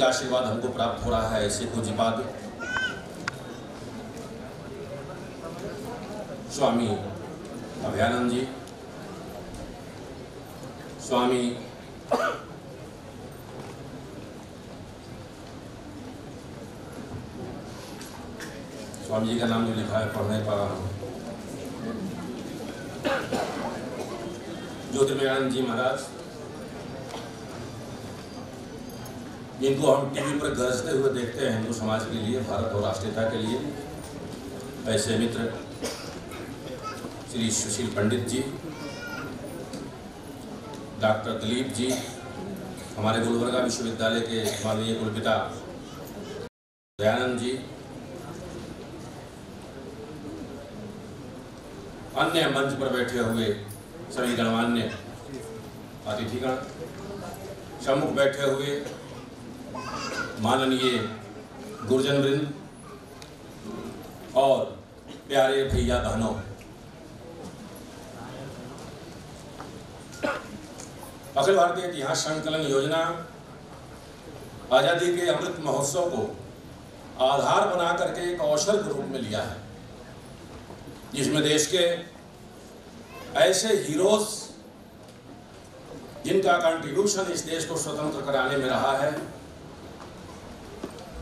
जिनका आशीर्वाद हमको प्राप्त हो रहा है ऐसे पूज्यपाद स्वामी अभयानंद जी, स्वामी स्वामी जी का नाम जो लिखा है पढ़ नहीं पा रहा हूँ ज्योतिर्मयानंद जी महाराज जिनको हम टीवी पर गरजते हुए देखते हैं, हिंदू समाज के लिए, भारत और राष्ट्रीयता के लिए। ऐसे मित्र, श्री सुशील पंडित जी, डॉक्टर दिलीप जी, हमारे गुलबर्गा विश्वविद्यालय के माननीय कुलपिता दयानंद जी, अन्य मंच पर बैठे हुए सभी गणमान्य अतिथिगण, सम्मुख बैठे हुए माननीय गुरुजन वृंद और प्यारे भैया बहनों। अखिल भारतीय इतिहास संकलन योजना आज़ादी के अमृत महोत्सव को आधार बना करके एक अवसर के रूप में लिया है, जिसमें देश के ऐसे हीरोज जिनका कंट्रीब्यूशन इस देश को स्वतंत्र कराने में रहा है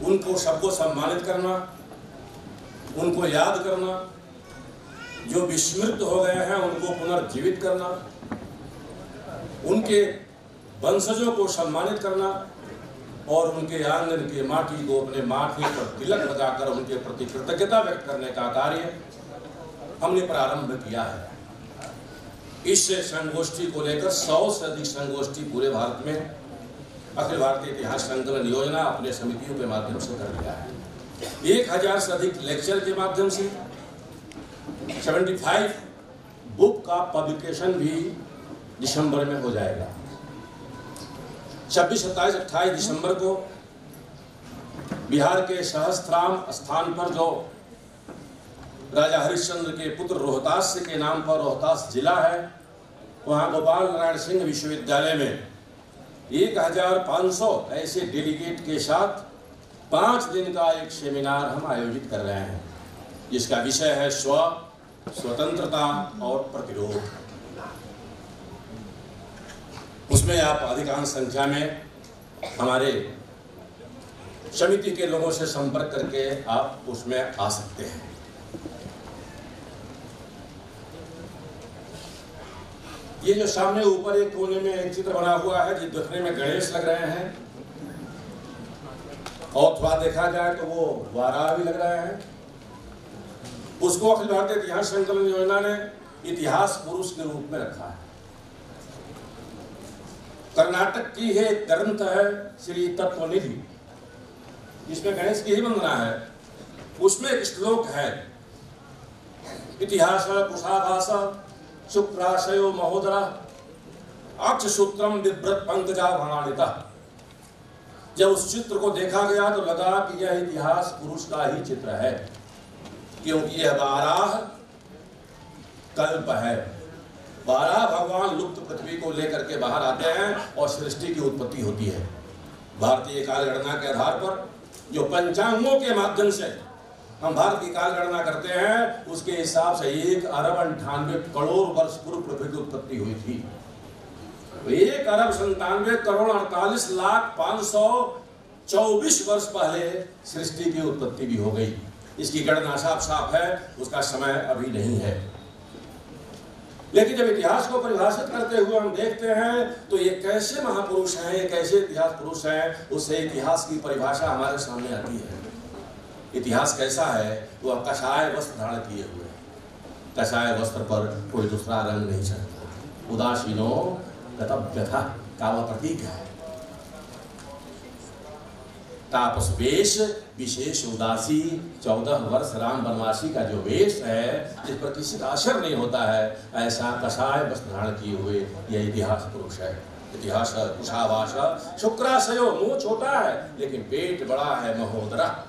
उनको सबको सम्मानित करना, उनको याद करना, जो विस्मृत हो गए हैं, उनको पुनर्जीवित करना, उनके वंशजों को सम्मानित करना और उनके आँगन के माटी को अपने माथे पर तिलक लगाकर उनके प्रति कृतज्ञता व्यक्त करने का कार्य हमने प्रारंभ किया है। इस संगोष्ठी को लेकर सौ से अधिक संगोष्ठी पूरे भारत में अखिल भारतीय इतिहास संकलन योजना अपने समितियों के माध्यम से कर लिया है। एक हज़ार से अधिक लेक्चर के माध्यम से 75 बुक का पब्लिकेशन भी दिसंबर में हो जाएगा। 26 सत्ताईस, अट्ठाईस दिसंबर को बिहार के सहस्त्राम स्थान पर जो राजा हरिश्चंद्र के पुत्र रोहतास के नाम पर रोहतास जिला है, वहाँ गोपाल नारायण सिंह विश्वविद्यालय में 1500 ऐसे डेलीगेट के साथ पाँच दिन का एक सेमिनार हम आयोजित कर रहे हैं, जिसका विषय है स्व, स्वतंत्रता और प्रतिरोध। उसमें आप अधिकांश संख्या में हमारे समिति के लोगों से संपर्क करके आप उसमें आ सकते हैं। ये जो सामने ऊपर एक कोने में एक चित्र बना हुआ है जो देखने में गणेश लग रहे हैं, और थोड़ा देखा जाए तो वो वारा भी लग रहे हैं। उसको अखिल भारतीय इतिहास संकलन योजना ने इतिहास पुरुष के रूप में रखा है। कर्नाटक की है ग्रंथ है, श्री तत्वनिधि जिसमें गणेश की ही वंदना है। उसमें एक श्लोक है, इतिहास कुशाभाष शुक्राशयो महोदरा अक्ष सूत्रम विभ्रत पंकजा भणानिता जब उस चित्र को देखा गया तो लगा कि यह इतिहास पुरुष का ही चित्र है, क्योंकि यह बारह कल्प है। बारह भगवान लुप्त पृथ्वी को लेकर के बाहर आते हैं और सृष्टि की उत्पत्ति होती है। भारतीय कालगणना के आधार पर जो पंचांगों के माध्यम से हम भारत की काल गणना करते हैं, उसके हिसाब से एक अरब अंठानवे करोड़ वर्ष पूर्व पृथ्वी की उत्पत्ति हुई थी। तो एक अरब संतानवे करोड़ अड़तालीस लाख पाँच सौ चौबीस वर्ष पहले सृष्टि की उत्पत्ति भी हो गई। इसकी गणना साफ़ साफ़ है, उसका समय अभी नहीं है। लेकिन जब इतिहास को परिभाषित करते हुए हम देखते हैं तो ये कैसे महापुरुष हैं, ये कैसे इतिहास पुरुष हैं, उससे इतिहास की परिभाषा हमारे सामने आती है। इतिहास कैसा है, वो कषाय वस्त्र धारण किए हुए कषाय वस्त्र पर कोई दूसरा रंग नहीं चढ़ता। उदासीनो गतव्यथा का वह प्रतीक है। तापस वेश, विशेष उदासी, चौदह वर्ष राम वनवासी का जो वेश है, जिस पर किसी का असर नहीं होता है, ऐसा कषाय वस्त्र धारण किए हुए यह इतिहास पुरुष है। इतिहास, कुशावास, शुक्राशयो, मुँह छोटा है, लेकिन पेट बड़ा है महोदरा।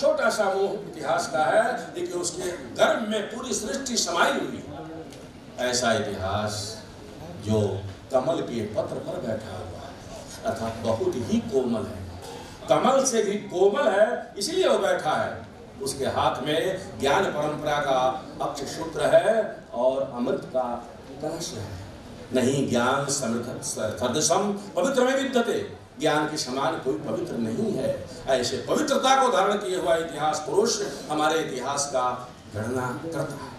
छोटा सा मुँह इतिहास का है लेकिन उसके गर्भ में पूरी सृष्टि समाई हुई ऐसा इतिहास जो कमल के पत्र पर बैठा हुआ है, अर्थात बहुत ही कोमल है। कमल से भी कोमल है, इसलिए वो बैठा है। उसके हाथ में ज्ञान परंपरा का अक्ष सूत्र है और अमृत का कलश है। नहीं ज्ञान समृद्ध सदृशम पवित्र में विद्यते। ज्ञान के समान कोई पवित्र नहीं है। ऐसे पवित्रता को धारण किए हुआ इतिहास पुरुष हमारे इतिहास का गणना करता है।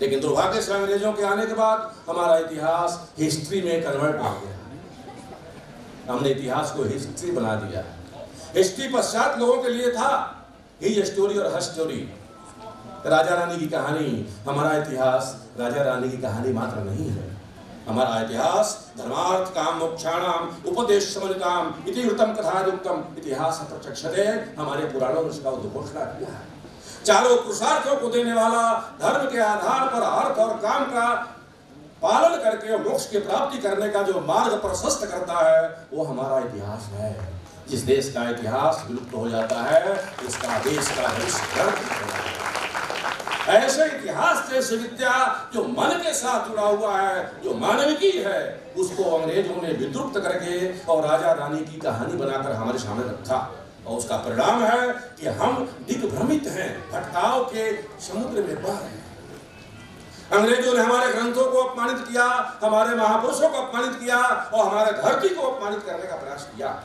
लेकिन दुर्भाग्य से अंग्रेज़ों के आने के बाद हमारा इतिहास हिस्ट्री में कन्वर्ट आ गया। हमने इतिहास को हिस्ट्री बना दिया। हिस्ट्री पश्चात लोगों के लिए था ही स्टोरी और हर स्टोरी। राजा रानी की कहानी, हमारा इतिहास राजा रानी की कहानी मात्र नहीं है। हमारा इतिहास, धर्मार्थ काम, मोक्षाणाम, उपदेश समन्विताम इति वृतम कथा युक्तम इतिहास प्रत्यक्षते हमारे पुराणों ने उसका उद्घोषणा किया है। चारों पुरुषार्थों को देने वाला, धर्म के आधार पर अर्थ और काम का पालन करके मोक्ष की प्राप्ति करने का जो मार्ग प्रशस्त करता है, वो हमारा इतिहास है। जिस देश का इतिहास विलुप्त हो जाता है, उसका देश का भविष्य ऐसे इतिहास जैसे विद्या जो मन के साथ जुड़ा हुआ है, जो मानविकी है, उसको अंग्रेज़ों ने विद्रुप्त करके और राजा रानी की कहानी बनाकर हमारे सामने रखा। और उसका परिणाम है कि हम दिग्भ्रमित हैं, भटकाव के समुद्र में बह रहे हैं। अंग्रेज़ों ने हमारे ग्रंथों को अपमानित किया, हमारे महापुरुषों को अपमानित किया और हमारे धरती को अपमानित करने का प्रयास किया।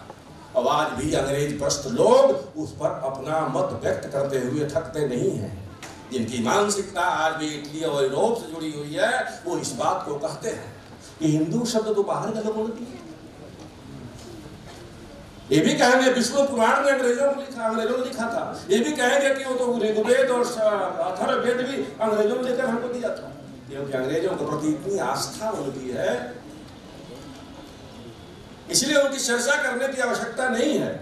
और आज भी अंग्रेज़ प्रस्त लोग उस पर अपना मत व्यक्त करते हुए थकते नहीं हैं। जिनकी मानसिकता आज भी इटली और यूरोप से जुड़ी हुई है, वो इस बात को कहते हैं कि हिंदू शब्द तो बाहर के लोगों ने ये भी कहेंगे, विष्णु पुराण में अंग्रेज़ों को लिखा, अंग्रेज़ों ने लिखा था। ये भी कहेंगे कि वो तो ऋग्वेद और अथर्ववेद भी अंग्रेज़ों ने लेकर हमको दिया था। क्योंकि अंग्रेज़ों के प्रति इतनी आस्था उनकी है, इसलिए उनकी चर्चा करने की आवश्यकता नहीं है।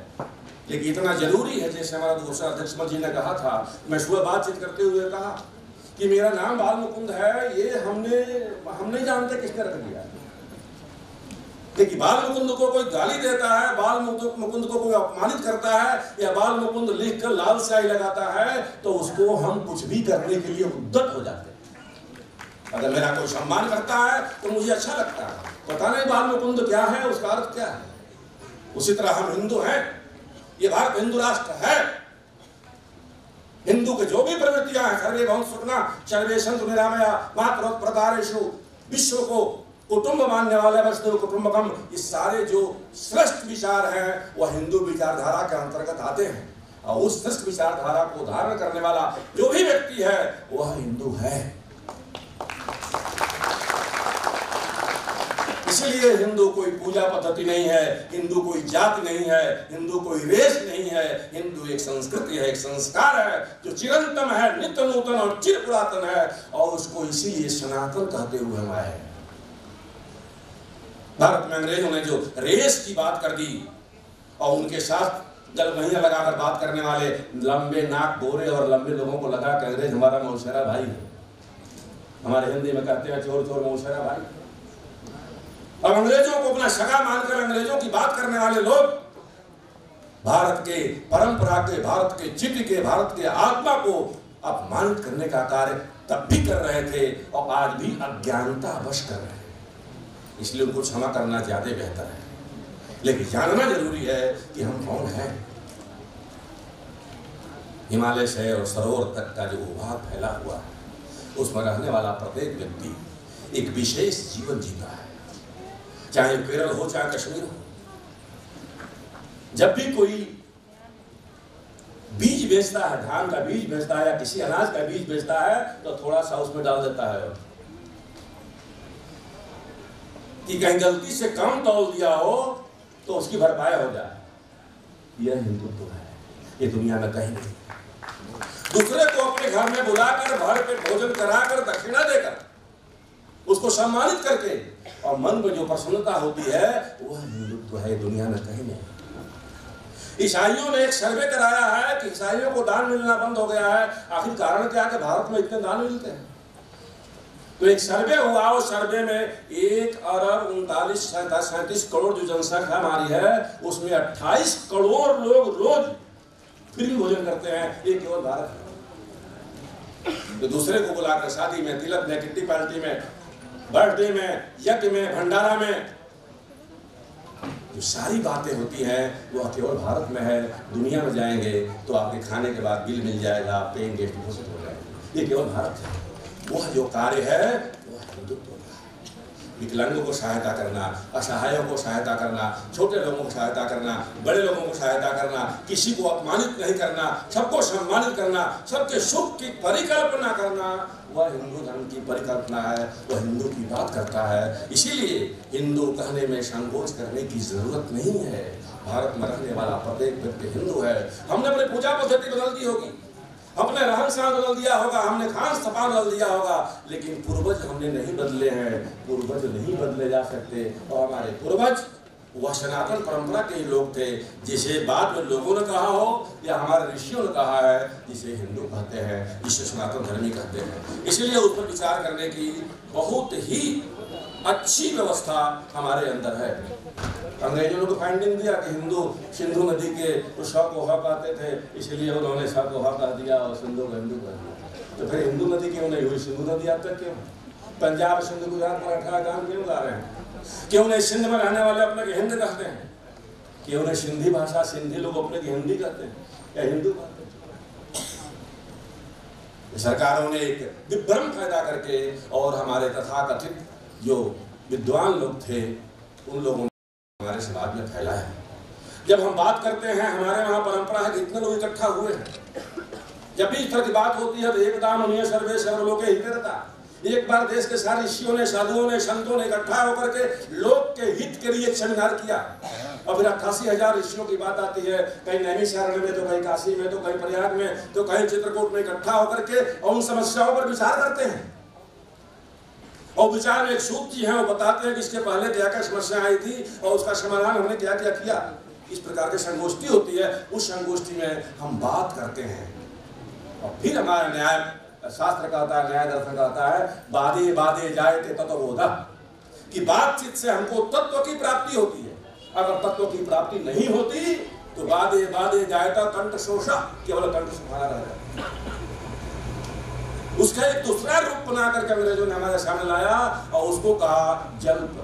लेकिन इतना ज़रूरी है, जैसे हमारा दूसरा अध्यक्ष जी ने कहा था, मैं सुबह बातचीत करते हुए कहा कि मेरा नाम बाल मुकुंद है, ये हमने, हम नहीं जानते किसने रख दिया। देखिए बाल मुकुंद को कोई गाली देता है बाल मुकुंद को कोई अपमानित करता है, या बाल मुकुंद लिख कर लाल स्याही लगाता है तो उसको हम कुछ भी करने के लिए उद्दत हो जाते हैं। अगर मेरा कोई सम्मान करता है तो मुझे अच्छा लगता है। पता नहीं बाल मुकुंद क्या है, उसका अर्थ क्या है। उसी तरह हम हिंदू हैं ये भारत हिंदू राष्ट्र है। हिंदू के जो भी प्रवृत्तियाँ हैं, सर्वे बहुत सुखना सर्वे संत निरामया, मात्र प्रकारेशु विश्व को कुटुंब मानने वाले वस्तु कुटुंबकम, ये सारे जो श्रेष्ठ विचार हैं, वह हिंदू विचारधारा के अंतर्गत आते हैं। और उस श्रेष्ठ विचारधारा को धारण करने वाला जो भी व्यक्ति है, वह हिंदू है। इसलिए हिंदू कोई पूजा पद्धति नहीं है, हिंदू कोई जाति नहीं है, हिंदू कोई रेस नहीं है, हिंदू एक संस्कृति है, एक संस्कार है, जो चिरंतन है, नित्य नूतन और चिर पुरातन है, और उसको इसीलिए सनातन कहते हुए हम आए भारत में अंग्रेज़ों ने जो रेस की बात कर दी, और उनके साथ जल महिया लगाकर बात करने वाले लंबे नाक गोरे और लंबे लोगों को लगा कि अंग्रेज़ हमारा मौसेरा भाई है। हमारे हिंदी में कहते हैं चोर चोर मौसेरा भाई। और अंग्रेज़ों को अपना सगा मानकर अंग्रेज़ों की बात करने वाले लोग, भारत के परंपरा के, भारत के चित्त के, भारत के आत्मा को अपमानित करने का कार्य तब भी कर रहे थे और आज भी अज्ञानता अवश्य कर रहे हैं। इसलिए उनको क्षमा करना ज़्यादा बेहतर है। लेकिन जानना ज़रूरी है कि हम कौन हैं। हिमालय से और सरोवर तक का जो भूभाग फैला हुआ है, उसमें रहने वाला प्रत्येक व्यक्ति एक विशेष जीवन जीता है। चाहे केरल हो, चाहे कश्मीर हो। जब भी कोई बीज बेचता है, धान का बीज बेचता है या किसी अनाज का बीज बेचता है तो थोड़ा सा उसमें डाल देता है। कि कहीं गलती से कम तोल दिया हो तो उसकी भरपाई हो जाए। यह हिंदुत्व है। ये दुनिया में कहीं नहीं। दूसरे को अपने घर में बुलाकर भर पे भोजन कराकर, दक्षिणा देकर, उसको सम्मानित करके और मन में जो प्रसन्नता होती है, वह हिंदुत्व है, दुनिया में कहीं नहीं। ईसाइयों ने एक सर्वे कराया है कि ईसाइयों को दान मिलना बंद हो गया है। आखिर कारण क्या कि भारत में इतने दान मिलते हैं? तो एक सर्वे हुआ, उस सर्वे में एक अरब उनतालीस सैंतीस करोड़ जो जनसंख्या हमारी है, उसमें 28 करोड़ लोग रोज फ्री भोजन करते हैं, ये केवल भारत में। तो दूसरे को बुलाकर शादी में, तिलक में किट्टी पार्टी में बर्थडे में, यज्ञ में, भंडारा में, जो सारी बातें होती हैं, वो केवल भारत में है, दुनिया में जाएँगे तो आपके खाने के बाद बिल मिल जाएगा पेइंग गेस्ट घोषित हो जाएँगे। ये केवल भारत है। वह जो कार्य है विकलांगों को सहायता करना, असहायों को सहायता करना, छोटे लोगों को सहायता करना, बड़े लोगों को सहायता करना, किसी को अपमानित नहीं करना, सबको सम्मानित करना, सबके सुख की परिकल्पना करना, वह हिंदू धर्म की परिकल्पना है, वह हिंदू की बात करता है। इसीलिए हिंदू कहने में संकोच करने की ज़रूरत नहीं है। भारत में रहने वाला प्रत्येक व्यक्ति हिंदू है। हमने अपनी पूजा पद्धति बदल दी होगी। हमने रहन सहन बदल दिया होगा, हमने खान सपा बदल दिया होगा, लेकिन पूर्वज हमने नहीं बदले हैं, पूर्वज नहीं बदले जा सकते। और हमारे पूर्वज, वह सनातन परंपरा के लोग थे, जिसे बाद में लोगों ने कहा हो, या हमारे ऋषियों ने कहा है, जिसे हिंदू कहते हैं, जिसे सनातन धर्मी कहते हैं। इसलिए उस पर विचार करने की बहुत ही अच्छी व्यवस्था हमारे अंदर है। अंग्रेज़ों ने तो फाइंडिंग दिया कि हिंदू, सिंधु नदी के उस श को ह कहते थे, इसलिए उन्होंने श को ह कह दिया और सिंधु को हिंदू कह दिया। तो फिर हिंदू नदी क्यों नहीं हुई? सिंधु नदी अब तक क्यों? पंजाब, सिंध, गुजरात, मराठा गाँव क्यों ला रहे हैं? क्यों नहीं सिंध में रहने वाले अपने हिंद कहते हैं? क्यों नहीं सिंधी भाषा सिंधी लोग अपने की हिंदी कहते हैं? या हिंदू सरकारों ने एक विभ्रम पैदा करके और हमारे तथाकथित जो विद्वान लोग थे, उन लोगों ने हमारे समाज में फैला है। जब हम बात करते हैं, हमारे वहाँ परंपरा है कि इतने लोग इकट्ठा हुए हैं। जब भी इस तरह की बात होती है तो एकदम उन्हें सर्वे सर्व लोग हितरता। एक बार देश के सारे ऋषियों ने, साधुओं ने, संतों ने इकट्ठा होकर के लोग के हित के लिए एक सेमिनार किया। और फिर अट्ठासी हज़ार ऋषियों की बात आती है, कहीं नैमिषारण्य में तो कहीं काशी में तो कहीं प्रयाग में तो कहीं चित्रकूट में इकट्ठा होकर के और उन समस्याओं पर विचार करते हैं। और विचार में एक सूत जी है, वो बताते हैं कि इसके पहले क्या क्या समस्या आई थी और उसका समाधान हमने क्या क्या किया। इस प्रकार की संगोष्ठी होती है, उस संगोष्ठी में हम बात करते हैं। और फिर हमारा न्याय, शास्त्र कहता है, न्याय दर्शन कहता है, बाधे बाधे जाए थे तत्वबोध कि बातचीत से हमको तत्व की प्राप्ति होती है। अगर तत्व की प्राप्ति नहीं होती तो बाधे बाधे जायता कंठ शोषा, केवल कंठ सुखाना रह जाता उसका एक दूसरा रूप बना करके अंग्रेज़ों ने हमारे सामने लाया और उसको कहा जल्प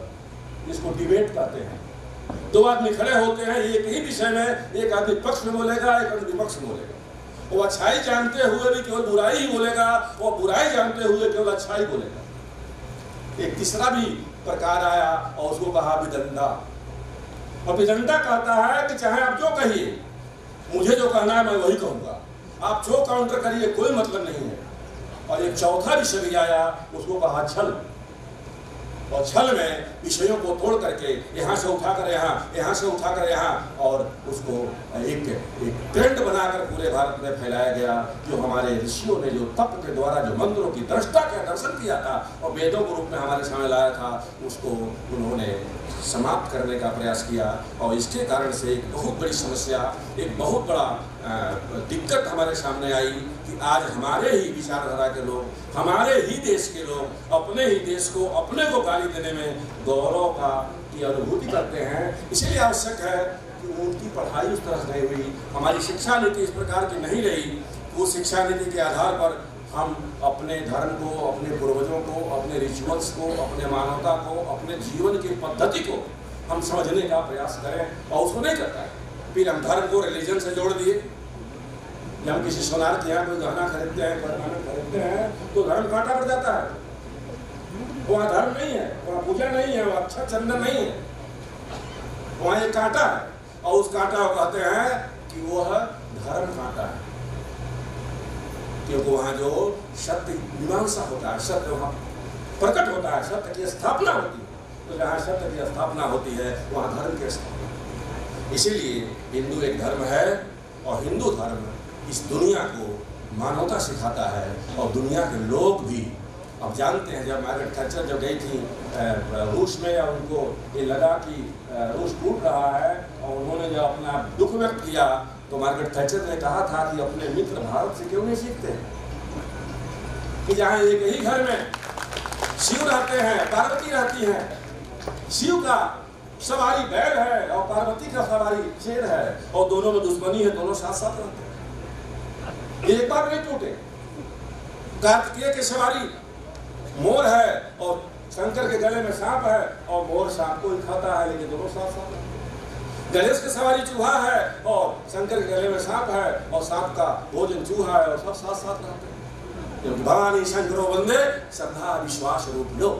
जिसको डिबेट कहते हैं। दो आदमी खड़े होते हैं एक ही विषय में, एक आदमी पक्ष में बोलेगा, एक आदमी विपक्ष में बोलेगा। वो अच्छाई जानते हुए भी केवल बुराई ही बोलेगा, वो बुराई जानते हुए केवल अच्छाई बोलेगा। एक तीसरा भी प्रकार आया और उसको कहा विदंडा और विदंडा कहता है कि चाहे आप जो कहिए, मुझे जो कहना है मैं वही कहूँगा। आप जो काउंटर करिए, कोई मतलब नहीं है। और एक चौथा विषय भी आया, उसको कहा छल। और छल में विषयों को तोड़ करके यहाँ से उठाकर यहाँ यहाँ से उठाकर यहाँ, और उसको एक एक ट्रेंड बनाकर पूरे भारत में फैलाया गया, जो हमारे ऋषियों ने जो तप के द्वारा, जो मंत्रों की दृष्टा का दर्शन किया था, और वेदों के रूप में हमारे सामने लाया था, उसको उन्होंने समाप्त करने का प्रयास किया। और इसके कारण से एक बहुत बड़ी समस्या, एक बहुत बड़ा दिक्कत हमारे सामने आई कि आज हमारे ही विचारधारा के लोग, हमारे ही देश के लोग अपने ही देश को, अपने को गाली देने में गौरव का की अनुभूति करते हैं। इसलिए आवश्यक है कि उनकी पढ़ाई उस तरह से नहीं हुई, हमारी शिक्षा नीति इस प्रकार की नहीं रही। उस शिक्षा नीति के आधार पर हम अपने धर्म को, अपने पूर्वजों को, अपने रिचुअल्स को, अपने मानवता को, अपने जीवन की पद्धति को हम समझने का प्रयास करें और उसको नहीं करता है। फिर हम धर्म को रिलीजन से जोड़ दिए। जब हम किसी सोनार के यहाँ कोई गहना खरीदते हैं गहना खरीदते हैं तो धर्म कांटा पड़ जाता है। वहाँ धर्म नहीं है, वहाँ पूजा नहीं है, वहाँ अच्छा चंदन नहीं है। वहाँ एक कांटा है, और उस कांटा को कहते हैं कि वह धर्म कांटा है। क्योंकि वहाँ जो सत्य मीमांसा होता है, सत्य वहाँ प्रकट होता है, सत्य की स्थापना होती है। तो जहाँ सत्य की स्थापना होती है, वहाँ धर्म की स्थापना इसीलिए हिंदू एक धर्म है और हिंदू धर्म इस दुनिया को मानवता सिखाता है और दुनिया के लोग भी। अब जानते हैं, जब मार्गरेट थैचर जब गई थी रूस में या उनको ये लगा कि रूस टूट रहा है और उन्होंने जब अपना दुख व्यक्त किया तो मार्गरेट थैचर ने कहा था कि अपने मित्र भारत से क्यों नहीं सीखते? कि जहाँ एक ही घर में शिव रहते हैं, पार्वती रहती हैं, शिव का सवारी बैल है और पार्वती का सवारी शेर है और दोनों में दुश्मनी है, दोनों साथ साथ रहते हैं। एक बार नहीं टूटे। कार्तिकेय की सवारी मोर है और शंकर के गले में सांप है और मोर सांप को ही खाता है, लेकिन दोनों साथ साथ रहते। गणेश की सवारी चूहा है और शंकर के गले में सांप है और सांप का भोजन चूहा है और सब साथ साथ रहते हैं। भवानी शंकरो वंदे, श्रद्धा, विश्वास रूप लो।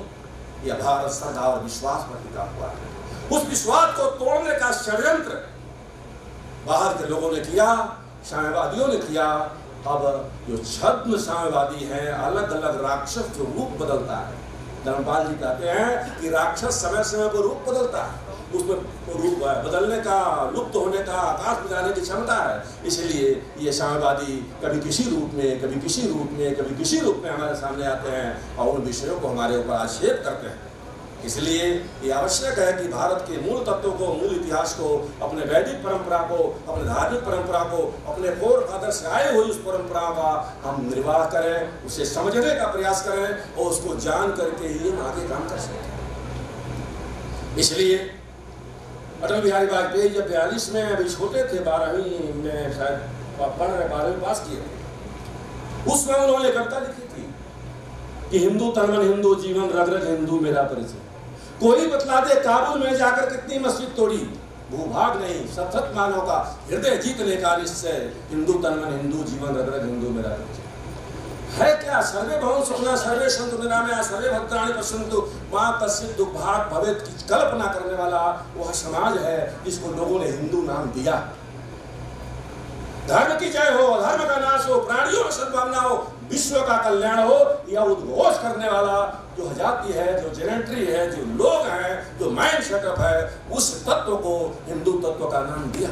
यह भारत श्रद्धा और विश्वास पर टिका हुआ है। उस विश्वास को तोड़ने का षड्यंत्र। बाहर के लोगों ने किया, साम्यवादियों ने किया। अब जो छद्म साम्यवादी है अलग अलग राक्षस जो रूप बदलता है। धर्मपाल जी कहते हैं कि राक्षस समय समय पर रूप बदलता है। उसमें रूप बदलने का, लुप्त होने का, आकाश में जाने की क्षमता है। इसलिए ये साम्यवादी कभी किसी रूप में, कभी किसी रूप में, कभी किसी रूप में हमारे सामने आते हैं और उन विषयों को हमारे ऊपर आक्षेप करते हैं। इसलिए ये आवश्यक है कि भारत के मूल तत्वों को, मूल इतिहास को, अपने वैदिक परंपरा को, अपने धार्मिक परंपरा को, अपने फोर फादर से आए हुई उस परंपरा का हम निर्वाह करें, उसे समझने का प्रयास करें और उसको जान करके ही हम आगे काम कर सकें इसलिए अटल बिहारी वाजपेयी जब बयालीस में अभी छोटे थे, बारहवीं में शायद पढ़ रहे, बारहवीं पास किए थे उसमें उन्होंने कविता लिखी थी कि हिंदू तनमन हिंदू जीवन, रग रग हिंदू मेरा परिचय। कोई बतला दे काबुल में जाकर कितनी मस्जिद तोड़ी। भूभाग नहीं, सतत मानव का हृदय जीतने का निश्चय। हिंदू तनमन हिंदू जीवन, रग रग हिंदू मेरा है क्या सर्वे भवन सुखना, सर्वे संत निरामया सर्वे भक्तानि पश्यन्तु माँ तस्य दुर्भाग भवेत की कल्पना करने वाला वह समाज है, जिसको लोगों ने हिंदू नाम दिया। धर्म की जय हो, धर्म का नाश हो, प्राणियों में सद्भावना हो, विश्व का कल्याण हो, या उद्घोष करने वाला जो जाति है, जो जेनेट्री है, जो लोग हैं, जो माइंड सेटअप है, उस तत्व को हिंदू तत्व का नाम दिया।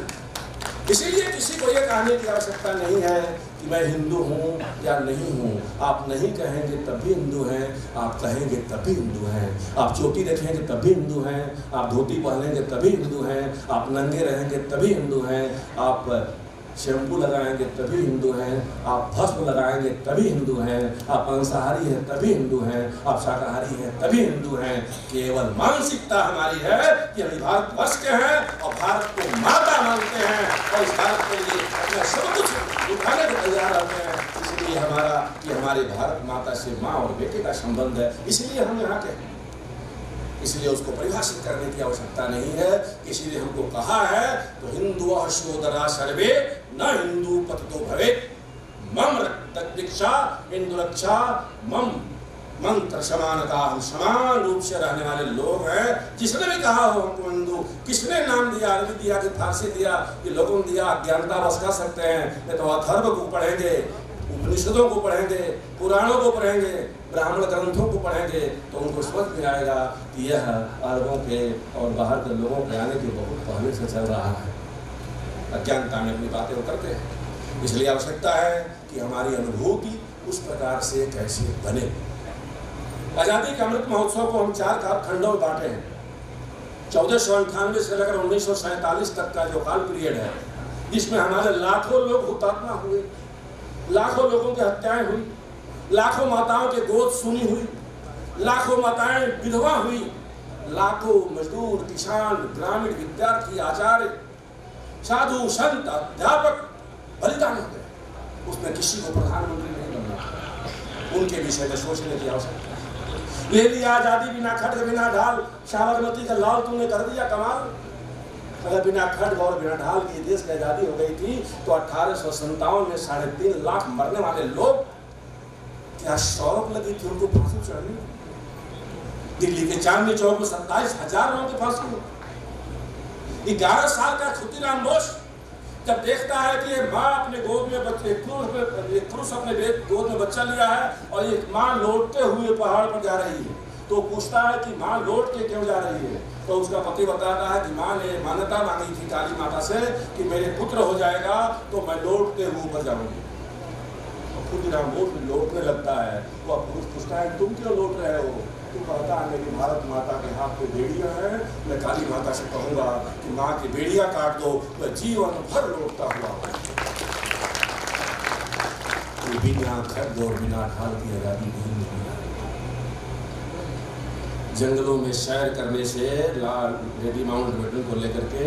इसीलिए किसी को यह कहने की आवश्यकता नहीं है कि मैं हिंदू हूँ या नहीं हूँ। आप नहीं कहेंगे तब भी हिंदू हैं, आप कहेंगे तब भी हिंदू हैं। आप चोटी रखेंगे तब भी हिंदू हैं, आप धोती पहनेंगे तभी हिंदू हैं, आप नंगे रहेंगे तभी हिंदू हैं। आप शैम्पू लगाएँगे तभी हिंदू हैं, आप भस्म लगाएँगे तभी हिंदू हैं, आप मांसाहारी हैं तभी हिंदू हैं, आप शाकाहारी हैं तभी हिंदू हैं। केवल मानसिकता हमारी है कि हम भारतवर्ष के हैं और भारत को माता मानते हैं। और इस भारत के लिए अपना सब कुछ उठाने को तैयार रहते हैं। इसलिए हमारा, ये हमारे भारत माता से माँ और बेटे का संबंध है। इसलिए हम यहाँ के हैं। इसलिए उसको परिभाषित करने की आवश्यकता नहीं है। इसीलिए हमको कहा है तो हिंदू शोधरा सर्वे न हिंदू पतितो भवे मम रक्षा हिंदू रक्षा मम मंत्र समानता हम समान रूप से रहने वाले लोग हैं। जिसने भी कहा हो हमको हिंदू किसने नाम दिया, अरबी दिया कि फारसी दिया, कि लोगों ने दिया अज्ञानता बस कर सकते हैं। नहीं तो अथर्व को पढ़ेंगे, उपनिषदों को पढ़ेंगे, पुराणों को पढ़ेंगे, ब्राह्मण ग्रंथों को पढ़ेंगे तो उनको समझ में आएगा कि यह अरबों के और बाहर के लोगों के आने के बहुत पहले से चल रहा है। अज्ञानता में अपनी बातें वो करते हैं। इसलिए आवश्यकता है कि हमारी अनुभूति उस प्रकार से कैसे बने। आज़ादी के अमृत महोत्सव को हम चार खंडों में बांटे हैं। चौदह सौ अंठानवे से लेकर उन्नीस सौ सैंतालीस तक का जो काल पीरियड है, जिसमें हमारे लाखों लोग हुतात्मा हुए। लाखों लोगों की हत्याएँ हुई। लाखों माताओं के गोद सुनी हुई। लाखों माताएँ विधवा हुई। लाखों मजदूर, किसान, ग्रामीण, विद्यार्थी, आचार्य साधु, संत, अध्यापक, बलिदान हो गए उसमें किसी को प्रधानमंत्री नहीं बनना उनके विषय में सोचने की आवश्यकता ले लिया, आज़ादी बिना खड्ग, बिना ढाल, साबरमती का लाल तुमने कर दिया कमाल। अगर बिना खड्ग और बिना ढाल की देश की आज़ादी हो गई थी तो अठारह सौ संतावन में साढ़े तीन लाख मरने वाले लोग, क्या शौक लगी थी उनको फांसी चढ़नी दिल्ली के चांदनी चौक में सत्ताईस हज़ार लोगों की फांसी ग्यारह साल का खुदीराम बोस जब देखता है कि ये माँ अपने गोद में बच्चे पुरुष अपने गोद में बच्चा लिया है और ये माँ लौटते हुए पहाड़ पर जा रही है। तो पूछता है कि माँ लौट के क्यों जा रही है? तो उसका पति बताता है कि माँ ने मान्यता मांगी थी काली माता से कि मेरे पुत्र हो जाएगा तो मैं लौटते हुए ऊपर जाऊँगी। खुदिराम बोस लौटने लगता है। वह पुरुष पूछता है, तुम क्यों लौट रहे हो? तू कहता है, मेरी भारत माता के हाथ में बेड़िया है, मैं काली माता से कहूँगा कि माँ की बेड़ियाँ काट दो वह जीवन भर लौटता हुआ बिना खर्द और बिना ढाल की आज़ादी नहीं मिली। जंगलों में सैर करने से लाल रेडी माउंट बेटन को लेकर के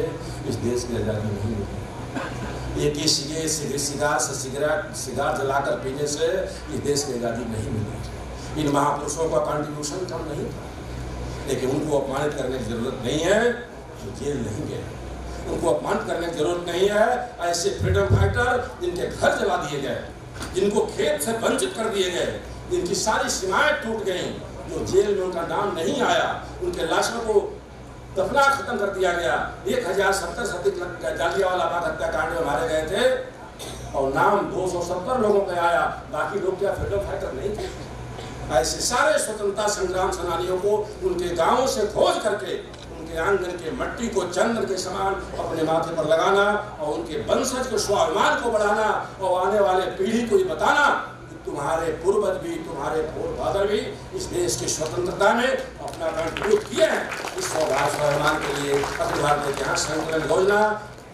इस देश की आज़ादी नहीं मिली। एक ही सिगे सिगरेट सिगार जलाकर पीने से इस देश की आज़ादी नहीं मिली। इन महापुरुषों का कंट्रीब्यूशन कम नहीं था। लेकिन उनको अपमानित करने की ज़रूरत नहीं है, जो जेल नहीं गए। उनको अपमानित करने की ज़रूरत नहीं है, ऐसे फ्रीडम फाइटर जिनके घर जला दिए गए, जिनको खेत से वंचित कर दिए गए, जिनकी सारी सीमाएँ टूट गई, जो जेल में उनका नाम नहीं आया, उनके लाशों को दफना खत्म कर दिया गया। एक हज़ार सत्तर से अधिक जालियावाला बाग हत्याकांड में मारे गए थे, और नाम दो सौ सत्तर लोगों का आया। बाकी लोग क्या फ्रीडम फाइटर नहीं थे? ऐसे सारे स्वतंत्रता संग्राम सेनानियों को उनके गाँवों से खोज करके, उनके आँगन के मट्टी को चंद्र के समान अपने माथे पर लगाना और उनके वंशज के, स्वाभिमान को बढ़ाना और आने वाले पीढ़ी को ये बताना कि तुम्हारे पूर्वज भी, तुम्हारे फादर भी इस देश की स्वतंत्रता में अपना कंट्रीब्यूट किए हैं। इस स्वाभिमान के लिए अखिल भारतीय संकलन योजना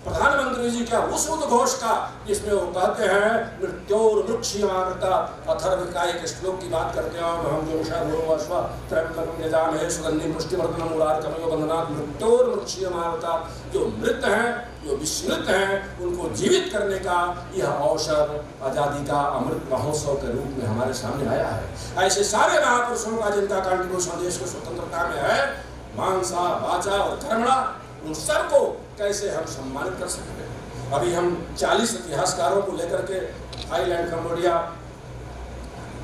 प्रधानमंत्री जी का उस उद्घोष का जिसमें वो कहते हैं मृत्योर वृक्षीयमानता अथर्वकाय के श्लोक की बात करते हैं हम जो उषा गुरु अश्व त्रैमकम है, सुगंधि पुष्टिवर्धनम उदार कमयो बंधनात् मृत्योर वृक्षीयमानता जो मृत हैं, जो विस्मृत हैं, उनको जीवित करने का यह अवसर आज़ादी का अमृत महोत्सव के रूप में हमारे सामने आया है। ऐसे सारे महापुरुषों का, जिनका कंट्रीब्यूशन देश को स्वतंत्रता में है, मानसा, वाचा और कर्मणा, उन सबको कैसे हम सम्मानित कर सकते हैं। अभी हम 40 इतिहासकारों को लेकर के थाईलैंड, कंबोडिया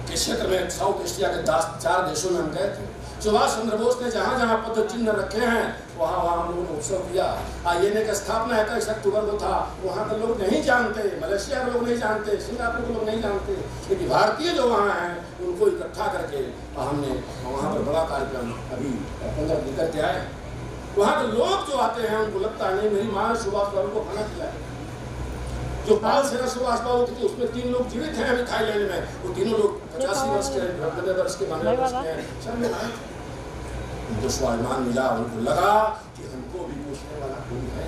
के क्षेत्र में, साउथ एशिया के दास, चार देशों में हम गए थे। सुभाष चंद्र बोस ने जहाँ जहाँ पद चिन्ह रखे हैं वहाँ वहाँ हम लोगों ने उत्सव किया। आई एन ए का स्थापना इक्कीस अक्टूबर को था। वहाँ के लोग नहीं जानते, मलेशिया के लोग नहीं जानते, सिंगापुर के लोग नहीं जानते। लेकिन भारतीय जो वहाँ हैं, उनको इकट्ठा करके हमने वहाँ पर बड़ा कार्यक्रम अभी पंद्रह दिन करके आए वहाँ के लोग जो आते हैं, उनको लगता है, नहीं, मेरी माँ सुभाष बाबू को खाना खिलाए जो पाल सेना सुभाष बाबू थी उसमें तीन लोग जीवित हैं अभी थाईलैंड में। वो तीनों लोग पचासी वर्ष के नब्बे वर्ष के, बानवे वर्ष के हैं। सब में आए। उनको स्वाभिमान मिला, उनको लगा कि हमको भी पूछने वाला कोई है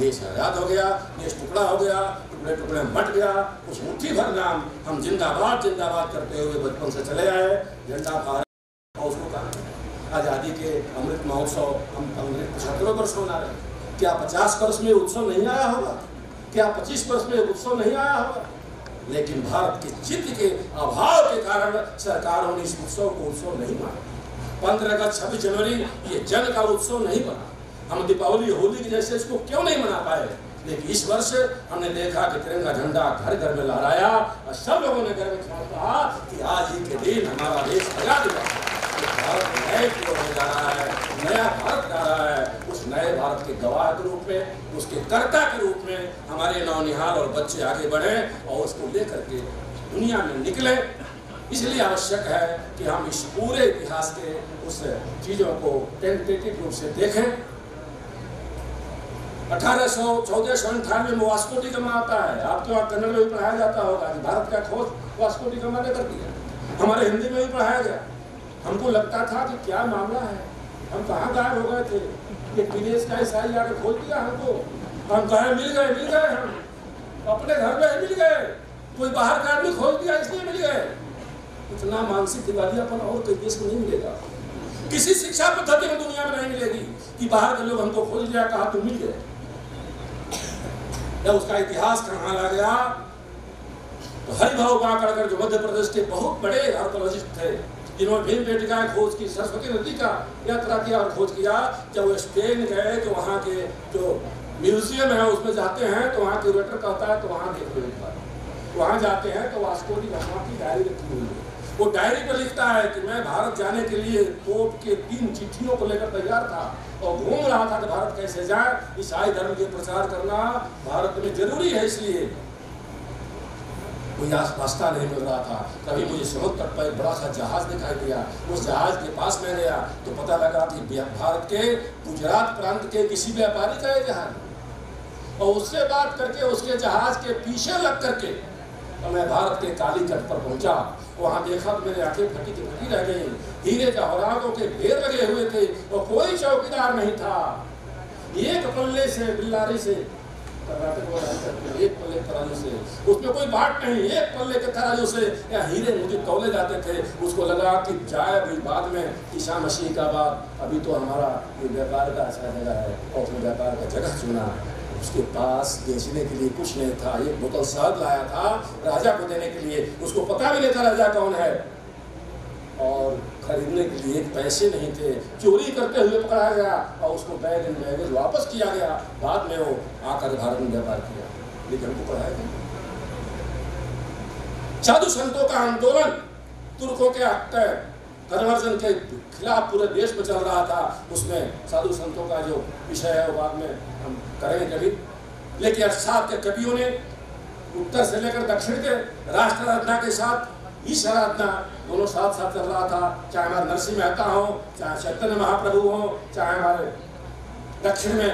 देश आज़ाद हो गया, देश टुकड़ा हो गया, टुकड़े टुकड़े बट गया कुछ मुट्ठी भर नाम हम जिंदाबाद जिंदाबाद करते हुए बचपन से चले आए। झंडा भारत और उसको कहा आज़ादी के अमृत महोत्सव हम अमृत पचहत्तरों वर्ष मना रहे क्या पचास वर्ष में उत्सव नहीं आया होगा? क्या पच्चीस वर्ष में उत्सव नहीं आया होगा? लेकिन भारत के चित्त के अभाव के कारण सरकारों ने इस उत्सव को उत्सव नहीं माना। पंद्रह अगस्त, छब्बीस जनवरी, ये जन का उत्सव नहीं बना। हम दीपावली, होली के जैसे इसको क्यों नहीं मना पाए? लेकिन इस वर्ष हमने देखा कि तिरंगा झंडा घर घर में लहराया और सब लोगों ने घर में कहा कि आज ही के दिन हमारा देश आज़ाद हुआ। भारत नए की जा रहा है नया भारत जा रहा है उस नए भारत के गवाह के रूप में उसके कर्ता के रूप में हमारे नौनिहाल और बच्चे आगे बढ़े और उसको लेकर के दुनिया में निकले इसलिए आवश्यक है कि हम इस पूरे इतिहास के उस चीज़ों को टेंटेटिव रूप से देखें। अठारह सौ चौदह सौ अंठानवे में वास्को डी गमा आता है आपके वहाँ कन्नड़ में भी पढ़ाया जाता होगा, कि भारत का खोज वास्को डी गमा कर दिया हमारे हिंदी में भी पढ़ाया गया हमको लगता था कि क्या मामला है? हम कहाँ गायब हो गए थे? ये विदेश का ईसाई आके खोल दिया हमको। हम कहे, मिल गए मिल गए हम। अपने घर में मिल गए। कोई बाहर का आदमी खोल दिया, इसलिए मिल गए। इतना मानसिक दिवालियापन और कोई देश में नहीं मिलेगा। किसी शिक्षा पद्धति में दुनिया में नहीं मिलेगी कि बाहर के लोग हमको खोज लिया कहा तुम मिल गए। जब उसका इतिहास कहाँ ला गया? तो हरिभाव बांकड़कर जो मध्य प्रदेश के बहुत बड़े आर्कोलॉजिस्ट थे जिन्होंने भीम बेटिका खोज की, सरस्वती नदी का यात्रा किया और खोज किया, जब वो स्पेन गए तो वहाँ के जो म्यूज़ियम है, उसमें जाते हैं तो वहाँ क्यूरेटर कहता है तो वहाँ देखते एक वहाँ जाते हैं तो वास्को डी गामा की डायरी रखी हुई है। वो डायरी पर लिखता है कि मैं भारत जाने के लिए पोप के तीन चिट्ठियों को लेकर तैयार था और घूम रहा था कि भारत कैसे जाए, ईसाई धर्म के प्रचार करना भारत में ज़रूरी है, इसलिए कोई रास्ता नहीं मिल रहा था। तभी मुझे समुद्र तट पर एक बड़ा सा जहाज़ दिखाई दिया। उस जहाज़ के पास में गया तो पता लगा कि भारत के गुजरात प्रांत के किसी व्यापारी का ये जहाज़। और उससे बात करके उसके जहाज़ के पीछे लग करके तो मैं भारत के काली तट पर पहुँचा। वहाँ देखा तो मेरी आँखें फटी की फटी रह गई। हीरे जवाहरातों के ढेर लगे हुए थे और कोई चौकीदार नहीं था। एक पल्ले से, बिल्लारी से एक पल्ले तराजू से। उसमें कोई बाट नहीं, एक पल्ले के तराजू से। या हीरे मुझे तौले जाते थे। उसको लगा कि जाए अभी बाद में ईशा मसीह का बाद अभी तो हमारा ये व्यापार का अच्छा जगह है। और उसने व्यापार का जगह चुना। उसके पास बेचने के लिए कुछ नहीं था। एक बोतल शहद लाया था राजा को देने के लिए। उसको पता भी नहीं था राजा कौन है। और खरीदने के लिए पैसे नहीं थे। चोरी करते हुए पकड़ा गया और उसको बैग इन बैगेज वापस किया गया। बाद में वो आकर भारत में व्यापार किया। लेकिन हमको पढ़ाया गया साधु संतों का आंदोलन तुर्कों के कन्वर्जन के खिलाफ पूरे देश में चल रहा था। उसमें साधु संतों का जो विषय है वो बाद में हम करेंगे कभी लेकिन अर्थशास्त्र के कवियों ने उत्तर से लेकर दक्षिण के राष्ट्र आराधना के साथ ईश आराधना दोनों साथ साथ चल रहा था। चाहे हमारे नरसिंह मेहता हो, चाहे चैतन्य महाप्रभु हो, चाहे हमारे दक्षिण में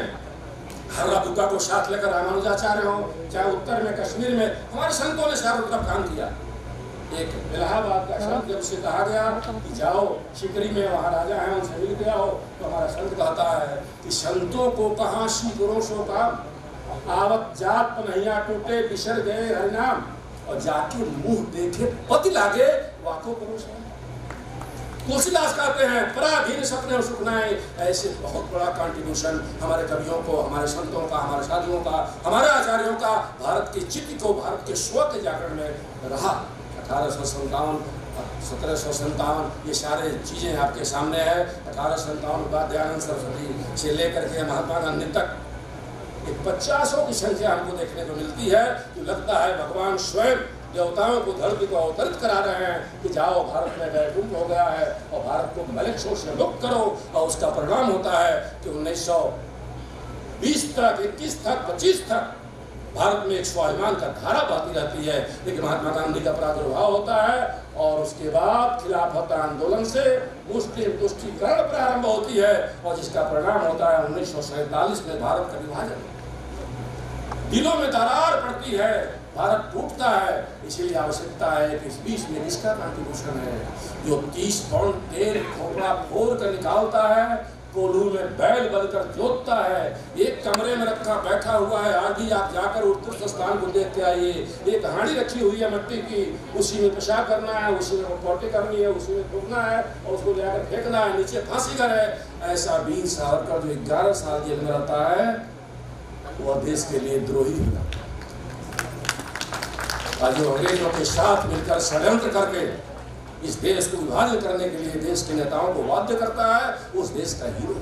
हर्रा बुक्का को साथ लेकर रामानुजाचार्य हो, चाहे उत्तर में, कश्मीर में, हमारे संतों ने चारों तरफ़ काम किया एक इलाहाबाद का संत जब से कहा गया कि जाओ शिकरी में वहाँ राजा है, उनसे मिल गया हो तो हमारा संत कहता है कि संतों को कहाँ सी पुरुषों का आवत जात पनहिया टूटे, बिसर गए हरिनाम। और जाके मुँह देखे पति लागे वाको पुरुष है तुलसीदास कहते हैं, पराधीन सपने और सुखनाए, ऐसे बहुत बड़ा कंट्रीब्यूशन हमारे कवियों को, हमारे संतों का, हमारे साधुओं का, हमारे आचार्यों का, भारत के चित्त को, भारत के स्व के जागरण में रहा। अठारह सौ संतावन सत्रह सौ संतावन ये सारे चीज़ें आपके सामने है। अठारह सौ संतावन दयानंद सरस्वती से लेकर के महात्मा गांधी तक। एक पचासों की संख्या हमको देखने को मिलती है, जो लगता है भगवान स्वयं देवताओं को धरती को अवतरित करा रहे हैं कि जाओ, भारत में वैकुंठ हो गया है और भारत को मलिक शोर से मुक्त करो। और उसका परिणाम होता है कि उन्नीस बीस तक, इक्कीस तक, पच्चीस तक भारत में एक स्वाभिमान का धारा बहती रहती है। लेकिन महात्मा गांधी का प्रादुर्भाव होता है और उसके बाद खिलाफत आंदोलन से मुस्लिम तुष्टिकरण प्रारंभ होती है और जिसका परिणाम होता है उन्नीस में भारत का विभाजन। दिलों में दरार पड़ती है। भारत टूटता है, इसीलिए आवश्यकता है कि इस बीच में किसका कंट्रीब्यूशन है। जो तीस पाउंड तेल खोपड़ा फोड़ कर निकालता है, कोल्हू में बैल बनकर जोतता है। एक कमरे में रखा बैठा हुआ है भी आप जाकर उत्कृष्ट स्थान को देख के आइए। एक हाड़ी रखी हुई है मिट्टी की, उसी में पेशाब करना है, उसी में पोटी करनी है, उसी में थूकना है और उसको जाकर फेंकना है, नीचे फांसी घर है। ऐसा बीस साल का जो ग्यारह साल जेल में रहता है वह देश के लिए द्रोही हो जाता है। और जो अंग्रेज़ों के साथ मिलकर षड्यंत्र करके इस देश को विभाजन करने के लिए देश के नेताओं को बाध्य करता है, उस देश का हीरो।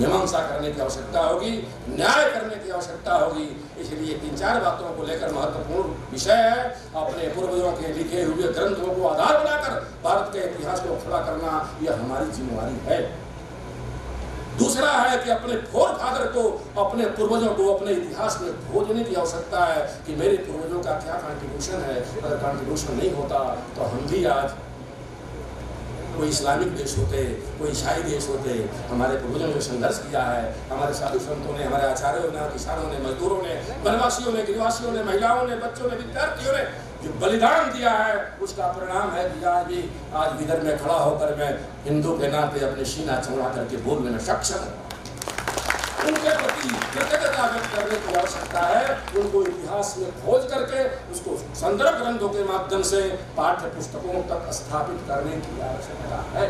मीमांसा करने की आवश्यकता होगी, न्याय करने की आवश्यकता होगी। इसलिए तीन चार बातों को लेकर महत्वपूर्ण विषय है। अपने पूर्वजों के लिखे हुए ग्रंथों को आधार बनाकर भारत के इतिहास को खड़ा करना, यह हमारी जिम्मेवारी है। दूसरा है कि अपने फोर फादर को, अपने पूर्वजों को, अपने इतिहास में खोजने की आवश्यकता है कि मेरे पूर्वजों का क्या कंट्रीब्यूशन है। अगर कंट्रीब्यूशन नहीं होता तो हम भी आज कोई इस्लामिक देश होते, कोई ईसाई देश होते। हमारे पूर्वजों ने संघर्ष किया है। हमारे साधु संतों ने, हमारे आचार्यों ने, किसानों ने, मजदूरों ने, वनवासियों ने गिरवासियों ने, महिलाओं ने, बच्चों ने, विद्यार्थियों ने जो बलिदान दिया है, उसका परिणाम है कि आज भी आज विदर्भ में खड़ा होकर मैं हिंदू के नाते अपने सीना चौड़ा करके बोलने में सक्षम हूँ। उनके प्रति कृतज्ञता व्यक्त करने की आवश्यकता है। उनको इतिहास में खोज करके, उसको संदर्भ ग्रंथों के माध्यम से पाठ्य पुस्तकों तक स्थापित करने की आवश्यकता है।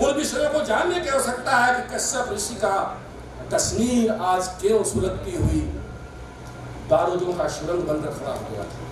उन विषयों को जानने की आवश्यकता है कि कश्यप ऋषि का कश्मीर आज क्यों सुलगती हुई बारूदों का सुरंग बनकर खड़ा हो गया था।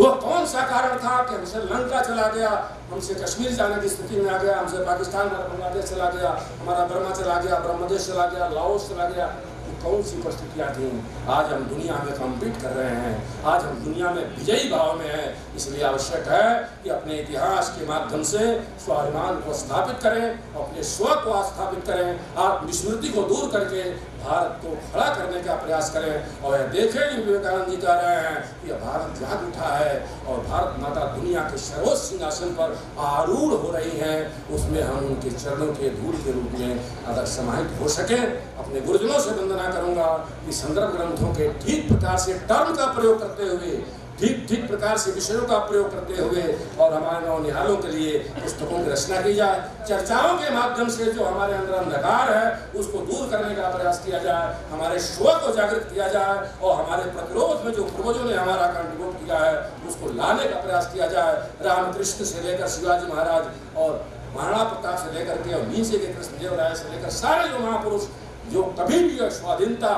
वह कौन सा कारण था कि हमसे लंका चला गया? हमसे कश्मीर जाने की स्थिति में आ गया, हमसे पाकिस्तान बांग्लादेश चला गया, हमारा बर्मा चला गया ब्रह्मदेश चला गया, लाओस चला गया। ये कौन सी परिस्थितियाँ थी? आज हम दुनिया में कम्पीट कर रहे हैं। आज हम दुनिया में विजयी भाव में हैं। इसलिए आवश्यक है कि अपने इतिहास के माध्यम से स्वाभिमान को स्थापित करें, अपने स्व को स्थापित करें आप विस्मृति को दूर करके भारत को खड़ा करने का प्रयास करें। और यह देखें कि विवेकानंद जी कह रहे हैं कि भारत जाग उठा है और भारत माता दुनिया के सर्वोच्च सिंहासन पर आरूढ़ हो रही हैं। उसमें हम उनके चरणों के धूल के रूप में अगर समाहित हो सके। अपने गुरुजनों से वंदना करूँगा कि संदर्भ ग्रंथों के ठीक प्रकार से टर्म का प्रयोग करते हुए, ठीक ठीक प्रकार से विषयों का प्रयोग करते हुए और हमारे नौनिहालों के लिए पुस्तकों की रचना की जाए। चर्चाओं के माध्यम से जो हमारे अंदर अंधकार है, उसको दूर करने का प्रयास किया जाए, हमारे स्व को जागृत किया जाए और हमारे प्रतिरोध में जो पूर्वजों ने हमारा कंट्रीब्यूट किया है, उसको लाने का प्रयास किया जाए। रामकृष्ण से लेकर शिवाजी महाराज और महाराणा प्रताप से लेकर के और नीचे के कृष्णदेव राय से लेकर सारे जो महापुरुष जो कभी भी स्वाधीनता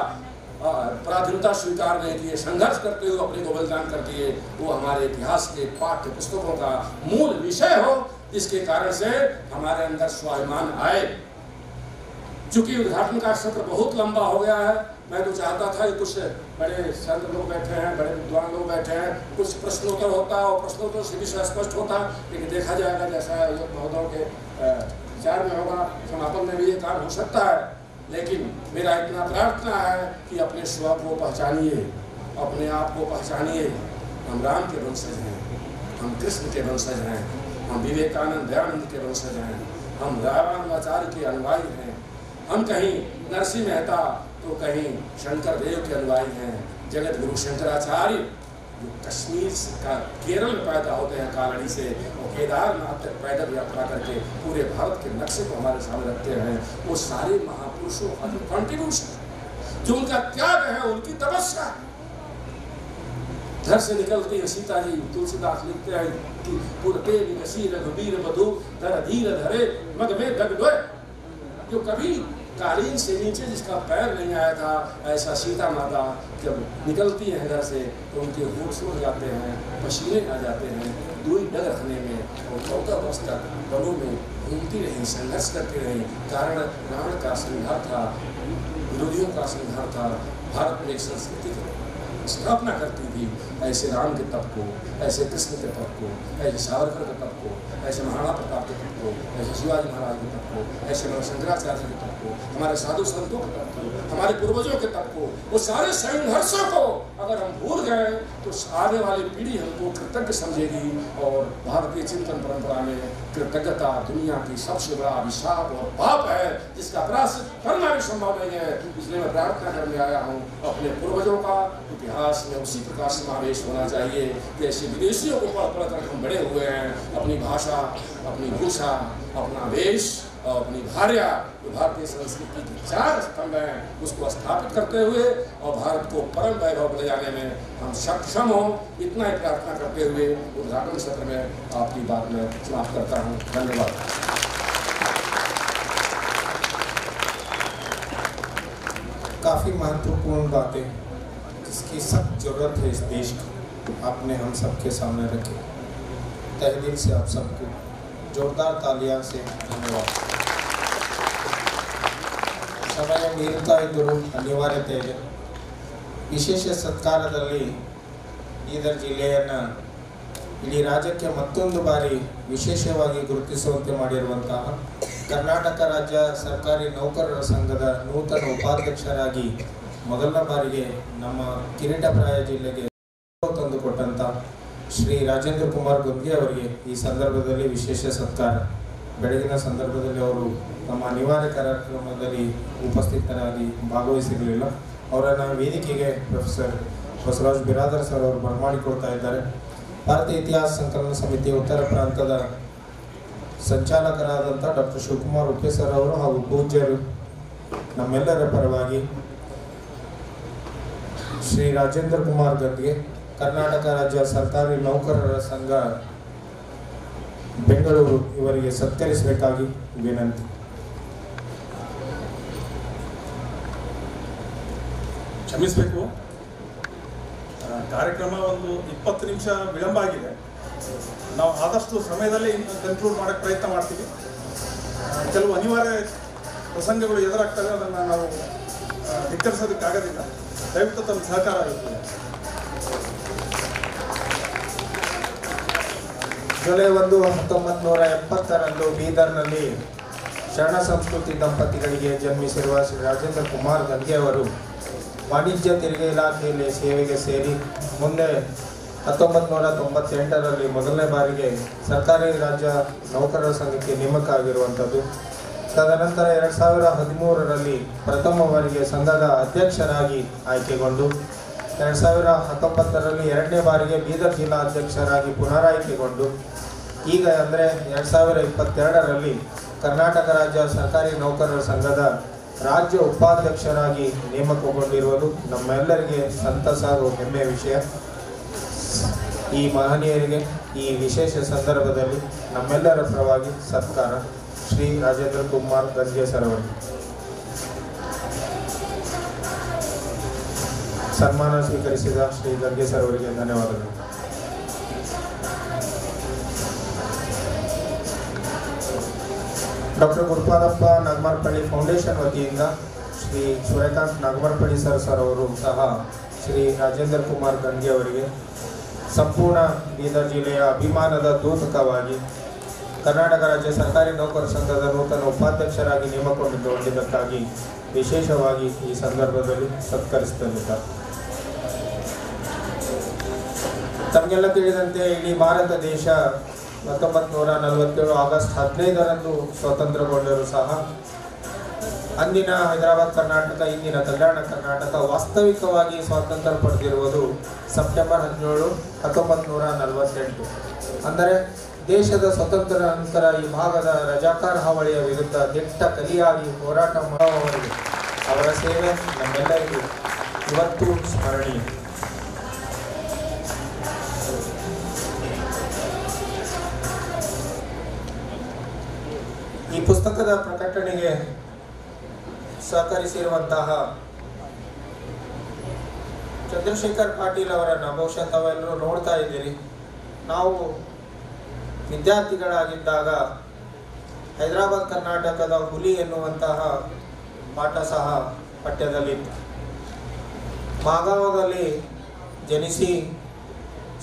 पराधीनता स्वीकार नहीं किए, संघर्ष करते हुए अपने को बलिदान कर दिए वो हमारे इतिहास के पाठ्य पुस्तकों का मूल विषय हो। जिसके कारण से हमारे अंदर स्वाभिमान आए। चूँकि उद्घाटन का सत्र बहुत लंबा हो गया है, मैं तो चाहता था कि कुछ बड़े संत लोग बैठे हैं, बड़े विद्वान लोग बैठे हैं, कुछ प्रश्नोत्तर होता और प्रश्नोत्तर से विषय स्पष्ट होता, लेकिन देखा जाएगा जैसा महोदयों के विचार में होगा, समापन में भी ये काम हो सकता है। लेकिन मेरा इतना प्रार्थना है कि अपने स्व को पहचानिए, अपने आप को पहचानिए। हम राम के वंशज हैं, हम कृष्ण के वंशज हैं, हम विवेकानंद, दयानंद के वंशज हैं, हम रामाचार्य के अनुयायी हैं। हम कहीं नरसिंह मेहता तो कहीं शंकर देव के अनुयायी हैं। जगत गुरु शंकराचार्य, जो कश्मीर का केरल में पैदा होते हैं, कालड़ी से, और केदारनाथ तक पैदल यात्रा करके पूरे भारत के नक्शे को हमारे सामने रखते हैं। वो सारे महापुरुषों का जो कॉन्ट्रीब्यूशन जो उनका त्याग है, उनकी तपस्या घर से निकलती है, सीता जी तुलसीदास लिखते हैं कि पुरते विकसी रघुवीर मधु, धर धीर धरे मग में दग जो कभी कालीन से नीचे जिसका पैर नहीं आया था, ऐसा सीता माता जब निकलती है घर से तो उनके होठ सूख जाते हैं, पसीने आ जाते हैं, दुई डग रखने में और चौदह वर्ष तक वनों में घूमती रही, संघर्ष करती रही, कारण रावण का संघार था, विरोधियों का संघार था, भारत में एक संस्कृति स्थापना करती थी ऐसे राम के तप को, ऐसे कृष्ण के तप को, ऐसे सावरकर के तप को, ऐसे महाराणा प्रताप के तप को, ऐसे शिवाजी महाराज के तप को, ऐसे शंकराचार्य के तप को, हमारे साधु संतों के तप को हमारे पूर्वजों के तप को वो सारे संघर्षों को अगर हम भूल गए तो आने वाली पीढ़ी हमको कृतज्ञ समझेगी और भारतीय चिंतन परंपरा में कृतज्ञता दुनिया की सबसे बड़ा अभिशाप और पाप है, जिसका प्रायश्चित करना भी संभव नहीं है। इसलिए मैं प्रार्थना करने आया हूँ, अपने पूर्वजों का इतिहास में उसी प्रकार समावेश होना चाहिए ऐसे विदेशियों को पढ़ कर हम बड़े हुए हैं। अपनी भाषा, अपनी भूषा, अपना वेश और अपनी भार्या भारतीय संस्कृति के चार स्तंभ हैं, उसको स्थापित करते हुए और भारत को परम वैभव ले जाने में हम सक्षम हों, इतना ही प्रार्थना करते हुए उद्घाटन सत्र में आपकी बात में समाप्त करता हूँ। धन्यवाद। काफ़ी महत्वपूर्ण बातें जिसकी सख्त ज़रूरत है इस देश को, आपने हम सबके सामने रखी। तहे से आप सबको जोरदार तालियाँ से धन्यवाद। ಸಮಯ ಮೀರುತ್ತಾ ಇದ್ದರೂ ಅನಿವಾರ್ಯತೆ ಇದೆ ವಿಶೇಷ ಸತ್ಕಾರದಲ್ಲಿ ಬೀದರ್ ಜಿಲ್ಲೆಯನ್ನು ಇಡೀ ರಾಜ್ಯಕ್ಕೆ ಮತ್ತೊಂದು ಬಾರಿ ವಿಶೇಷವಾಗಿ ಗುರುತಿಸುವಂತೆ ಮಾಡಿರುವಂತಹ ಕರ್ನಾಟಕ ರಾಜ್ಯ ಸರ್ಕಾರಿ ನೌಕರರ ಸಂಘದ ನೂತನ ಉಪಾಧ್ಯಕ್ಷರಾಗಿ ಮೊದಲ ಬಾರಿಗೆ ನಮ್ಮ ಕಿರೀಟಪ್ರಾಯ ಜಿಲ್ಲೆಗೆ ತಂದುಕೊಟ್ಟಂತ ಶ್ರೀ ರಾಜೇಂದ್ರ ಕುಮಾರ್ ಗುಂದ್ಗೆ ಅವರಿಗೆ ಈ ಸಂದರ್ಭದಲ್ಲಿ ವಿಶೇಷ ಸತ್ಕಾರ. ಬೆಳಗಿನ ಸಂದರ್ಭದಲ್ಲಿ ಅವರು ನಮ್ಮ ಅನಿವಾರ್ಯ ಕಾರ್ಯಕ್ರಮದಲ್ಲಿ ಉಪಸ್ಥಿತರಾಗಿ ಭಾಗವಹಿಸಿರಲಿಲ್ಲ. ಅವರನ್ನು ವೇದಿಕೆಗೆ ಪ್ರೊಫೆಸರ್ ಬಸವರಾಜ್ ಬಿರಾದರ್ ಸರ್ ಅವರು ಬರಮಾಡಿಕೊಡ್ತಾ ಇದ್ದಾರೆ. ಭಾರತೀಯ ಇತಿಹಾಸ ಸಂಕಲನ ಸಮಿತಿಯ ಉತ್ತರ ಪ್ರಾಂತದ ಸಂಚಾಲಕರಾದಂಥ ಡಾಕ್ಟರ್ ಶಿವಕುಮಾರ್ ಉಪ್ಪೆ ಸರ್ ಅವರು ಹಾಗೂ ಪೂಜ್ಯರು ನಮ್ಮೆಲ್ಲರ ಪರವಾಗಿ ಶ್ರೀ ರಾಜೇಂದ್ರ ಕುಮಾರ್ ಗದ್ಗೆ, ಕರ್ನಾಟಕ ರಾಜ್ಯ ಸರ್ಕಾರಿ ನೌಕರರ ಸಂಘ ಬೆಂಗಳೂರು ಇವರಿಗೆ ಸತ್ಕರಿಸಬೇಕಾಗಿ ವಿನಂತಿ. ಕ್ಷಮಿಸಬೇಕು. ಕಾರ್ಯಕ್ರಮ ಒಂದು ಇಪ್ಪತ್ತು ನಿಮಿಷ ವಿಳಂಬ ಆಗಿದೆ. ನಾವು ಆದಷ್ಟು ಸಮಯದಲ್ಲೇ ಕನ್ಕ್ಲೂಡ್ ಮಾಡೋಕ್ಕೆ ಪ್ರಯತ್ನ ಮಾಡ್ತೀವಿ. ಕೆಲವು ಅನಿವಾರ್ಯ ಪ್ರಸಂಗಗಳು ಎದುರಾಗ್ತವೆ, ಅದನ್ನು ನಾವು ಧಿಕ್ಕರಿಸೋದಕ್ಕಾಗೋದಿಲ್ಲ. ದಯವಿಟ್ಟು ತಮ್ಮ ಸಹಕಾರ ಇರ್ತದೆ ಜುಲೈ ಒಂದು ಹತ್ತೊಂಬತ್ತು ನೂರ ಎಪ್ಪತ್ತರಂದು ಬೀದರ್ನಲ್ಲಿ ಶರಣ ಸಂಸ್ಕೃತಿ ದಂಪತಿಗಳಿಗೆ ಜನ್ಮಿಸಿರುವ ಶ್ರೀ ರಾಜೇಂದ್ರ ಕುಮಾರ್ ಗಂಗೆ ಅವರು ವಾಣಿಜ್ಯ ತೆರಿಗೆ ಇಲಾಖೆಯಲ್ಲಿ ಸೇವೆಗೆ ಸೇರಿ ಮುಂದೆ ಹತ್ತೊಂಬತ್ತು ನೂರ ತೊಂಬತ್ತೆಂಟರಲ್ಲಿ ಮೊದಲನೇ ಬಾರಿಗೆ ಸರ್ಕಾರಿ ರಾಜ್ಯ ನೌಕರರ ಸಂಘಕ್ಕೆ ನೇಮಕ ಆಗಿರುವಂಥದ್ದು. ತದನಂತರ ಎರಡು ಸಾವಿರ ಹದಿಮೂರರಲ್ಲಿ ಪ್ರಥಮ ಬಾರಿಗೆ ಸಂಘದ ಅಧ್ಯಕ್ಷರಾಗಿ ಆಯ್ಕೆಗೊಂಡು ಎರಡು ಸಾವಿರ ಹತ್ತೊಂಬತ್ತರಲ್ಲಿ ಎರಡನೇ ಬಾರಿಗೆ ಬೀದರ್ ಜಿಲ್ಲಾಧ್ಯಕ್ಷರಾಗಿ ಪುನರಾಯ್ಕೆಗೊಂಡು, ಈಗ ಅಂದರೆ ಎರಡು ಸಾವಿರ ಇಪ್ಪತ್ತೆರಡರಲ್ಲಿ ಕರ್ನಾಟಕ ರಾಜ್ಯ ಸರ್ಕಾರಿ ನೌಕರರ ಸಂಘದ ರಾಜ್ಯ ಉಪಾಧ್ಯಕ್ಷರಾಗಿ ನೇಮಕಗೊಂಡಿರುವುದು ನಮ್ಮೆಲ್ಲರಿಗೆ ಸಂತಸ ಹೆಮ್ಮೆಯ ವಿಷಯ. ಈ ಮಹನೀಯರಿಗೆ ಈ ವಿಶೇಷ ಸಂದರ್ಭದಲ್ಲಿ ನಮ್ಮೆಲ್ಲರ ಪರವಾಗಿ ಸತ್ಕಾರ. ಶ್ರೀ ರಾಜೇಂದ್ರ ಕುಮಾರ್ ಗಂಜೆ ಸರ್ ಸನ್ಮಾನ ಸ್ವೀಕರಿಸಿದ ಶ್ರೀ ಗಂಗೆ ಸರ್ ಅವರಿಗೆ ಧನ್ಯವಾದಗಳು. ಡಾಕ್ಟರ್ ಗುರುಪಾದಪ್ಪ ನಾಗಮಾರ್ಪಳ್ಳಿ ಫೌಂಡೇಶನ್ ವತಿಯಿಂದ ಶ್ರೀ ಸೂರ್ಯಕಾಂತ್ ನಾಗಮಾರ್ಪಳ್ಳಿ ಸರ್ ಸರ್ ಅವರು ಸಹ ಶ್ರೀ ರಾಜೇಂದ್ರ ಕುಮಾರ್ ಗಂಗೆ ಅವರಿಗೆ ಸಂಪೂರ್ಣ ಬೀದರ್ ಜಿಲ್ಲೆಯ ಅಭಿಮಾನದ ದೂತಕವಾಗಿ ಕರ್ನಾಟಕ ರಾಜ್ಯ ಸರ್ಕಾರಿ ನೌಕರ ಸಂಘದ ನೂತನ ಉಪಾಧ್ಯಕ್ಷರಾಗಿ ನೇಮಕಗೊಂಡಿದ್ದಕ್ಕಾಗಿ ವಿಶೇಷವಾಗಿ ಈ ಸಂದರ್ಭದಲ್ಲಿ ಸತ್ಕರಿಸುತ್ತಿದ್ದಾರೆ ತಮಗೆಲ್ಲ ತಿಳಿದಂತೆ ಇಡೀ ಭಾರತ ದೇಶ ಹತ್ತೊಂಬತ್ತು ನೂರ ನಲವತ್ತೇಳು ಆಗಸ್ಟ್ ಹದಿನೈದರಂದು ಸ್ವತಂತ್ರಗೊಂಡರೂ ಸಹ ಅಂದಿನ ಹೈದರಾಬಾದ್ ಕರ್ನಾಟಕ, ಇಂದಿನ ಕಲ್ಯಾಣ ಕರ್ನಾಟಕ ವಾಸ್ತವಿಕವಾಗಿ ಸ್ವಾತಂತ್ರ್ಯ ಪಡೆದಿರುವುದು ಸೆಪ್ಟೆಂಬರ್ ಹದಿನೇಳು, ಹತ್ತೊಂಬತ್ತು ನೂರ ನಲವತ್ತೆಂಟು. ಅಂದರೆ ದೇಶದ ಸ್ವತಂತ್ರ ನಂತರ ಈ ಭಾಗದ ರಜಾಕಾರ ಹಾವಳಿಯ ವಿರುದ್ಧ ದಿಟ್ಟ ಕಲಿಯಾಗಿ ಹೋರಾಟ ಮಾಡುವವರಿಗೆ ಅವರ ಸೇವೆ ನಮ್ಮೆಲ್ಲರಿಗೂ ಇವತ್ತು ಸ್ಮರಣೀಯ. ಈ ಪುಸ್ತಕದ ಪ್ರಕಟಣೆಗೆ ಸಹಕರಿಸಿರುವಂತಹ ಚಂದ್ರಶೇಖರ್ ಪಾಟೀಲ್ ಅವರನ್ನು ಬಹುಶಃ ತಾವೆಲ್ಲರೂ ನೋಡ್ತಾ ಇದ್ದೀರಿ. ನಾವು ವಿದ್ಯಾರ್ಥಿಗಳಾಗಿದ್ದಾಗ ಹೈದರಾಬಾದ್ ಕರ್ನಾಟಕದ ಹುಲಿ ಎನ್ನುವಂತಹ ಪಾಠ ಸಹ ಪಠ್ಯದಲ್ಲಿತ್ತು. ಮಾಗಾವದಲ್ಲಿ ಜನಿಸಿ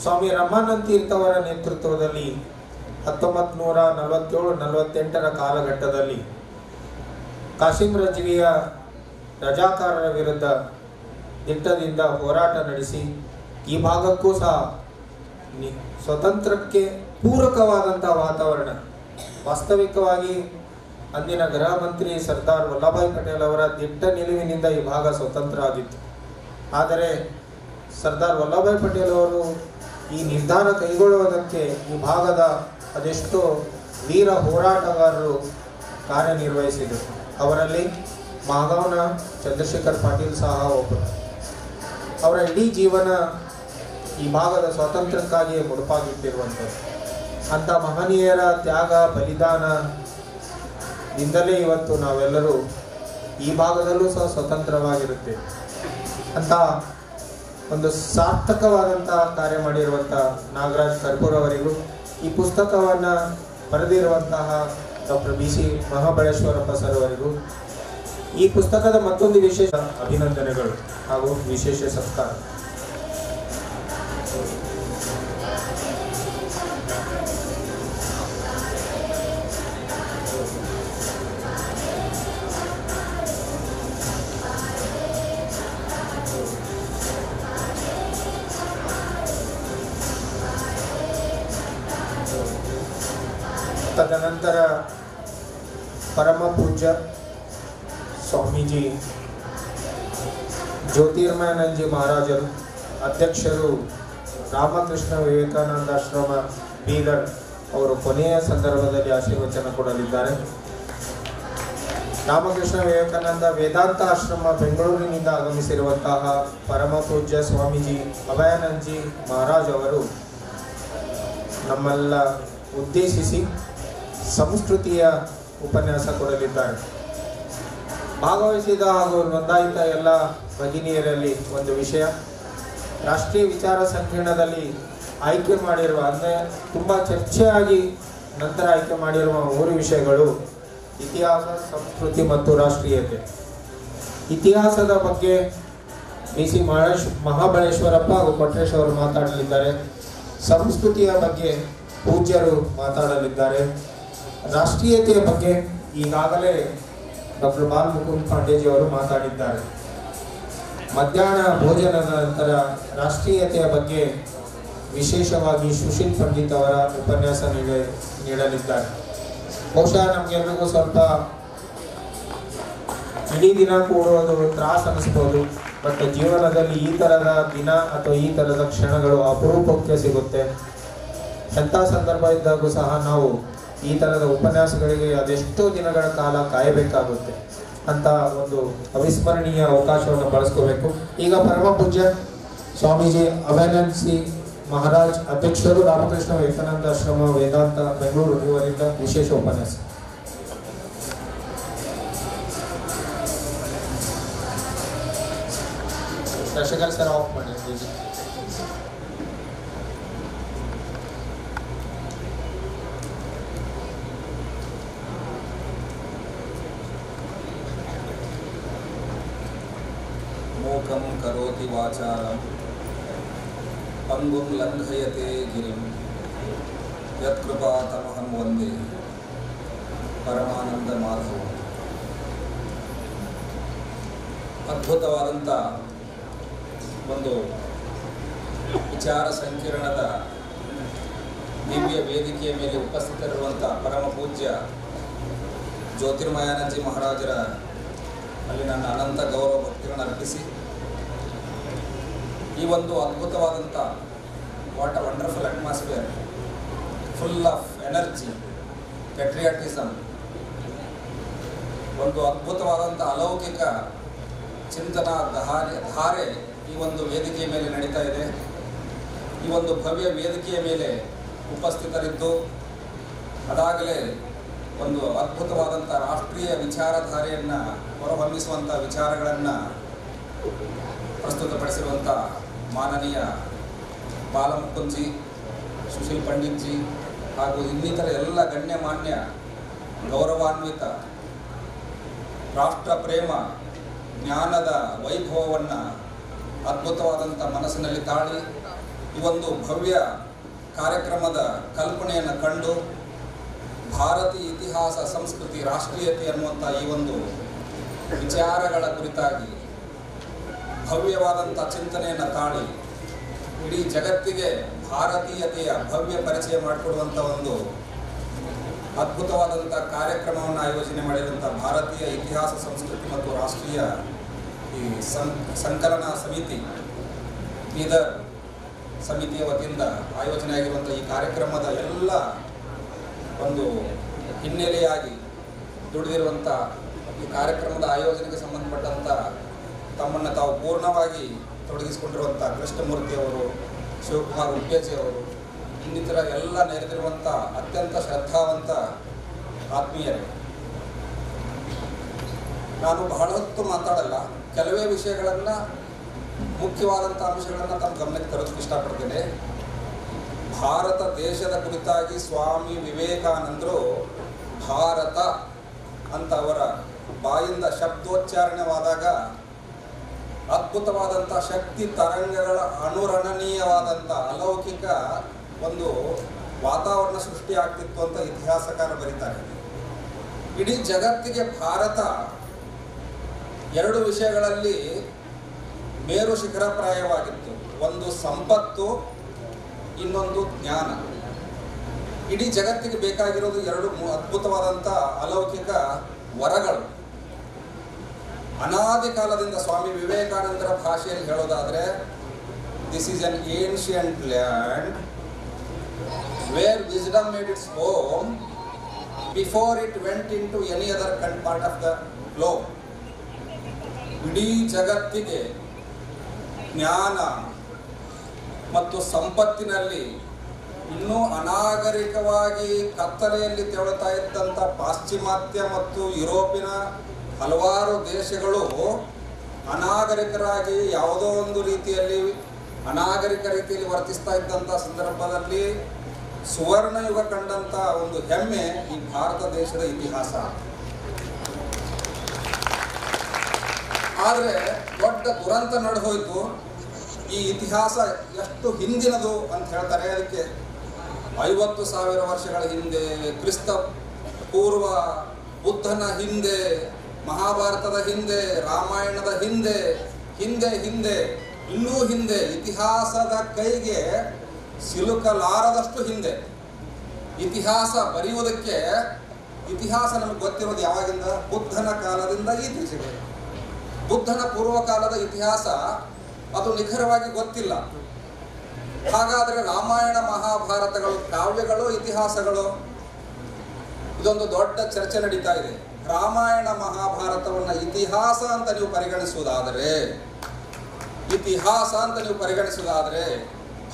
ಸ್ವಾಮಿ ರಮಾನಂದ ತೀರ್ಥವರ ನೇತೃತ್ವದಲ್ಲಿ ಹತ್ತೊಂಬತ್ತು ನೂರ ನಲವತ್ತೇಳು ನಲವತ್ತೆಂಟರ ಕಾಲಘಟ್ಟದಲ್ಲಿ ಕಾಸಿಂ ರಜ್ವಿಯ ರಜಾಕಾರರ ವಿರುದ್ಧ ದಿಟ್ಟದಿಂದ ಹೋರಾಟ ನಡೆಸಿ ಈ ಭಾಗಕ್ಕೂ ಸಹ ಸ್ವತಂತ್ರಕ್ಕೆ ಪೂರಕವಾದಂಥ ವಾತಾವರಣ. ವಾಸ್ತವಿಕವಾಗಿ ಅಂದಿನ ಗೃಹ ಮಂತ್ರಿ ಸರ್ದಾರ್ ವಲ್ಲಭಾಯ್ ಪಟೇಲ್ ಅವರ ದಿಟ್ಟ ನಿಲುವಿನಿಂದ ಈ ಭಾಗ ಸ್ವತಂತ್ರ ಆಗಿತ್ತು. ಆದರೆ ಸರ್ದಾರ್ ವಲ್ಲಭಾಯ್ ಪಟೇಲ್ ಅವರು ಈ ನಿರ್ಧಾರ ಕೈಗೊಳ್ಳುವುದಕ್ಕೆ ಈ ಭಾಗದ ಅದೆಷ್ಟೋ ವೀರ ಹೋರಾಟಗಾರರು ಕಾರ್ಯನಿರ್ವಹಿಸಿದರು. ಅವರಲ್ಲಿ ಮಾಗಾವ್ನ ಚಂದ್ರಶೇಖರ್ ಪಾಟೀಲ್ ಸಹ ಒಬ್ಬರು. ಅವರ ಇಡೀ ಜೀವನ ಈ ಭಾಗದ ಸ್ವಾತಂತ್ರ್ಯಕ್ಕಾಗಿ ಮುಡುಪಾಗಿಟ್ಟಿರುವಂಥದ್ದು. ಅಂಥ ಮಹನೀಯರ ತ್ಯಾಗ ಬಲಿದಾನದಿಂದಲೇ ಇವತ್ತು ನಾವೆಲ್ಲರೂ ಈ ಭಾಗದಲ್ಲೂ ಸಹ ಸ್ವತಂತ್ರವಾಗಿರುತ್ತೇವೆ ಅಂತ ಒಂದು ಸಾರ್ಥಕವಾದಂಥ ಕಾರ್ಯ ಮಾಡಿರುವಂಥ ನಾಗರಾಜ್ ಕರ್ಪೂರ್ ಅವರಿಗೂ ಈ ಪುಸ್ತಕವನ್ನು ಬರೆದಿರುವಂತಹ doctor B C Mahabaleshwarappa sir ಅವರಿಗೂ, ಈ ಪುಸ್ತಕದ ಮತ್ತೊಂದು ವಿಶೇಷ ಅಭಿನಂದನೆಗಳು ಹಾಗೂ ವಿಶೇಷ ಸತ್ಕಾರ. ಜ್ಯೋತಿರ್ಮಯಾನಂದಜಿ ಮಹಾರಾಜರು, ಅಧ್ಯಕ್ಷರು ರಾಮಕೃಷ್ಣ ವಿವೇಕಾನಂದ ಆಶ್ರಮ, ಬೀದರ್ ಅವರು ಕೊನೆಯ ಸಂದರ್ಭದಲ್ಲಿ ಆಶೀರ್ವಚನ ಕೊಡಲಿದ್ದಾರೆ. ರಾಮಕೃಷ್ಣ ವಿವೇಕಾನಂದ ವೇದಾಂತ ಆಶ್ರಮ ಬೆಂಗಳೂರಿನಿಂದ ಆಗಮಿಸಿರುವಂತಹ ಪರಮ ಪೂಜ್ಯ ಸ್ವಾಮೀಜಿ ಅಭಯಾನಂದಜಿ ಮಹಾರಾಜ್ ಅವರು ನಮ್ಮೆಲ್ಲ ಉದ್ದೇಶಿಸಿ ಸಂಸ್ಕೃತಿಯ ಉಪನ್ಯಾಸ ಕೊಡಲಿದ್ದಾರೆ. ಭಾಗವಹಿಸಿದ ಹಾಗೂ ನೋಂದಾಯಿತ ಎಲ್ಲ ಭಗಿನಿಯರಲ್ಲಿ ಒಂದು ವಿಷಯ. ರಾಷ್ಟ್ರೀಯ ವಿಚಾರ ಸಂಕಿರಣದಲ್ಲಿ ಆಯ್ಕೆ ಮಾಡಿರುವ ಅಂದರೆ ತುಂಬ ಚರ್ಚೆಯಾಗಿ ನಂತರ ಆಯ್ಕೆ ಮಾಡಿರುವ ಮೂರು ವಿಷಯಗಳು. ಇತಿಹಾಸ, ಸಂಸ್ಕೃತಿ ಮತ್ತು ರಾಷ್ಟ್ರೀಯತೆ. ಇತಿಹಾಸದ ಬಗ್ಗೆ ಬಿ ಸಿ. ಮಹೇಶ್, ಮಹಾಬಳೇಶ್ವರಪ್ಪ ಹಾಗೂ ಕೊಟ್ರೇಶ್ ಅವರು ಮಾತಾಡಲಿದ್ದಾರೆ. ಸಂಸ್ಕೃತಿಯ ಬಗ್ಗೆ ಪೂಜ್ಯರು ಮಾತಾಡಲಿದ್ದಾರೆ. ರಾಷ್ಟ್ರೀಯತೆಯ ಬಗ್ಗೆ ಈಗಾಗಲೇ ಡಾಕ್ಟರ್ ಬಾಲ್ ಮುಕುಂದ್ ಪಾಂಡೇಜಿ ಅವರು ಮಾತಾಡಿದ್ದಾರೆ. ಮಧ್ಯಾಹ್ನ ಭೋಜನದ ನಂತರ ರಾಷ್ಟ್ರೀಯತೆಯ ಬಗ್ಗೆ ವಿಶೇಷವಾಗಿ ಸುಶೀಲ್ ಪಂಡಿತ್ ಅವರ ಉಪನ್ಯಾಸ ನೀಡ, ನೀಡಲಿದ್ದಾರೆ. ಬಹುಶಃ ನಮಗೆಲ್ಲರಿಗೂ ಸ್ವಲ್ಪ ಇಡೀ ದಿನ ಕೂಡೋದು ತ್ರಾಸ ಅನಿಸ್ಬೋದು, ಬಟ್ ಜೀವನದಲ್ಲಿ ಈ ಥರದ ದಿನ ಅಥವಾ ಈ ಥರದ ಕ್ಷಣಗಳು ಅಪರೂಪಕ್ಕೆ ಸಿಗುತ್ತೆ. ಎಂಥ ಸಂದರ್ಭ ಇದ್ದಾಗೂ ಸಹ ನಾವು ಈ ಥರದ ಉಪನ್ಯಾಸಗಳಿಗೆ ಅದೆಷ್ಟೋ ದಿನಗಳ ಕಾಲ ಕಾಯಬೇಕಾಗುತ್ತೆ. ಅಂತ ಒಂದು ಅವಿಸ್ಮರಣೀಯ ಅವಕಾಶವನ್ನು ಬಳಸ್ಕೋಬೇಕು. ಈಗ ಪರಮ ಪೂಜ್ಯ ಸ್ವಾಮೀಜಿ ಅಭಯನಂದ್ ಮಹಾರಾಜ್ ಅಧ್ಯಕ್ಷರು ರಾಮಕೃಷ್ಣ ವಿವೇಕಾನಂದ ಆಶ್ರಮ ವೇದಾಂತ ಬೆಂಗಳೂರು ಇವರಿಂದ ವಿಶೇಷ ಉಪನ್ಯಾಸ. ಸರ್ ಆಫ್ ಮಾಡಿ. ಮೂಕಂ ಕರೋತಿ ವಾಚಾರಂ ಪಂಗುಂ ಲಂಘಯತೆ ಗಿರಿಂ ಯತ್ಕೃಪಾತಮಹಂ ವಂದೇ ಪರಮಾನಂದ ಮಾಧವ ಅದ್ಭುತವಾದಂಥ ಒಂದು ವಿಚಾರ ಸಂಕಿರಣದ ದಿವ್ಯ ವೇದಿಕೆಯ ಮೇಲೆ ಉಪಸ್ಥಿತರಿರುವಂಥ ಪರಮ ಪೂಜ್ಯ ಜ್ಯೋತಿರ್ಮಯಾನಂದಜಿ ಮಹಾರಾಜರ ಅಲ್ಲಿ ನನ್ನ ಅನಂತ ಗೌರವ ಭಕ್ತಿಗಳನ್ನು ಅರ್ಪಿಸಿ ಈ ಒಂದು ಅದ್ಭುತವಾದಂಥ what a wonderful atmosphere full of energy patriotism ಒಂದು ಅದ್ಭುತವಾದಂಥ ಅಲೌಕಿಕ ಚಿಂತನ, ಧಾರೆ ಧಾರೆ ಈ ಒಂದು ವೇದಿಕೆಯ ಮೇಲೆ ನಡೀತಾ ಇದೆ. ಈ ಒಂದು ಭವ್ಯ ವೇದಿಕೆಯ ಮೇಲೆ ಉಪಸ್ಥಿತರಿದ್ದು, ಅದಾಗಲೇ ಒಂದು ಅದ್ಭುತವಾದಂಥ ರಾಷ್ಟ್ರೀಯ ವಿಚಾರಧಾರೆಯನ್ನು ಹೊರಹೊಮ್ಮಿಸುವಂಥ ವಿಚಾರಗಳನ್ನು ಪ್ರಸ್ತುತಪಡಿಸಿರುವಂಥ ಮಾನನೀಯ ಬಾಲಮುಕುಂಜಿ ಸುಶೀಲ್ ಪಂಡಿತ್ಜಿ ಹಾಗೂ ಇನ್ನಿತರ ಎಲ್ಲ ಗಣ್ಯಮಾನ್ಯ, ಗೌರವಾನ್ವಿತ ರಾಷ್ಟ್ರ ಪ್ರೇಮ ಜ್ಞಾನದ ವೈಭವವನ್ನು ಅದ್ಭುತವಾದಂಥ ಮನಸ್ಸಿನಲ್ಲಿ ತಾಳಿ ಈ ಒಂದು ಭವ್ಯ ಕಾರ್ಯಕ್ರಮದ ಕಲ್ಪನೆಯನ್ನು ಕಂಡು ಭಾರತೀಯ ಇತಿಹಾಸ, ಸಂಸ್ಕೃತಿ, ರಾಷ್ಟ್ರೀಯತೆ ಅನ್ನುವಂಥ ಈ ಒಂದು ವಿಚಾರಗಳ ಕುರಿತಾಗಿ ಭವ್ಯವಾದಂಥ ಚಿಂತನೆಯನ್ನು ತಾಳಿ ಇಡೀ ಜಗತ್ತಿಗೆ ಭಾರತೀಯತೆಯ ಭವ್ಯ ಪರಿಚಯ ಮಾಡಿಕೊಡುವಂಥ ಒಂದು ಅದ್ಭುತವಾದಂಥ ಕಾರ್ಯಕ್ರಮವನ್ನು ಆಯೋಜನೆ ಮಾಡಿದಂಥ ಭಾರತೀಯ ಇತಿಹಾಸ, ಸಂಸ್ಕೃತಿ ಮತ್ತು ರಾಷ್ಟ್ರೀಯ ಈ ಸಂಕಲನ ಸಮಿತಿ, ಬೀದರ್ ಸಮಿತಿಯ ವತಿಯಿಂದ ಆಯೋಜನೆಯಾಗಿರುವಂಥ ಈ ಕಾರ್ಯಕ್ರಮದ ಎಲ್ಲ ಒಂದು ಹಿನ್ನೆಲೆಯಾಗಿ ದುಡಿದಿರುವಂಥ ಈ ಕಾರ್ಯಕ್ರಮದ ಆಯೋಜನೆಗೆ ಸಂಬಂಧಪಟ್ಟಂಥ ತಮ್ಮನ್ನು ತಾವು ಪೂರ್ಣವಾಗಿ ತೊಡಗಿಸಿಕೊಂಡಿರುವಂಥ ಕೃಷ್ಣಮೂರ್ತಿಯವರು ಶಿವಕುಮಾರ್ ಉಪ್ಪೇಜಿ ಇನ್ನಿತರ ಎಲ್ಲ ನೆರೆದಿರುವಂಥ ಅತ್ಯಂತ ಶ್ರದ್ಧಾವಂತ ಆತ್ಮೀಯರೇ. ನಾನು ಬಹಳ ಹೊತ್ತು ಮಾತಾಡಲ್ಲ, ಕೆಲವೇ ವಿಷಯಗಳನ್ನು, ಮುಖ್ಯವಾದಂಥ ಅಂಶಗಳನ್ನು ತಮ್ಮ ಗಮನಕ್ಕೆ ತರೋದಕ್ಕೆ ಇಷ್ಟಪಡ್ತೇನೆ. ಭಾರತ ದೇಶದ ಕುರಿತಾಗಿ ಸ್ವಾಮಿ ವಿವೇಕಾನಂದರು ಭಾರತ ಅಂತ ಅವರ ಬಾಯಿಂದ ಶಬ್ದೋಚ್ಚಾರಣೆವಾದಾಗ ಅದ್ಭುತವಾದಂಥ ಶಕ್ತಿ ತರಂಗಗಳ ಅನುರಣನೀಯವಾದಂಥ ಅಲೌಕಿಕ ಒಂದು ವಾತಾವರಣ ಸೃಷ್ಟಿಯಾಗ್ತಿತ್ತು ಅಂತ ಇತಿಹಾಸಕಾರ ಬರೀತಾರೆ. ಇಡೀ ಜಗತ್ತಿಗೆ ಭಾರತ ಎರಡು ವಿಷಯಗಳಲ್ಲಿ ಮೇರು ಶಿಖರಪ್ರಾಯವಾಗಿತ್ತು ಒಂದು ಸಂಪತ್ತು, ಇನ್ನೊಂದು ಜ್ಞಾನ. ಇಡೀ ಜಗತ್ತಿಗೆ ಬೇಕಾಗಿರೋದು ಎರಡು ಅದ್ಭುತವಾದಂಥ ಅಲೌಕಿಕ ವರಗಳು. ಅನಾದಿ ಕಾಲದಿಂದ ಸ್ವಾಮಿ ವಿವೇಕಾನಂದರ ಭಾಷೆಯಲ್ಲಿ ಹೇಳೋದಾದ್ರೆ this is an ancient land where wisdom made its home before it went into any other count part of the globe ಇಡೀ ಜಗತ್ತಿಗೆ ಜ್ಞಾನ ಮತ್ತು ಸಂಪತ್ತಿನಲ್ಲಿ ಇನ್ನೂ ಅನಾಗರಿಕವಾಗಿ ಕತ್ತಲೆಯಲ್ಲಿ ತೆವಳುತ್ತಾ ಇದ್ದಂಥ ಪಾಶ್ಚಿಮಾತ್ಯ ಮತ್ತು ಯುರೋಪಿನ ಹಲವಾರು ದೇಶಗಳು ಅನಾಗರಿಕರಾಗಿ ಯಾವುದೋ ಒಂದು ರೀತಿಯಲ್ಲಿ ಅನಾಗರಿಕ ರೀತಿಯಲ್ಲಿ ವರ್ತಿಸ್ತಾ ಇದ್ದಂಥ ಸಂದರ್ಭದಲ್ಲಿ ಸುವರ್ಣ ಯುಗ ಕಂಡಂಥ ಒಂದು ಹೆಮ್ಮೆ ಈ ಭಾರತ ದೇಶದ ಇತಿಹಾಸ. ಆದರೆ ದೊಡ್ಡ ದುರಂತ ನಡೆದೋಯ್ತು. ಈ ಇತಿಹಾಸ ಎಷ್ಟು ಹಿಂದಿನದು ಅಂತ ಹೇಳ್ತಾರೆ. ಅದಕ್ಕೆ ಐವತ್ತು ಸಾವಿರ ವರ್ಷಗಳ ಹಿಂದೆ ಕ್ರಿಸ್ತ ಪೂರ್ವ ಬುದ್ಧನ ಹಿಂದೆ ಮಹಾಭಾರತದ ಹಿಂದೆ, ರಾಮಾಯಣದ ಹಿಂದೆ ಹಿಂದೆ ಹಿಂದೆ, ಇನ್ನೂ ಹಿಂದೆ, ಇತಿಹಾಸದ ಕೈಗೆ ಸಿಲುಕಲಾರದಷ್ಟು ಹಿಂದೆ. ಇತಿಹಾಸ ಬರೆಯುವುದಕ್ಕೆ, ಇತಿಹಾಸ ನಮಗೆ ಗೊತ್ತಿರೋದು ಯಾವಾಗಿಂದ? ಬುದ್ಧನ ಕಾಲದಿಂದ ಇತ್ತೀಚೆಗೆ ಬುದ್ಧನ ಪೂರ್ವಕಾಲದ ಇತಿಹಾಸ ಅದು ನಿಖರವಾಗಿ ಗೊತ್ತಿಲ್ಲ. ಹಾಗಾದರೆ ರಾಮಾಯಣ ಮಹಾಭಾರತಗಳು ಕಾವ್ಯಗಳು ಇತಿಹಾಸಗಳು? ಇದೊಂದು ದೊಡ್ಡ ಚರ್ಚೆ ನಡೀತಾ ಇದೆ. ರಾಮಾಯಣ ಮಹಾಭಾರತವನ್ನು ಇತಿಹಾಸ ಅಂತ ನೀವು ಪರಿಗಣಿಸುವುದಾದರೆ, ಇತಿಹಾಸ ಅಂತ ನೀವು ಪರಿಗಣಿಸುವುದಾದರೆ,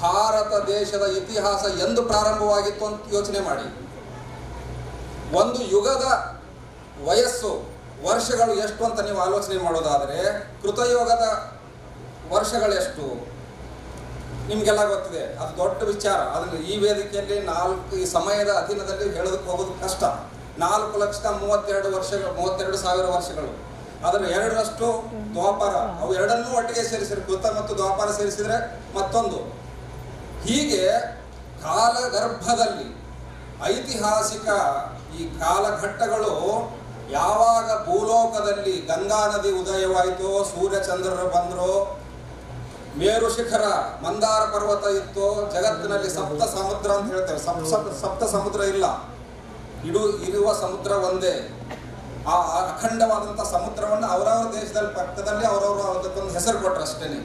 ಭಾರತ ದೇಶದ ಇತಿಹಾಸ ಎಂದು ಪ್ರಾರಂಭವಾಗಿತ್ತು ಅಂತ ಯೋಚನೆ ಮಾಡಿ. ಒಂದು ಯುಗದ ವಯಸ್ಸು, ವರ್ಷಗಳು ಎಷ್ಟು ಅಂತ ನೀವು ಆಲೋಚನೆ ಮಾಡೋದಾದರೆ, ಕೃತಯುಗದ ವರ್ಷಗಳೆಷ್ಟು ನಿಮಗೆಲ್ಲ ಗೊತ್ತಿದೆ, ಅದು ದೊಡ್ಡ ವಿಚಾರ. ಅದನ್ನು ಈ ವೇದಿಕೆಯಲ್ಲಿ ನಾಲ್ಕು, ಈ ಸಮಯದ ಅಧೀನದಲ್ಲಿ ಹೇಳೋದಕ್ಕೆ ಹೋಗೋದು ಕಷ್ಟ. ನಾಲ್ಕು ಲಕ್ಷದ ಮೂವತ್ತೆರಡು ವರ್ಷಗಳು ಮೂವತ್ತೆರಡು ಸಾವಿರ ವರ್ಷಗಳು. ಅದರ ಎರಡರಷ್ಟು ದ್ವಾಪಾರ. ಅವು ಎರಡನ್ನೂ ಒಟ್ಟಿಗೆ ಸೇರಿಸಿದ್ರೆ ಕೃತ ಮತ್ತು ದ್ವಾಪಾರ ಸೇರಿಸಿದ್ರೆ ಮತ್ತೊಂದು. ಹೀಗೆ ಕಾಲಗರ್ಭದಲ್ಲಿ ಐತಿಹಾಸಿಕ ಈ ಕಾಲಘಟ್ಟಗಳು ಯಾವಾಗ ಭೂಲೋಕದಲ್ಲಿ ಗಂಗಾ ನದಿ ಉದಯವಾಯಿತೋ ಸೂರ್ಯಚಂದ್ರರು ಬಂದರು, ಮೇರು ಶಿಖರ, ಮಂದಾರ ಪರ್ವತ ಇತ್ತು, ಜಗತ್ತಿನಲ್ಲಿ ಸಪ್ತ ಸಮುದ್ರ ಅಂತ ಹೇಳ್ತೇವೆ ಸಪ್ ಸಪ್ ಸಪ್ತ ಸಮುದ್ರ ಇಲ್ಲ. ಇಡು, ಇರುವ ಸಮುದ್ರ ಒಂದೇ. ಆ ಅಖಂಡವಾದಂಥ ಸಮುದ್ರವನ್ನು ಅವರವರ ದೇಶದಲ್ಲಿ, ಪಕ್ಕದಲ್ಲಿ ಅವರವರು ಅದಕ್ಕೊಂದು ಹೆಸರು ಕೊಟ್ಟರು ಅಷ್ಟೇನೆ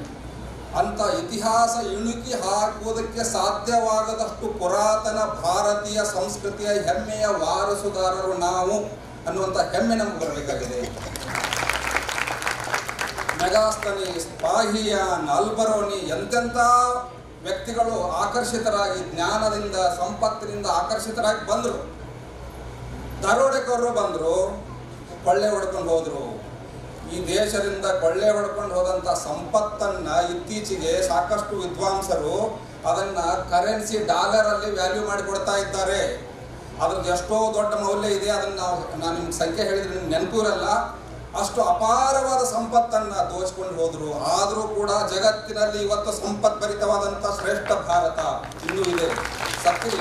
ಅಂತ ಇತಿಹಾಸ ಇಣುಕಿ ಹಾಕುವುದಕ್ಕೆ ಸಾಧ್ಯವಾಗದಷ್ಟು ಪುರಾತನ ಭಾರತೀಯ ಸಂಸ್ಕೃತಿಯ ಹೆಮ್ಮೆಯ ವಾರಸುದಾರರು ನಾವು ಅನ್ನುವಂಥ ಹೆಮ್ಮೆ ನಮ್ಗೆ ಬರಬೇಕಾಗಿದೆ. ಮೆಗಾಸ್ತನಿ ಸ್ಪಾಹಿಯಾನ್ ಅಲ್ಬರೋನಿ ಎಂತೆಂಥ ವ್ಯಕ್ತಿಗಳು ಆಕರ್ಷಿತರಾಗಿ ಜ್ಞಾನದಿಂದ, ಸಂಪತ್ತಿನಿಂದ ಆಕರ್ಷಿತರಾಗಿ ಬಂದರು. ದರೋಡೆಕೋರರು ಬಂದರು, ಕೊಳ್ಳೆ ಹೊಡ್ಕೊಂಡು ಹೋದರು. ಈ ದೇಶದಿಂದ ಕೊಳ್ಳೆ ಹೊಡ್ಕೊಂಡು ಹೋದಂಥ ಸಂಪತ್ತನ್ನ ಇತ್ತೀಚೆಗೆ ಸಾಕಷ್ಟು ವಿದ್ವಾಂಸರು ಅದನ್ನ ಕರೆನ್ಸಿ ಡಾಲರ್ ಅಲ್ಲಿ ವ್ಯಾಲ್ಯೂ ಮಾಡಿ ಕೊಡ್ತಾ ಇದ್ದಾರೆ. ಅದ್ರದ್ದು ಎಷ್ಟೋ ದೊಡ್ಡ ಮೌಲ್ಯ ಇದೆ, ಅದನ್ನ ನಾವು, ನಾನು ನಿಮ್ಗೆ ಸಂಖ್ಯೆ ಹೇಳಿದ್ರೆ ನಿಮ್ಗೆ ನೆನಪೂರಲ್ಲ. ಅಷ್ಟು ಅಪಾರವಾದ ಸಂಪತ್ತನ್ನ ದೋಚ್ಕೊಂಡು ಹೋದರು. ಆದರೂ ಕೂಡ ಜಗತ್ತಿನಲ್ಲಿ ಇವತ್ತು ಸಂಪದ್ಭರಿತವಾದಂಥ ಶ್ರೇಷ್ಠ ಭಾರತ ಇನ್ನೂ ಇದೆ. ಸತ್ತಿಲ್ಲ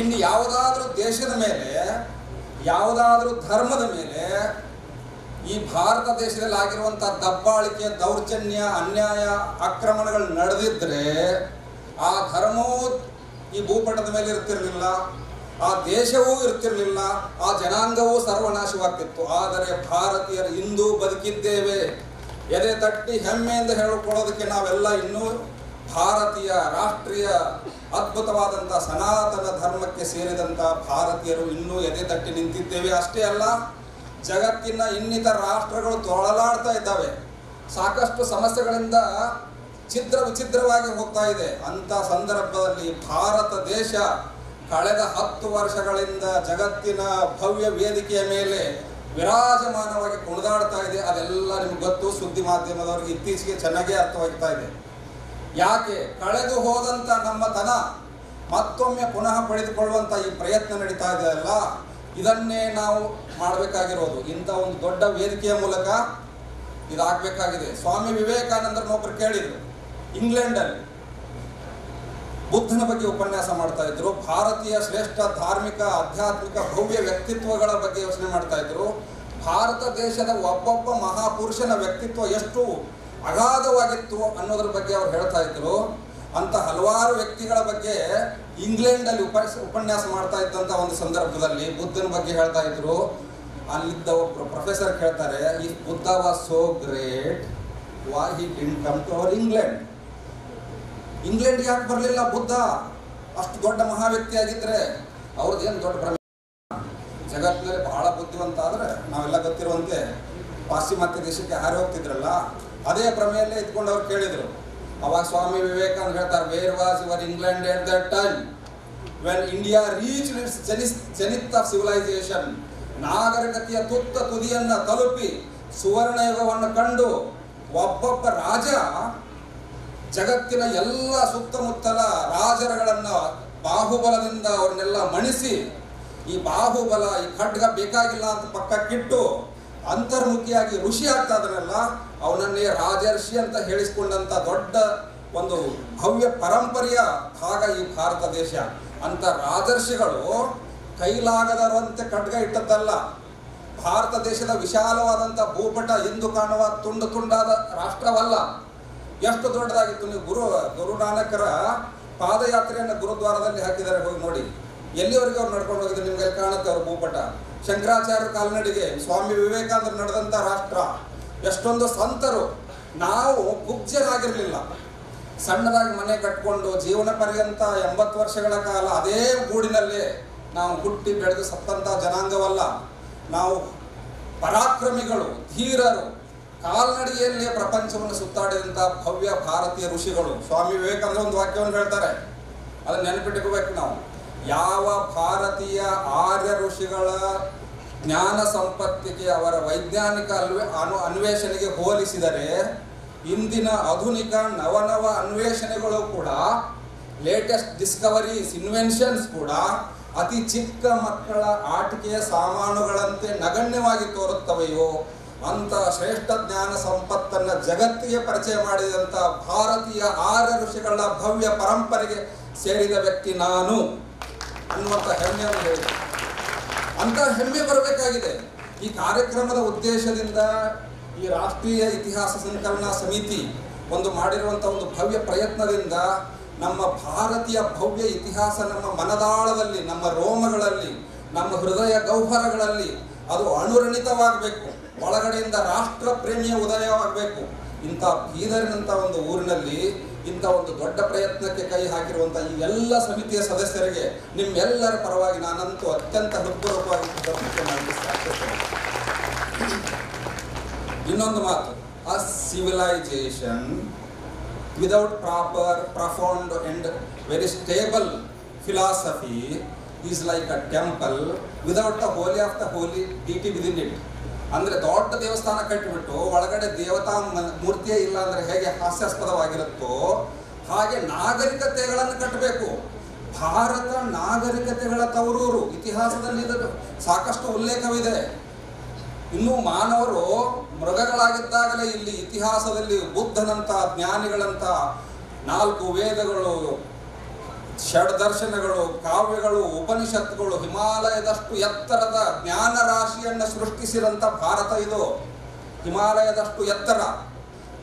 ಇನ್ನು ಯಾವುದಾದ್ರೂ ದೇಶದ ಮೇಲೆ, ಯಾವುದಾದ್ರೂ ಧರ್ಮದ ಮೇಲೆ ಈ ಭಾರತ ದೇಶದಲ್ಲಿ ಆಗಿರುವಂಥ ದಬ್ಬಾಳಿಕೆ, ದೌರ್ಜನ್ಯ, ಅನ್ಯಾಯ ಆಕ್ರಮಣಗಳು ನಡೆದಿದ್ದರೆ ಆ ಧರ್ಮವೂ ಈ ಭೂಪಟದ ಮೇಲೆ ಇರ್ತಿರಲಿಲ್ಲ, ಆ ದೇಶವೂ ಇರ್ತಿರಲಿಲ್ಲ, ಆ ಜನಾಂಗವೂ ಸರ್ವನಾಶವಾಗ್ತಿತ್ತು. ಆದರೆ ಭಾರತೀಯರು ಇಂದು ಬದುಕಿದ್ದೇವೆ. ಎದೆ ತಟ್ಟಿ ಹೆಮ್ಮೆಯಿಂದ ಹೇಳಿಕೊಳ್ಳೋದಕ್ಕೆ ನಾವೆಲ್ಲ ಇನ್ನೂ ಭಾರತೀಯ ರಾಷ್ಟ್ರೀಯ ಅದ್ಭುತವಾದಂಥ ಸನಾತನ ಧರ್ಮಕ್ಕೆ ಸೇರಿದಂಥ ಭಾರತೀಯರು ಇನ್ನೂ ಎದೆ ತಟ್ಟಿ ನಿಂತಿದ್ದೇವೆ ಅಷ್ಟೇ ಅಲ್ಲ, ಜಗತ್ತಿನ ಇನ್ನಿತರ ರಾಷ್ಟ್ರಗಳು ತೊಳಲಾಡ್ತಾ ಇದ್ದಾವೆ. ಸಾಕಷ್ಟು ಸಮಸ್ಯೆಗಳಿಂದ ಛಿದ್ರ ವಿಚಿದ್ರವಾಗಿ ಹೋಗ್ತಾ ಇದೆ. ಅಂತ ಸಂದರ್ಭದಲ್ಲಿ ಭಾರತ ದೇಶ ಕಳೆದ ಹತ್ತು ವರ್ಷಗಳಿಂದ ಜಗತ್ತಿನ ಭವ್ಯ ವೇದಿಕೆಯ ಮೇಲೆ ವಿರಾಜಮಾನವಾಗಿ ಕುಣಿದಾಡ್ತಾ ಇದೆ. ಅದೆಲ್ಲ ನಿಮ್ಗೆ ಗೊತ್ತು, ಸುದ್ದಿ ಮಾಧ್ಯಮದವರಿಗೆ ಇತ್ತೀಚೆಗೆ ಚೆನ್ನಾಗೇ ಅರ್ಥವಾಗ್ತಾ ಇದೆ. ಯಾಕೆ ಕಳೆದು ಹೋದಂಥ ನಮ್ಮ ತನ ಮತ್ತೊಮ್ಮೆ ಪುನಃ ಪಡೆದುಕೊಳ್ಳುವಂತ ಈ ಪ್ರಯತ್ನ ನಡೀತಾ ಇದೆ ಅಲ್ಲ? ಇದನ್ನೇ ನಾವು ಮಾಡಬೇಕಾಗಿರೋದು. ಇಂಥ ಒಂದು ದೊಡ್ಡ ವೇದಿಕೆಯ ಮೂಲಕ ಇದಾಗಬೇಕಾಗಿದೆ. ಸ್ವಾಮಿ ವಿವೇಕಾನಂದರನ್ನೊಬ್ರು ಕೇಳಿದರು. ಇಂಗ್ಲೆಂಡಲ್ಲಿ ಬುದ್ಧನ ಬಗ್ಗೆ ಉಪನ್ಯಾಸ ಮಾಡ್ತಾ ಇದ್ರು. ಭಾರತೀಯ ಶ್ರೇಷ್ಠ ಧಾರ್ಮಿಕ, ಆಧ್ಯಾತ್ಮಿಕ, ಭವ್ಯ ವ್ಯಕ್ತಿತ್ವಗಳ ಬಗ್ಗೆ ಯೋಚನೆ ಮಾಡ್ತಾ ಇದ್ರು. ಭಾರತ ದೇಶದ ಒಬ್ಬೊಬ್ಬ ಮಹಾಪುರುಷನ ವ್ಯಕ್ತಿತ್ವ ಎಷ್ಟು ಅಗಾಧವಾಗಿತ್ತು ಅನ್ನೋದ್ರ ಬಗ್ಗೆ ಅವ್ರು ಹೇಳ್ತಾ ಇದ್ರು. ಅಂತ ಹಲವಾರು ವ್ಯಕ್ತಿಗಳ ಬಗ್ಗೆ ಇಂಗ್ಲೆಂಡಲ್ಲಿ ಉಪ ಉಪನ್ಯಾಸ ಮಾಡ್ತಾ ಇದ್ದಂಥ ಒಂದು ಸಂದರ್ಭದಲ್ಲಿ ಬುದ್ಧನ ಬಗ್ಗೆ ಹೇಳ್ತಾ ಇದ್ರು. ಅಲ್ಲಿದ್ದ ಒಬ್ರು ಪ್ರೊಫೆಸರ್ ಕೇಳ್ತಾರೆ, ಈ ಬುದ್ಧ ವಾಸ್ ಸೋ ಗ್ರೇಟ್ ವಾ he come to our England England ಯಾಕೆ ಬರಲಿಲ್ಲ ಬುದ್ಧ? ಅಷ್ಟು ದೊಡ್ಡ ಮಹಾ ವ್ಯಕ್ತಿ ಆಗಿದ್ರೆ ಅವ್ರದ್ದೇನು ದೊಡ್ಡ ಭ್ರಮೆ? ಜಗತ್ತಿನಲ್ಲಿ ಬಹಳ ಬುದ್ಧಿವಂತ ಆದ್ರೆ ನಾವೆಲ್ಲ ಗೊತ್ತಿರುವಂತೆ ಪಾಶ್ಚಿಮಾತ್ಯ ದೇಶಕ್ಕೆ ಹಾರಿ ಹೋಗ್ತಿದ್ರಲ್ಲ ಅದೇ ಪ್ರಮೇಯಲ್ಲೇ ಇದ್ಕೊಂಡು ಅವ್ರು ಕೇಳಿದ್ರು. ಅವಾಗ ಸ್ವಾಮಿ ವಿವೇಕಾನಂದ ಹೇಳ್ತಾರೆ where was your England at that time when India reach its zenith zenith of civilisation ನಾಗರಿಕತೆಯ ತುತ್ತ ತುದಿಯನ್ನ ತಲುಪಿ ಸುವರ್ಣ ಯುಗವನ್ನು ಕಂಡು ಒಬ್ಬೊಬ್ಬ ರಾಜ ಜಗತ್ತಿನ ಎಲ್ಲ ಸುತ್ತಮುತ್ತಲ ರಾಜರುಗಳನ್ನು ಬಾಹುಬಲದಿಂದ ಅವ್ರನ್ನೆಲ್ಲ ಮಣಿಸಿ, ಈ ಬಾಹುಬಲ, ಈ ಖಡ್ಗ ಬೇಕಾಗಿಲ್ಲ ಅಂತ ಪಕ್ಕಕ್ಕಿಟ್ಟು ಅಂತರ್ಮುಖಿಯಾಗಿ ಋಷಿ ಆಗ್ತಾ ಇದ್ರಲ್ಲ ಅವನನ್ನೇ ರಾಜರ್ಷಿ ಅಂತ ಹೇಳಿಸ್ಕೊಂಡಂತ ದೊಡ್ಡ ಒಂದು ಭವ್ಯ ಪರಂಪರೆಯ ಭಾಗ ಈ ಭಾರತ ದೇಶ. ಅಂತ ರಾಜರ್ಷಿಗಳು ಕೈಲಾಗದರಂತೆ ಖಡ್ಗ ಇಟ್ಟದ್ದಲ್ಲ. ಭಾರತ ದೇಶದ ವಿಶಾಲವಾದಂಥ ಭೂಪಟ ಎಂದು ಕಾಣುವ ತುಂಡು ತುಂಡಾದ ರಾಷ್ಟ್ರವಲ್ಲ. ಎಷ್ಟು ದೊಡ್ಡದಾಗಿತ್ತು ನೀವು ಗುರು ಗುರುನಾನಕರ ಪಾದಯಾತ್ರೆಯನ್ನು ಗುರುದ್ವಾರದಲ್ಲಿ ಹಾಕಿದ್ದಾರೆ ಹೋಗಿ ನೋಡಿ. ಎಲ್ಲಿವರೆಗೆ ಅವ್ರು ನಡ್ಕೊಂಡು ಹೋಗಿದ್ರು ನಿಮ್ಗೆ ಕಾಣುತ್ತೆ ಅವ್ರ ಭೂಪಟ? ಶಂಕರಾಚಾರ್ಯ ಕಾಲ್ನಡಿಗೆ, ಸ್ವಾಮಿ ವಿವೇಕಾನಂದರು ನಡೆದಂಥ ರಾಷ್ಟ್ರ. ಎಷ್ಟೊಂದು ಸಂತರು ನಾವು ಕುಬ್ಜರಾಗಿರ್ಲಿಲ್ಲ ಸಣ್ಣದಾಗಿ ಮನೆ ಕಟ್ಕೊಂಡು ಜೀವನ ಪರ್ಯಂತ ಎಂಬತ್ತು ವರ್ಷಗಳ ಕಾಲ ಅದೇ ಗೂಡಿನಲ್ಲಿ ನಾವು ಹುಟ್ಟಿ ಬೆಳೆದು ಸತ್ತಂಥ ಜನಾಂಗವಲ್ಲ. ನಾವು ಪರಾಕ್ರಮಿಗಳು, ಧೀರರು. ಕಾಲ್ನಡಿಗೆಯಲ್ಲೇ ಪ್ರಪಂಚವನ್ನು ಸುತ್ತಾಡಿದಂಥ ಭವ್ಯ ಭಾರತೀಯ ಋಷಿಗಳು. ಸ್ವಾಮಿ ವಿವೇಕಾನಂದ ಒಂದು ವಾಕ್ಯವನ್ನು ಹೇಳ್ತಾರೆ. ಅದನ್ನು ನೆನಪಿಟ್ಟುಕೋಬೇಕು ನಾವು. ಯಾವ ಭಾರತೀಯ ಆರ್ಯ ಋಷಿಗಳ ಜ್ಞಾನ ಸಂಪತ್ತಿಗೆ ಅವರ ವೈಜ್ಞಾನಿಕ ಅಲ್ವೇ ಅನು, ಅನ್ವೇಷಣೆಗೆ ಹೋಲಿಸಿದರೆ, ಇಂದಿನ ಆಧುನಿಕ ನವನವ ಅನ್ವೇಷಣೆಗಳು ಕೂಡ ಲೇಟೆಸ್ಟ್ ಡಿಸ್ಕವರೀಸ್ ಇನ್ವೆನ್ಷನ್ಸ್ ಕೂಡ ಅತಿ ಚಿಕ್ಕ ಮಕ್ಕಳ ಆಟಿಕೆಯ ಸಾಮಾನುಗಳಂತೆ ನಗಣ್ಯವಾಗಿ ತೋರುತ್ತವೆಯೋ ಅಂತ ಶ್ರೇಷ್ಠ ಜ್ಞಾನ ಸಂಪತ್ತನ್ನ ಜಗತ್ತಿಗೆ ಪರಿಚಯ ಮಾಡಿದಂಥ ಭಾರತೀಯ ಆರ್ಯ ಋಷಿಗಳ ಭವ್ಯ ಪರಂಪರೆಗೆ ಸೇರಿದ ವ್ಯಕ್ತಿ ನಾನು. ಅನ್ನುವಂಥ ಹೆಮ್ಮೆಯನ್ನು ಹೇಳಿದೆ ಅಂತ ಹೆಮ್ಮೆ ಬರಬೇಕಾಗಿದೆ. ಈ ಕಾರ್ಯಕ್ರಮದ ಉದ್ದೇಶದಿಂದ ಈ ರಾಷ್ಟ್ರೀಯ ಇತಿಹಾಸ ಸಂಕಲನ ಸಮಿತಿ ಒಂದು ಮಾಡಿರುವಂಥ ಒಂದು ಭವ್ಯ ಪ್ರಯತ್ನದಿಂದ ನಮ್ಮ ಭಾರತೀಯ ಭವ್ಯ ಇತಿಹಾಸ ನಮ್ಮ ಮನದಾಳದಲ್ಲಿ, ನಮ್ಮ ರೋಮಗಳಲ್ಲಿ, ನಮ್ಮ ಹೃದಯ ಗೌಹರಗಳಲ್ಲಿ ಅದು ಅನುರಣಿತವಾಗಬೇಕು. ಒಳಗಡೆಯಿಂದ ರಾಷ್ಟ್ರ ಪ್ರೇಮಿಯ ಉದಯವಾಗಬೇಕು. ಇಂಥ ಬೀದರಿನಂಥ ಒಂದು ಊರಿನಲ್ಲಿ ಇಂಥ ಒಂದು ದೊಡ್ಡ ಪ್ರಯತ್ನಕ್ಕೆ ಕೈ ಹಾಕಿರುವಂಥ ಈ ಎಲ್ಲ ಸಮಿತಿಯ ಸದಸ್ಯರಿಗೆ ನಿಮ್ಮೆಲ್ಲರ ಪರವಾಗಿ ನಾನಂತೂ ಅತ್ಯಂತ ಹೃತ್ಪೂರ್ವಕವಾಗಿ ಇನ್ನೊಂದು ಮಾತು. A civilisation without proper profound and very stable philosophy is like a temple without the holy of the holy deity within it ಅಂದ್ರೆ ದೊಡ್ಡ ದೇವಸ್ಥಾನ ಕಟ್ಟಿಬಿಟ್ಟು ಒಳಗಡೆ ದೇವತಾ ಮೂರ್ತಿಯೇ ಇಲ್ಲ ಅಂದ್ರೆ ಹೇಗೆ ಹಾಸ್ಯಾಸ್ಪದವಾಗಿರುತ್ತೋ ಹಾಗೆ ನಾಗರಿಕತೆಗಳನ್ನು ಕಟ್ಟಬೇಕು. ಭಾರತ ನಾಗರಿಕತೆಗಳ ತವರೂರು. ಇತಿಹಾಸದಲ್ಲಿ ಇದರ ಸಾಕಷ್ಟು ಉಲ್ಲೇಖವಿದೆ. ಇನ್ನು ಮಾನವರು ಮೃಗಗಳಾಗಿದ್ದಾಗಲೇ ಇಲ್ಲಿ ಇತಿಹಾಸದಲ್ಲಿ ಬುದ್ಧನಂತ ಜ್ಞಾನಿಗಳಂತ ನಾಲ್ಕು ವೇದಗಳು ಷಡ್ದರ್ಶನಗಳು, ಕಾವ್ಯಗಳು ಉಪನಿಷತ್ತುಗಳು ಹಿಮಾಲಯದಷ್ಟು ಎತ್ತರದ ಜ್ಞಾನ ರಾಶಿಯನ್ನು ಸೃಷ್ಟಿಸಿದಂಥ ಭಾರತ ಇದು. ಹಿಮಾಲಯದಷ್ಟು ಎತ್ತರ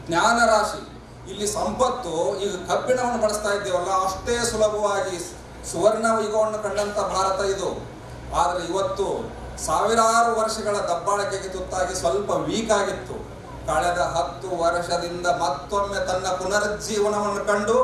ಜ್ಞಾನ ರಾಶಿ ಇಲ್ಲಿ ಸಂಪತ್ತು, ಈಗ ಕಬ್ಬಿಣವನ್ನು ಬಳಸ್ತಾ ಇದ್ದೇವಲ್ಲ, ಅಷ್ಟೇ ಸುಲಭವಾಗಿ ಸುವರ್ಣ ಯುಗವನ್ನು ಕಂಡಂಥ ಭಾರತ ಇದು. ಆದರೆ ಇವತ್ತು ಸಾವಿರಾರು ವರ್ಷಗಳ ದಬ್ಬಾಳಕೆಗೆ ತುತ್ತಾಗಿ ಸ್ವಲ್ಪ ವೀಕ್ ಆಗಿತ್ತು. ಕಳೆದ ಹತ್ತು ವರ್ಷದಿಂದ ಮತ್ತೊಮ್ಮೆ ತನ್ನ ಪುನರುಜ್ಜೀವನವನ್ನು ಕಂಡು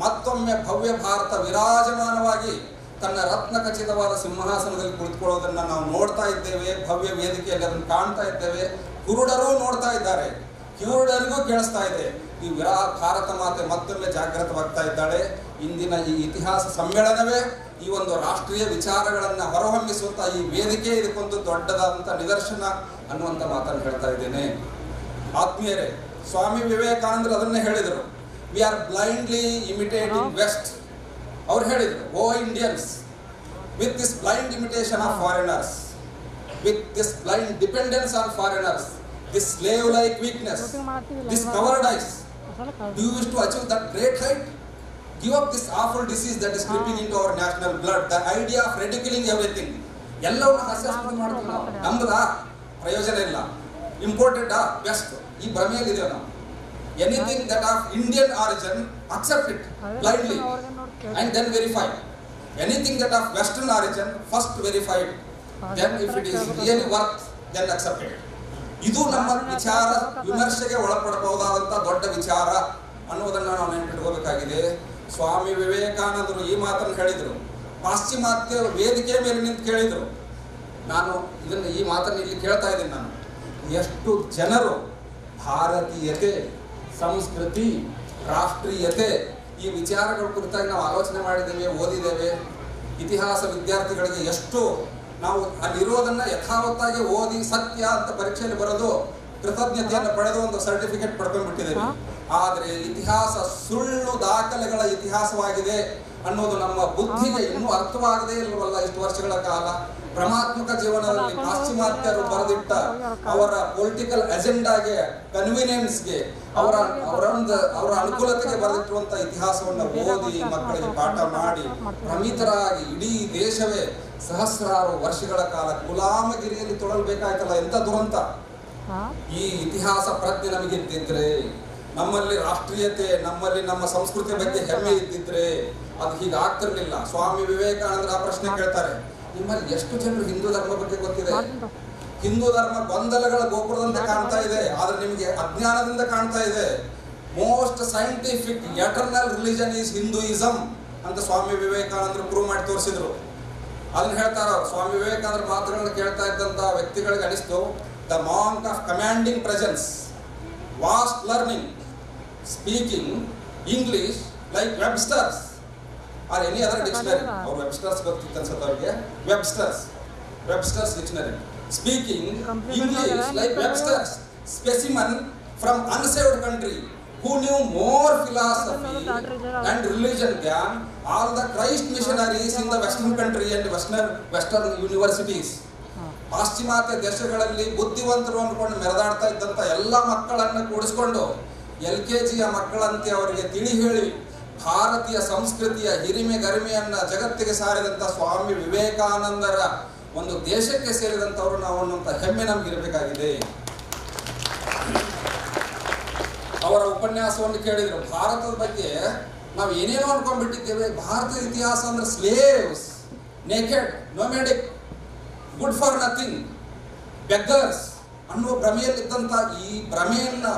ಮತ್ತೊಮ್ಮೆ ಭವ್ಯ ಭಾರತ ವಿರಾಜಮಾನವಾಗಿ ತನ್ನ ರತ್ನ ಖಚಿತವಾದ ಸಿಂಹಾಸನದಲ್ಲಿ ಕುಳಿತುಕೊಳ್ಳೋದನ್ನ ನಾವು ನೋಡ್ತಾ ಇದ್ದೇವೆ. ಭವ್ಯ ವೇದಿಕೆಯಲ್ಲಿ ಅದನ್ನು ಕಾಣ್ತಾ ಇದ್ದೇವೆ. ಕುರುಡರು ನೋಡ್ತಾ ಇದ್ದಾರೆ. ಕಿರುಡರಿಗೂ ಕೇಳಿಸ್ತಾ ಇದೆ. ಈ ವಿರಾ, ಭಾರತ ಮಾತೆ ಮತ್ತೊಮ್ಮೆ ಜಾಗೃತವಾಗ್ತಾ ಇದ್ದಾಳೆ. ಇಂದಿನ ಈ ಇತಿಹಾಸ ಸಮ್ಮೇಳನವೇ ಈ ಒಂದು ರಾಷ್ಟ್ರೀಯ ವಿಚಾರಗಳನ್ನ ಹೊರಹೊಮ್ಮಿಸುವಂತ ಈ ವೇದಿಕೆ ಇದಕ್ಕೊಂದು ದೊಡ್ಡದಾದಂಥ ನಿದರ್ಶನ ಅನ್ನುವಂಥ ಮಾತನ್ನು ಹೇಳ್ತಾ ಇದ್ದೇನೆ. ಆತ್ಮೀಯರೇ, ಸ್ವಾಮಿ ವಿವೇಕಾನಂದರು ಅದನ್ನೇ ಹೇಳಿದರು. We are blindly imitating west ಅವ್ರು ಹೇಳಿದ್ರು O Indians with this blind imitation of foreigners with this blind dependence on foreigners this slave like weakness this cowardice do you wish to achieve that great height give up this awful disease that is creeping into our national blood the idea of ridiculing everything ಎಲ್ಲವನ್ನು ಹಾಸ್ಯಾಸ್ಪದ ಮಾಡ್ತೀವಿ ನಮ್ದು? ಪ್ರಯೋಜನ ಇಲ್ಲ. Important ಆ? Best ಈ ಭ್ರಮೆಯಲ್ಲಿದೆ ನಾವು? Anything that of Indian origin, accept it blindly and then verify. Anything that of Western origin, first verified. Then if it is really worth, then accepted. ಇದು ನಮ್ಮ ವಿಚಾರ ವಿಮರ್ಶೆಗೆ ಒಳಪಡಬಹುದಾದಂಥ ದೊಡ್ಡ ವಿಚಾರ ಅನ್ನೋದನ್ನು ನಾವು ನೆನಪಿಟ್ಕೋಬೇಕಾಗಿದೆ ಸ್ವಾಮಿ ವಿವೇಕಾನಂದರು ಈ ಮಾತನ್ನು ಹೇಳಿದರು ಪಾಶ್ಚಿಮಾತ್ಯ ವೇದಿಕೆ ಮೇಲೆ ನಿಂತು ಕೇಳಿದರು ನಾನು ಇದನ್ನು ಈ ಮಾತನ್ನು ಇಲ್ಲಿ ಕೇಳ್ತಾ ಇದ್ದೀನಿ ನಾನು ಎಷ್ಟು ಜನರು ಭಾರತೀಯತೆ ಸಂಸ್ಕೃತಿ ರಾಷ್ಟ್ರೀಯತೆ ಈ ವಿಚಾರಗಳ ಕುರಿತಾಗಿ ನಾವು ಆಲೋಚನೆ ಮಾಡಿದ್ದೇವೆ ಓದಿದ್ದೇವೆ. ಇತಿಹಾಸ ವಿದ್ಯಾರ್ಥಿಗಳಿಗೆ ಎಷ್ಟು ನಾವು ಅಲ್ಲಿರೋದನ್ನ ಯಥಾವತ್ತಾಗಿ ಓದಿ ಸತ್ಯ ಅಂತ ಪರೀಕ್ಷೆಯಲ್ಲಿ ಬರೋದು ಕೃತಜ್ಞತೆಯನ್ನು ಪಡೆದು ಒಂದು ಸರ್ಟಿಫಿಕೇಟ್ ಪಡ್ಕೊಂಡ್ಬಿಟ್ಟಿದ್ದೇವೆ. ಆದರೆ ಇತಿಹಾಸ ಸುಳ್ಳು ದಾಖಲೆಗಳ ಇತಿಹಾಸವಾಗಿದೆ. ಅನ್ನೋದು ನಮ್ಮ ಬುದ್ಧಿಗೆ ಇನ್ನೂ ಅರ್ಥವಾಗದೇ ಇಲ್ವಲ್ಲ ಇಷ್ಟು ವರ್ಷಗಳ ಕಾಲ? ಭ್ರಮಾತ್ಮಕ ಜೀವನದಲ್ಲಿ ಪಾಶ್ಚಿಮಾತ್ಯರು ಬರೆದಿಟ್ಟ ಅವರ ಪೊಲಿಟಿಕಲ್ ಅಜೆಂಡಾಗೆ ಕನ್ವೀನಿಯನ್ಸ್ಗೆ ಅವರ ಅವರೊಂದು ಅವರ ಅನುಕೂಲತೆಗೆ ಬರೆದಿಟ್ಟಿರುವಂತ ಇತಿಹಾಸವನ್ನು ಓದಿ ಮಕ್ಕಳಿಗೆ ಪಾಠ ಮಾಡಿ ಭ್ರಮಿತರಾಗಿ ಇಡೀ ದೇಶವೇ ಸಹಸ್ರಾರು ವರ್ಷಗಳ ಕಾಲ ಗುಲಾಮಗಿರಿಯಲ್ಲಿ ತೊಡಲ್ಬೇಕಾಯ್ತಲ್ಲ ಎಂತ ದುರಂತ? ಈ ಇತಿಹಾಸ ಪ್ರಜ್ಞೆ ನಮಗಿದ್ದಿದ್ರೆ ನಮ್ಮಲ್ಲಿ ರಾಷ್ಟ್ರೀಯತೆ ನಮ್ಮಲ್ಲಿ ನಮ್ಮ ಸಂಸ್ಕೃತಿ ಬಗ್ಗೆ ಹೆಮ್ಮೆ ಇದ್ದಿದ್ರೆ ಅದು ಹೀಗೆ ಆಗ್ತಿರ್ಲಿಲ್ಲ. ಸ್ವಾಮಿ ವಿವೇಕಾನಂದರು ಆ ಪ್ರಶ್ನೆ ಕೇಳ್ತಾರೆ, ನಿಮ್ಮಲ್ಲಿ ಎಷ್ಟು ಜನರು ಹಿಂದೂ ಧರ್ಮ ಬಗ್ಗೆ ಗೊತ್ತಿದೆ? ಹಿಂದೂ ಧರ್ಮ ಗೊಂದಲಗಳ ಗೋಪುರದಂತೆ ಕಾಣ್ತಾ ಇದೆ, ಆದ್ರೆ ನಿಮಗೆ ಅಜ್ಞಾನದಿಂದ ಕಾಣ್ತಾ ಇದೆ. Most scientific eternal religion is Hinduism ಅಂತ ಸ್ವಾಮಿ ವಿವೇಕಾನಂದರು ಪ್ರೂವ್ ಮಾಡಿ ತೋರಿಸಿದ್ರು. ಅಲ್ಲಿ ಹೇಳ್ತಾರ. ಸ್ವಾಮಿ ವಿವೇಕಾನಂದರ ಮಾತುಗಳನ್ನ ಕೇಳ್ತಾ ಇದ್ದಂತ ವ್ಯಕ್ತಿಗಳಿಗೆ ಅನಿಸ್ತು the monk of commanding presence vast learning speaking English like Webster's or any other dictionary ಅವ್ರು ವೆಬ್ಸ್ಟರ್ಸ್ ಗೊತ್ತಿತ್ತು ಅನ್ಸುತ್ತೆ ಅವ್ರಿಗೆ. Webster's Webster's dictionary speaking English like Webster's specimen from unsaved country who knew more philosophy and religion than all the Christ missionaries in the western country and western western universities ಪಾಶ್ಚಿಮಾತ್ಯ ದೇಶಗಳಲ್ಲಿ ಬುದ್ಧಿವಂತರು ಅಂದ್ಕೊಂಡು ಮೆರೆದಾಡ್ತಾ ಇದ್ದಂಥ ಎಲ್ಲ ಮಕ್ಕಳನ್ನ ಕೂಡಿಸ್ಕೊಂಡು ಎಲ್ ಕೆ ಜಿಯ ಮಕ್ಕಳಂತೆ ಅವರಿಗೆ ತಿಳಿ ಹೇಳಿ ಭಾರತೀಯ ಸಂಸ್ಕೃತಿಯ ಹಿರಿಮೆ ಗರಿಮೆಯನ್ನ ಜಗತ್ತಿಗೆ ಸಾರಿದಂತ ಸ್ವಾಮಿ ವಿವೇಕಾನಂದರ ಒಂದು ದೇಶಕ್ಕೆ ಸೇರಿದಂತವರು ನಾವು ಅನ್ನುವಂಥ ಹೆಮ್ಮೆ ನಮ್ಗಿರಬೇಕಾಗಿದೆ ಅವರ ಉಪನ್ಯಾಸವನ್ನು ಕೇಳಿದ್ರು, ಭಾರತದ ಬಗ್ಗೆ ನಾವು ಏನೇನೋ ಅನ್ಕೊಂಡ್ಬಿಟ್ಟಿದ್ದೇವೆ, ಭಾರತದ ಇತಿಹಾಸ ಅಂದ್ರೆ slaves naked nomadic good for nothing beggars ಅನ್ನುವ ಭ್ರಮೆಯಲ್ಲಿದ್ದಂಥ ಈ ಭ್ರಮೆಯನ್ನ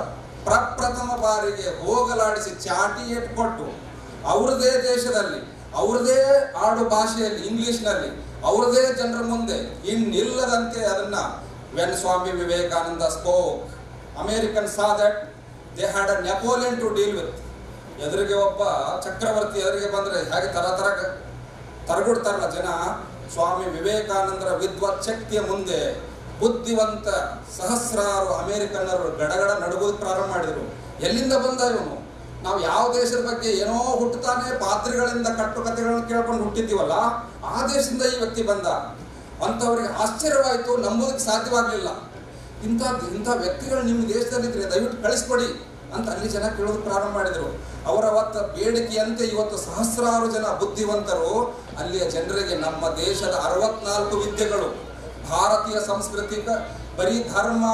ಪ್ರಪ್ರಥಮ ಬಾರಿಗೆ ಹೋಗಲಾಡಿಸಿ ಚಾಟಿ ಕೊಟ್ಟು ಅವ್ರದೇ ದೇಶದಲ್ಲಿ, ಅವ್ರದೇ ಆಡು ಭಾಷೆಯಲ್ಲಿ, ಇಂಗ್ಲಿಷ್ನಲ್ಲಿ, ಅವ್ರದೇ ಜನರ ಮುಂದೆ ಇನ್ನಿಲ್ಲದಂತೆ ಅದನ್ನ when Swami Vivekananda spoke American saw that they had a Napoleon to deal with ಎದುರಿಗೆ ಒಬ್ಬ ಚಕ್ರವರ್ತಿ ಎದುರಿಗೆ ಬಂದ್ರೆ ಹೇಗೆ ತರ ತರ ತರಗುಡ್ತಾರಲ್ಲ ಜನ ಸ್ವಾಮಿ ವಿವೇಕಾನಂದರ ವಿದ್ವತ್ ಶಕ್ತಿಯ ಮುಂದೆ ಬುದ್ಧಿವಂತ ಸಹಸ್ರಾರು ಅಮೇರಿಕನ್ನರು ಗಡಗಡ ನಡುಗೋದು ಪ್ರಾರಂಭ ಮಾಡಿದರು. ಎಲ್ಲಿಂದ ಬಂದ ಇವನು? ನಾವು ಯಾವ ದೇಶದ ಬಗ್ಗೆ ಏನೋ ಹುಟ್ಟುತ್ತಾನೆ, ಪಾತ್ರೆಗಳಿಂದ ಕಟ್ಟುಕತೆಗಳನ್ನು ಕೇಳ್ಕೊಂಡು ಹುಟ್ಟಿದ್ದೀವಲ್ಲ, ಆ ದೇಶದಿಂದ ಈ ವ್ಯಕ್ತಿ ಬಂದ. ಅಂಥವ್ರಿಗೆ ಆಶ್ಚರ್ಯವಾಯಿತು, ನಂಬೋದಕ್ಕೆ ಸಾಧ್ಯವಾಗಲಿಲ್ಲ. ಇಂಥ ಇಂಥ ವ್ಯಕ್ತಿಗಳು ನಿಮ್ಮ ದೇಶದಲ್ಲಿದ್ರೆ ದಯವಿಟ್ಟು ಕಳಿಸ್ಕೊಡಿ ಅಂತ ಅಲ್ಲಿ ಜನ ಕೇಳೋದು ಪ್ರಾರಂಭ ಮಾಡಿದರು. ಅವರ ಅವತ್ತ ಬೇಡಿಕೆಯಂತೆ ಇವತ್ತು ಸಹಸ್ರಾರು ಜನ ಬುದ್ಧಿವಂತರು, ಅಲ್ಲಿಯ ಜನರಿಗೆ ನಮ್ಮ ದೇಶದ ಅರವತ್ನಾಲ್ಕು ವಿದ್ಯೆಗಳು, ಭಾರತೀಯ ಸಂಸ್ಕೃತಿಕ, ಬರೀ ಧರ್ಮ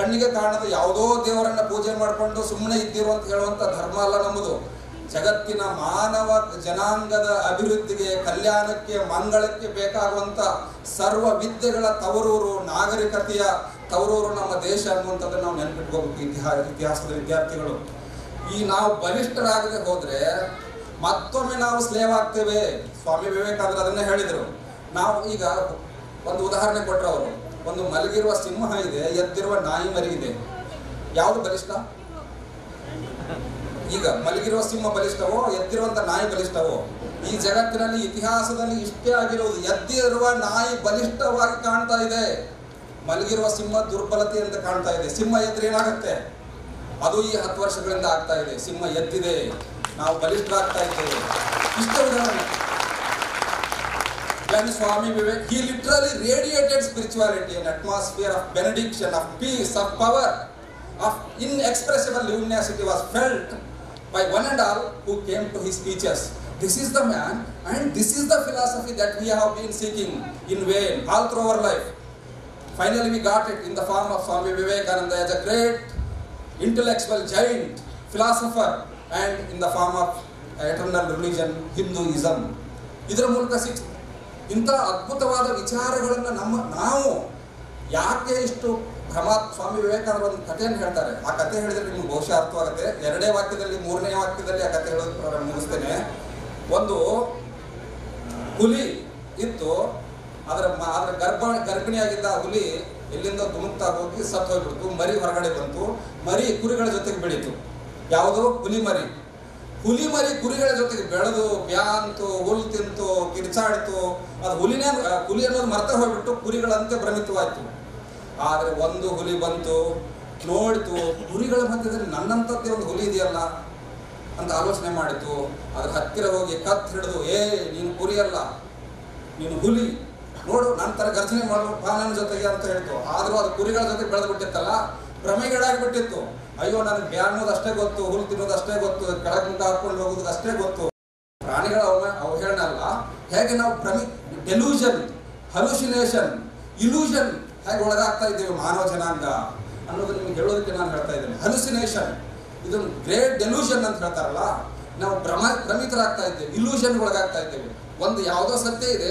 ಕಣ್ಣಿಗೆ ಕಾಣದ ಯಾವುದೋ ದೇವರನ್ನ ಪೂಜೆ ಮಾಡಿಕೊಂಡು ಸುಮ್ಮನೆ ಇದ್ದಿರು ಅಂತ ಹೇಳುವಂತ ಧರ್ಮ ಅಲ್ಲ ನಮ್ಮದು. ಜಗತ್ತಿನ ಮಾನವ ಜನಾಂಗದ ಅಭಿವೃದ್ಧಿಗೆ, ಕಲ್ಯಾಣಕ್ಕೆ, ಮಂಗಳಕ್ಕೆ ಬೇಕಾಗುವಂತ ಸರ್ವ ವಿದ್ಯೆಗಳ ತವರೂರು, ನಾಗರಿಕತೆಯ ತವರೂರು ನಮ್ಮ ದೇಶ ಅನ್ನುವಂಥದ್ದನ್ನು ನಾವು ನೆನಪಿಟ್ಕೋಬೇಕು ಇತಿಹಾಸ, ಇತಿಹಾಸದ ವಿದ್ಯಾರ್ಥಿಗಳು. ಈ ನಾವು ಬಲಿಷ್ಠರಾಗದೆ ಹೋದ್ರೆ ಮತ್ತೊಮ್ಮೆ ನಾವು ಸ್ಲೇವ್ ಆಗ್ತೇವೆ. ಸ್ವಾಮಿ ವಿವೇಕಾನಂದರು ಅದನ್ನೇ ಹೇಳಿದರು. ನಾವು ಈಗ ಒಂದು ಉದಾಹರಣೆ ಕೊಟ್ಟರು ಅವರು. ಒಂದು ಮಲಗಿರುವ ಸಿಂಹ ಇದೆ ಎದ್ದಿರುವ ನಾಯಿ ಮರಿ ಇದೆ. ಯಾವುದು ಬಲಿಷ್ಠ? ಈಗ ಮಲಗಿರುವ ಸಿಂಹ ಬಲಿಷ್ಠವೋ ಎದ್ದಿರುವಂತ ನಾಯಿ ಬಲಿಷ್ಠವೋ, ಈ ಜಗತ್ತಿನಲ್ಲಿ, ಇತಿಹಾಸದಲ್ಲಿ ಇಷ್ಟೇ ಆಗಿರುವುದು. ಎದ್ದಿರುವ ನಾಯಿ ಬಲಿಷ್ಠವಾಗಿ ಕಾಣ್ತಾ ಇದೆ. ಮಲಗಿರುವ ಸಿಂಹ ದುರ್ಬಲತೆ ಅಂತ ಕಾಣ್ತಾ ಇದೆ. ಸಿಂಹ ಎದ್ರೆ ಏನಾಗುತ್ತೆ? ಅದು ಈ ಹತ್ತು ವರ್ಷಗಳಿಂದ ಆಗ್ತಾ ಇದೆ. ಸಿಂಹ ಎದ್ದಿದೆ. ನಾವು ಬಲಿಷ್ಠರಾಗ್ತಾ ಇದ್ದೇವೆ. ಇಷ್ಟ ಉದಾಹರಣೆ. when Swami Vivek, he literally radiated spirituality, an atmosphere of benediction, of peace, of power, of inexpressible luminosity was felt by one and all who came to his speeches. This is the man, and this is the philosophy that we have been seeking in vain all through our life. Finally, we got it in the form of Swami Vivekananda as a great intellectual giant, philosopher, and in the form of eternal religion, Hinduism. ಇದರ ಮೂಲಕ six ಇಂಥ ಅದ್ಭುತವಾದ ವಿಚಾರಗಳನ್ನು ನಮ್ಮ ನಾವು ಯಾಕೆ ಇಷ್ಟು ಭ್ರಮ, ಸ್ವಾಮಿ ವಿವೇಕಾನಂದ ಒಂದು ಕಥೆಯನ್ನು ಹೇಳ್ತಾರೆ. ಆ ಕಥೆ ಹೇಳಿದ್ರೆ ನಿಮ್ಗೆ ಬಹುಶಃ ಅರ್ಥವಾಗುತ್ತೆ. ಎರಡನೇ ವಾಕ್ಯದಲ್ಲಿ, ಮೂರನೇ ವಾಕ್ಯದಲ್ಲಿ ಆ ಕಥೆ ಹೇಳೋದು ಮುಗಿಸ್ತೇನೆ. ಒಂದು ಹುಲಿ ಇತ್ತು, ಅದರ ಅದರ ಗರ್ಭ, ಗರ್ಭಿಣಿಯಾಗಿದ್ದ ಆ ಹುಲಿ ಎಲ್ಲಿಂದ ಧುಮುಕ್ತಾ ಹೋಗಿ ಸತ್ತು ಹೋಗ್ಬಿಡ್ತು ಮರಿ ಹೊರಗಡೆ ಬಂತು, ಮರಿ ಕುರಿಗಳ ಜೊತೆಗೆ ಬೆಳೀತು. ಯಾವುದು? ಹುಲಿ ಮರಿ ಹುಲಿ ಮರಿ ಕುರಿಗಳ ಜೊತೆಗೆ ಬೆಳೆದು ಬ್ಯಾಂತು, ಹುಲ್ ತಿಂತು, ಕಿರ್ಚಾಡ್ತು, ಅದು ಹುಲಿನೇ ಹುಲಿ ಅನ್ನೋದು ಮರ್ತ ಹೋಗ್ಬಿಟ್ಟು ಕುರಿಗಳಂತೆ ಭ್ರಮಿತವಾಯ್ತು. ಆದ್ರೆ ಒಂದು ಹುಲಿ ಬಂತು, ನೋಡಿತು, ಕುರಿಗಳ ಮಧ್ಯದಲ್ಲಿ ನನ್ನಂಥದ್ದೇ ಒಂದು ಹುಲಿ ಇದೆಯಲ್ಲ ಅಂತ ಆಲೋಚನೆ ಮಾಡಿತು. ಅದ್ರ ಹತ್ತಿರ ಹೋಗಿ ಕತ್ ಹಿಡಿದು, ಏ, ನೀನು ಕುರಿ ಅಲ್ಲ, ನೀನು ಹುಲಿ, ನೋಡು ನನ್ನ ತರ ಗರ್ಜನೆ ಮಾಡು ಪಾನನ ನನ್ನ ಜೊತೆಗೆ, ಅಂತ ಹೇಳ್ತು. ಆದ್ರೂ ಅದು ಕುರಿಗಳ ಜೊತೆ ಬೆಳೆದು ಬಿಟ್ಟಿತ್ತಲ್ಲ ಭ್ರಮೆಗೀಡಾಗ್ಬಿಟ್ಟಿತ್ತು. ಅಯ್ಯೋ, ನನಗೆ ಅನ್ನೋದು ಅಷ್ಟೇ ಗೊತ್ತು ಹುಲ್ ತಿನ್ನೋದು ಅಷ್ಟೇ ಗೊತ್ತು, ಕೆಳಗೆ ಮುಂದೆ ಹಾಕೊಂಡು ಹೋಗೋದು ಅಷ್ಟೇ ಗೊತ್ತು. ಪ್ರಾಣಿಗಳ ಅವ ಅವಹೇಳನ ಅಲ್ಲ. ಹೇಗೆ ನಾವು ಭ್ರಮಿ ಡೆಲ್ಯೂಷನ್ ಹಲುಸಿನೇಷನ್ ಇಲ್ಯೂಷನ್ ಹೇಗೆ ಒಳಗಾಗ್ತಾ ಇದ್ದೇವೆ ಮಾನವ ಜನಾಂಗ? ಅನ್ನೋದು ನಿಮ್ಗೆ ಹೇಳೋದಕ್ಕೆ ನಾನು ಹೇಳ್ತಾ ಇದ್ದೇನೆ. ಹಲುಸಿನೇಷನ್ ಇದೊಂದು ಗ್ರೇಟ್ ಡೆಲ್ಯೂಷನ್ ಅಂತ ಹೇಳ್ತಾರಲ್ಲ. ನಾವು ಭ್ರಮ, ಭ್ರಮಿತರಾಗ್ತಾ ಇದ್ದೇವೆ ಇಲ್ಯೂಷನ್ ಒಳಗಾಗ್ತಾ ಇದ್ದೇವೆ. ಒಂದು ಯಾವುದೋ ಸತ್ಯ ಇದೆ,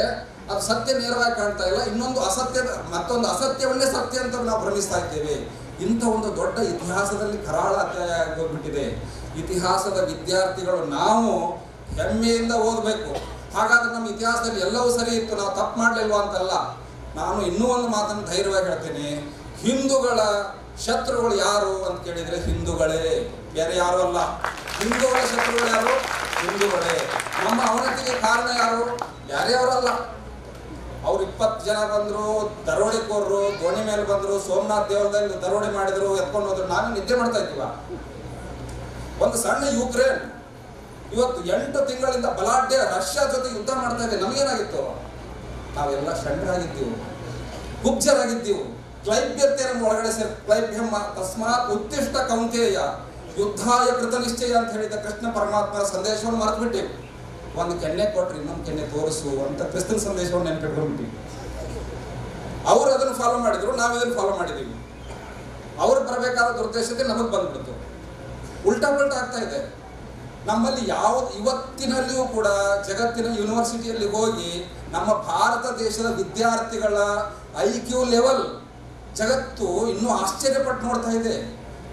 ಅದು ಸತ್ಯ ನೇರವಾಗಿ ಕಾಣ್ತಾ ಇಲ್ಲ, ಇನ್ನೊಂದು ಅಸತ್ಯ, ಮತ್ತೊಂದು ಅಸತ್ಯವನ್ನೇ ಸತ್ಯ ಅಂತ ನಾವು ಭ್ರಮಿಸ್ತಾ ಇದ್ದೇವೆ. ಇಂಥ ಒಂದು ದೊಡ್ಡ ಇತಿಹಾಸದಲ್ಲಿ ಕರಾಳ ಅಧ್ಯಾಯ ಆಗೋಗ್ಬಿಟ್ಟಿದೆ. ಇತಿಹಾಸದ ವಿದ್ಯಾರ್ಥಿಗಳು ನಾವು ಹೆಮ್ಮೆಯಿಂದ ಓದಬೇಕು. ಹಾಗಾದ್ರೆ ನಮ್ಮ ಇತಿಹಾಸದಲ್ಲಿ ಎಲ್ಲವೂ ಸರಿ ಇತ್ತು, ನಾವು ತಪ್ಪು ಮಾಡಲಿಲ್ವ ಅಂತಲ್ಲ? ನಾನು ಇನ್ನೂ ಒಂದು ಮಾತನ್ನು ಧೈರ್ಯವಾಗಿ ಹೇಳ್ತೇನೆ. ಹಿಂದೂಗಳ ಶತ್ರುಗಳು ಯಾರು ಅಂತ ಕೇಳಿದ್ರೆ ಹಿಂದೂಗಳೇ. ಬೇರೆ ಯಾರು ಅಲ್ಲ. ಹಿಂದೂಗಳ ಶತ್ರುಗಳು ಯಾರು? ಹಿಂದೂಗಳೇ. ನಮ್ಮ ಅವನತಿಗೆ ಕಾರಣ ಯಾರು? ಯಾರ್ಯಾರಲ್ಲ ಯಾರಲ್ಲ ಅವ್ರು ಇಪ್ಪತ್ತು ಜನ ಬಂದ್ರು ದರೋಡೆಕೋರರು ದೋಣಿ ಮೇಲೆ ಬಂದ್ರು, ಸೋಮನಾಥ್ ದೇವರದಲ್ಲಿ ದರೋಡೆ ಮಾಡಿದ್ರು, ಎತ್ಕೊಂಡು ಹೋದ್ರು. ನಾನು ನಿದ್ದೆ ಮಾಡ್ತಾ ಇದ್ದೀವ. ಒಂದು ಸಣ್ಣ ಯುಕ್ರೇನ್ ಇವತ್ತು ಎಂಟು ತಿಂಗಳಿಂದ ಬಲಾಢ್ಯ ರಷ್ಯಾ ಜೊತೆ ಯುದ್ಧ ಮಾಡ್ತಾ ಇದೆ. ನಮಗೇನಾಗಿತ್ತು? ನಾವೆಲ್ಲ ಸಣ್ಣರಾಗಿದ್ದೀವಿ ಕುಬ್ಜರಾಗಿದ್ದೀವಿ ಕ್ಲೈಬ್ಯತೆ ನಮ್ಮ ಒಳಗಡೆ ಸೇರಿ ಕ್ಲೈಬ್ಯಮ್ಮ ತಸ್ಮಾತ್ ಉತ್ತಿಷ್ಟ ಕೌಂತೇಯ ಯುದ್ಧಾಯ ಕೃತ ನಿಶ್ಚಯ ಅಂತ ಹೇಳಿದ ಕೃಷ್ಣ ಪರಮಾತ್ಮ ಸಂದೇಶವನ್ನು ಮರೆತು ಬಿಟ್ಟಿವಿ ಒಂದು ಕೆನ್ನೆ ಕೊಟ್ರಿ, ಇನ್ನೊಂದು ಕೆನ್ನೆ ತೋರಿಸು ಅಂತ ಕ್ರಿಸ್ತನ್ ಸಂದೇಶವನ್ನು ನೆನಪಿಟ್ಕೊಂಡು ಅವರು ಅದನ್ನು ಫಾಲೋ ಮಾಡಿದ್ರು, ನಾವು ಇದನ್ನು ಫಾಲೋ ಮಾಡಿದ್ದೀವಿ ಅವ್ರು ಬರಬೇಕಾದ ದುರ್ದೇಶತೆ ನಮಗೆ ಬಂದ್ಬಿಡ್ತು. ಉಲ್ಟಾ ಪಲ್ಟಾ ಆಗ್ತಾ ಇದೆ. ನಮ್ಮಲ್ಲಿ ಯಾವ ಇವತ್ತಿನಲ್ಲಿಯೂ ಕೂಡ ಜಗತ್ತಿನ ಯೂನಿವರ್ಸಿಟಿಯಲ್ಲಿ ಹೋಗಿ ನಮ್ಮ ಭಾರತ ದೇಶದ ವಿದ್ಯಾರ್ಥಿಗಳ ಐ ಕ್ಯೂ ಲೆವೆಲ್ ಜಗತ್ತು ಇನ್ನೂ ಆಶ್ಚರ್ಯಪಟ್ಟು ನೋಡ್ತಾ ಇದೆ.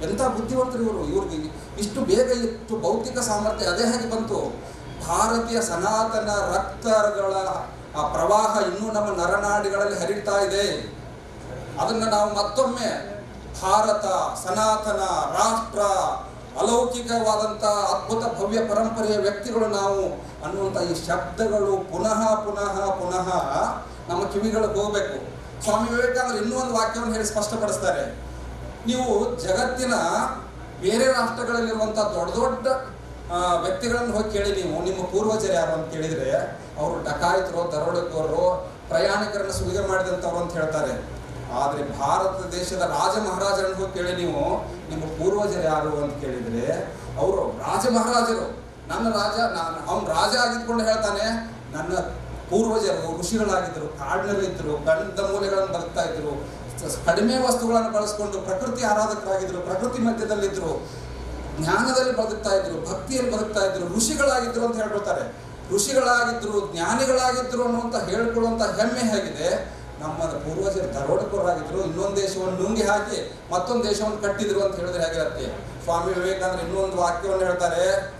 ಎಂಥ ಬುದ್ಧಿವಂತರು ಇವರು. ಇವ್ರಿಗೆ ಇಷ್ಟು ಬೇಗ ಇಷ್ಟು ಭೌತಿಕ ಸಾಮರ್ಥ್ಯ, ಅದೇ ಹಾಗೆ ಬಂತು. ಭಾರತೀಯ ಸನಾತನ ರಕ್ತಗಳ ಆ ಪ್ರವಾಹ ಇನ್ನೂ ನಮ್ಮ ನರನಾಡಿಗಳಲ್ಲಿ ಹರಿತಾ ಇದೆ. ಅದನ್ನು ನಾವು ಮತ್ತೊಮ್ಮೆ ಭಾರತ, ಸನಾತನ, ರಾಷ್ಟ್ರ ಅಲೌಕಿಕವಾದಂಥ ಅದ್ಭುತ ಭವ್ಯ ಪರಂಪರೆಯ ವ್ಯಕ್ತಿಗಳು ನಾವು ಅನ್ನುವಂಥ ಈ ಶಬ್ದಗಳು ಪುನಃ ಪುನಃ ಪುನಃ ನಮ್ಮ ಕಿವಿಗಳಿಗೆ ಹೋಗಬೇಕು. ಸ್ವಾಮಿ ವಿವೇಕಾನಂದರು ಇನ್ನೂ ಒಂದು ವಾಕ್ಯವನ್ನು ಹೇಳಿ ಸ್ಪಷ್ಟಪಡಿಸ್ತಾರೆ. ನೀವು ಜಗತ್ತಿನ ಬೇರೆ ರಾಷ್ಟ್ರಗಳಲ್ಲಿರುವಂಥ ದೊಡ್ಡ ದೊಡ್ಡ ವ್ಯಕ್ತಿಗಳನ್ನು ಹೋಗಿ ಕೇಳಿ ನೀವು. ನಿಮ್ಮ ಪೂರ್ವಜರು ಯಾರು ಅಂತ ಕೇಳಿದ್ರೆ, ಅವರು ಡಕಾಯಿತರು, ದರೋಡೆಕೋರರು, ಪ್ರಯಾಣಿಕರನ್ನು ಸುಲಿಗೆ ಮಾಡಿದಂಥವ್ರು ಅಂತ ಹೇಳ್ತಾರೆ. ಆದರೆ ಭಾರತ ದೇಶದ ರಾಜ ಮಹಾರಾಜರನ್ನು ಹೋಗಿ ಕೇಳಿ ನೀವು. ನಿಮ್ಮ ಪೂರ್ವಜರು ಯಾರು ಅಂತ ಕೇಳಿದ್ರೆ, ಅವರು ರಾಜ ಮಹಾರಾಜರು. ನನ್ನ ರಾಜ, ನಾನು ಅವ್ನು ರಾಜ ಆಗಿದ್ಕೊಂಡು ಹೇಳ್ತಾನೆ. ನನ್ನ ಪೂರ್ವಜರು ಋಷಿಗಳಾಗಿದ್ದರು ಕಾಡಿನಲ್ಲಿದ್ದರು ಗಂಧ ಮೂಲೆಗಳನ್ನು ಬದುಕ್ತಾ ಇದ್ರು ಕಡಿಮೆ ವಸ್ತುಗಳನ್ನು ಬಳಸ್ಕೊಂಡು ಪ್ರಕೃತಿ ಆರಾಧಕರಾಗಿದ್ದರು, ಪ್ರಕೃತಿ ಮಧ್ಯದಲ್ಲಿದ್ದರು. ಜ್ಞಾನದಲ್ಲಿ ಬದುಕ್ತಾ ಇದ್ರು, ಭಕ್ತಿಯಲ್ಲಿ ಬದುಕ್ತಾ ಇದ್ರು, ಋಷಿಗಳಾಗಿದ್ರು ಅಂತ ಹೇಳ್ಕೊಳ್ತಾರೆ. ಋಷಿಗಳಾಗಿದ್ರು, ಜ್ಞಾನಿಗಳಾಗಿದ್ರು ಅನ್ನುವಂತ ಹೇಳ್ಕೊಳ್ಳುವಂತ ಹೆಮ್ಮೆ ಹೇಗಿದೆ. ನಮ್ಮ ಪೂರ್ವಜರು ದರೋಡಕೋರಾಗಿದ್ರು ಇನ್ನೊಂದು ದೇಶವನ್ನು ನುಂಗಿ ಹಾಕಿ ಮತ್ತೊಂದು ದೇಶವನ್ನು ಕಟ್ಟಿದ್ರು ಅಂತ ಹೇಳಿದ್ರೆ ಹೇಗಿರುತ್ತೆ? ಸ್ವಾಮಿ ವಿವೇಕಾನಂದ ಇನ್ನೊಂದು ವಾಕ್ಯವನ್ನು ಹೇಳ್ತಾರೆ.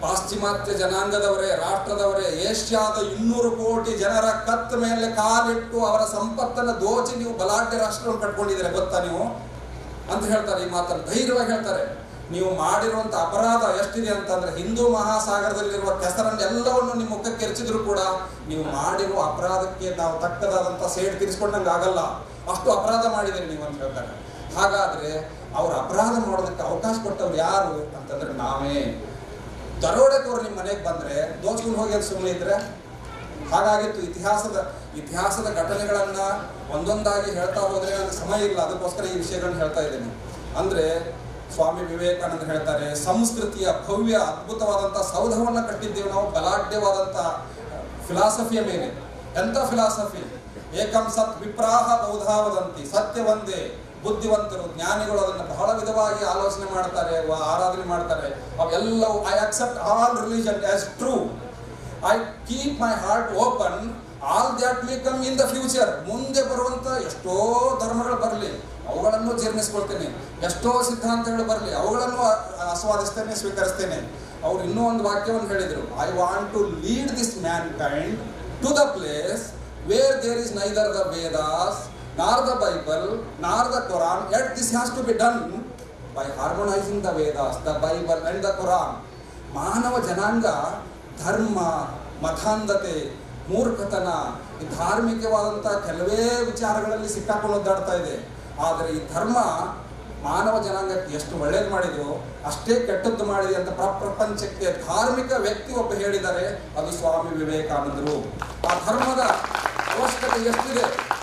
ಪಾಶ್ಚಿಮಾತ್ಯ ಜನಾಂಗದವರೇ, ರಾಷ್ಟ್ರದವರೇ, ಏಷ್ಯಾದ ಇನ್ನೂರು ಕೋಟಿ ಜನರ ಕತ್ತ ಮೇಲೆ ಕಾಲಿಟ್ಟು ಅವರ ಸಂಪತ್ತನ್ನು ದೋಚಿ ನೀವು ಬಲಾಢ್ಯ ರಾಷ್ಟ್ರವನ್ನು ಕಟ್ಕೊಂಡಿದ್ದೀರಾ ಗೊತ್ತಾ ನೀವು? ಅಂತ ಹೇಳ್ತಾರೆ ಈ ಮಾತನ್ನು, ಧೈರ್ಯವಾಗಿ ಹೇಳ್ತಾರೆ. ನೀವು ಮಾಡಿರುವಂತ ಅಪರಾಧ ಎಷ್ಟಿದೆ ಅಂತಂದ್ರೆ ಹಿಂದೂ ಮಹಾಸಾಗರದಲ್ಲಿರುವ ಕೆಸರನ್ನೆಲ್ಲವನ್ನು ನಿಮ್ಮ ಮುಖಕ್ಕೆ ಎರಚಿದ್ರು ಕೂಡ ನೀವು ಮಾಡಿರುವ ಅಪರಾಧಕ್ಕೆ ನಾವು ತಕ್ಕದಾದಂತ ಸೇಡ್ ತೀರಿಸ್ಕೊಂಡಂಗೆ ಆಗಲ್ಲ. ಅಷ್ಟು ಅಪರಾಧ ಮಾಡಿದ್ದೀರಿ ನೀವು ಅಂತ ಹೇಳ್ತಾರೆ. ಹಾಗಾದ್ರೆ ಅವ್ರ ಅಪರಾಧ ಮಾಡೋದಕ್ಕೆ ಅವಕಾಶ ಕೊಟ್ಟವ್ರು ಯಾರು ಅಂತಂದ್ರೆ ನಾವೇ. ದರೋಡೆಕೋರು ನಿಮ್ಮ ಮನೆಗೆ ಬಂದ್ರೆ ದೋಚ್ಕೊಂಡು ಹೋಗಿ ಸುಮ್ಮನೆ ಇದ್ರೆ? ಹಾಗಾಗಿತ್ತು ಇತಿಹಾಸದ ಇತಿಹಾಸದ ಘಟನೆಗಳನ್ನ ಒಂದೊಂದಾಗಿ ಹೇಳ್ತಾ ಹೋದ್ರೆ ಸಮಯ ಇಲ್ಲ. ಅದಕ್ಕೋಸ್ಕರ ಈ ವಿಷಯಗಳನ್ನ ಹೇಳ್ತಾ ಇದ್ದೇನೆ. ಅಂದ್ರೆ ಸ್ವಾಮಿ ವಿವೇಕಾನಂದ ಹೇಳ್ತಾರೆ, ಸಂಸ್ಕೃತಿಯ ಭವ್ಯ ಅದ್ಭುತವಾದಂಥ ಸೌಧವನ್ನ ಕಟ್ಟಿದ್ದೇವೆ ನಾವು ಬಲಾಢ್ಯವಾದಂಥ ಫಿಲಾಸಫಿಯ ಮೇಲೆ. ಎಂಥ ಫಿಲಾಸಫಿ ಏಕಂ ಸತ್ ವಿಪ್ರಾಹ ಬೌಧಾವದಂತಿ ಒಂದೇ, ಬುದ್ಧಿವಂತರು, ಜ್ಞಾನಿಗಳು ಅದನ್ನು ಬಹಳ ವಿಧವಾಗಿ ಆಲೋಚನೆ ಮಾಡ್ತಾರೆ ಆರಾಧನೆ ಮಾಡ್ತಾರೆ. ಅವೆಲ್ಲವೂ I accept all religion as true I keep my heart open all that may come in the future ಮುಂದೆ ಬರುವಂತ ಎಷ್ಟೋ ಧರ್ಮಗಳು ಬರಲಿ. ಅವುಗಳನ್ನು ಜೀರ್ಣಿಸ್ಕೊಳ್ತೇನೆ. ಎಷ್ಟೋ ಸಿದ್ಧಾಂತಗಳು ಬರಲಿ, ಅವುಗಳನ್ನು ಆಸ್ವಾದಿಸ್ತೇನೆ, ಸ್ವೀಕರಿಸ್ತೇನೆ. ಅವ್ರು ಇನ್ನೂ ಒಂದು ವಾಕ್ಯವನ್ನು ಹೇಳಿದರು. I want to lead this mankind to the place where there is neither the Vedas nor the Bible nor the Quran yet this has to be done by harmonising the Vedas the Bible and the Quran ಮಾನವ ಜನಾಂಗ, ಧರ್ಮ ಮತಾಂಧತೆ ಮೂರ್ಖತನ ಧಾರ್ಮಿಕವಾದಂಥ ಕೆಲವೇ ವಿಚಾರಗಳಲ್ಲಿ ಸಿಕ್ಕಾಕೊಂಡು ಒದ್ದಾಡ್ತಾ ಇದೆ. ಆದರೆ ಈ ಧರ್ಮ ಮಾನವ ಜನಾಂಗಕ್ಕೆ ಎಷ್ಟು ಒಳ್ಳೇದು ಮಾಡಿದ್ರು ಅಷ್ಟೇ ಕೆಟ್ಟದ್ದು ಮಾಡಿದೆ ಅಂತ ಪ್ರ- ಪ್ರಪಂಚಕ್ಕೆ ಧಾರ್ಮಿಕ ವ್ಯಕ್ತಿ ಒಬ್ಬ ಹೇಳಿದ್ದಾರೆ, ಅದು ಸ್ವಾಮಿ ವಿವೇಕಾನಂದರು. ಆ ಧರ್ಮದ ಅವಶ್ಯಕತೆ ಎಷ್ಟಿದೆ?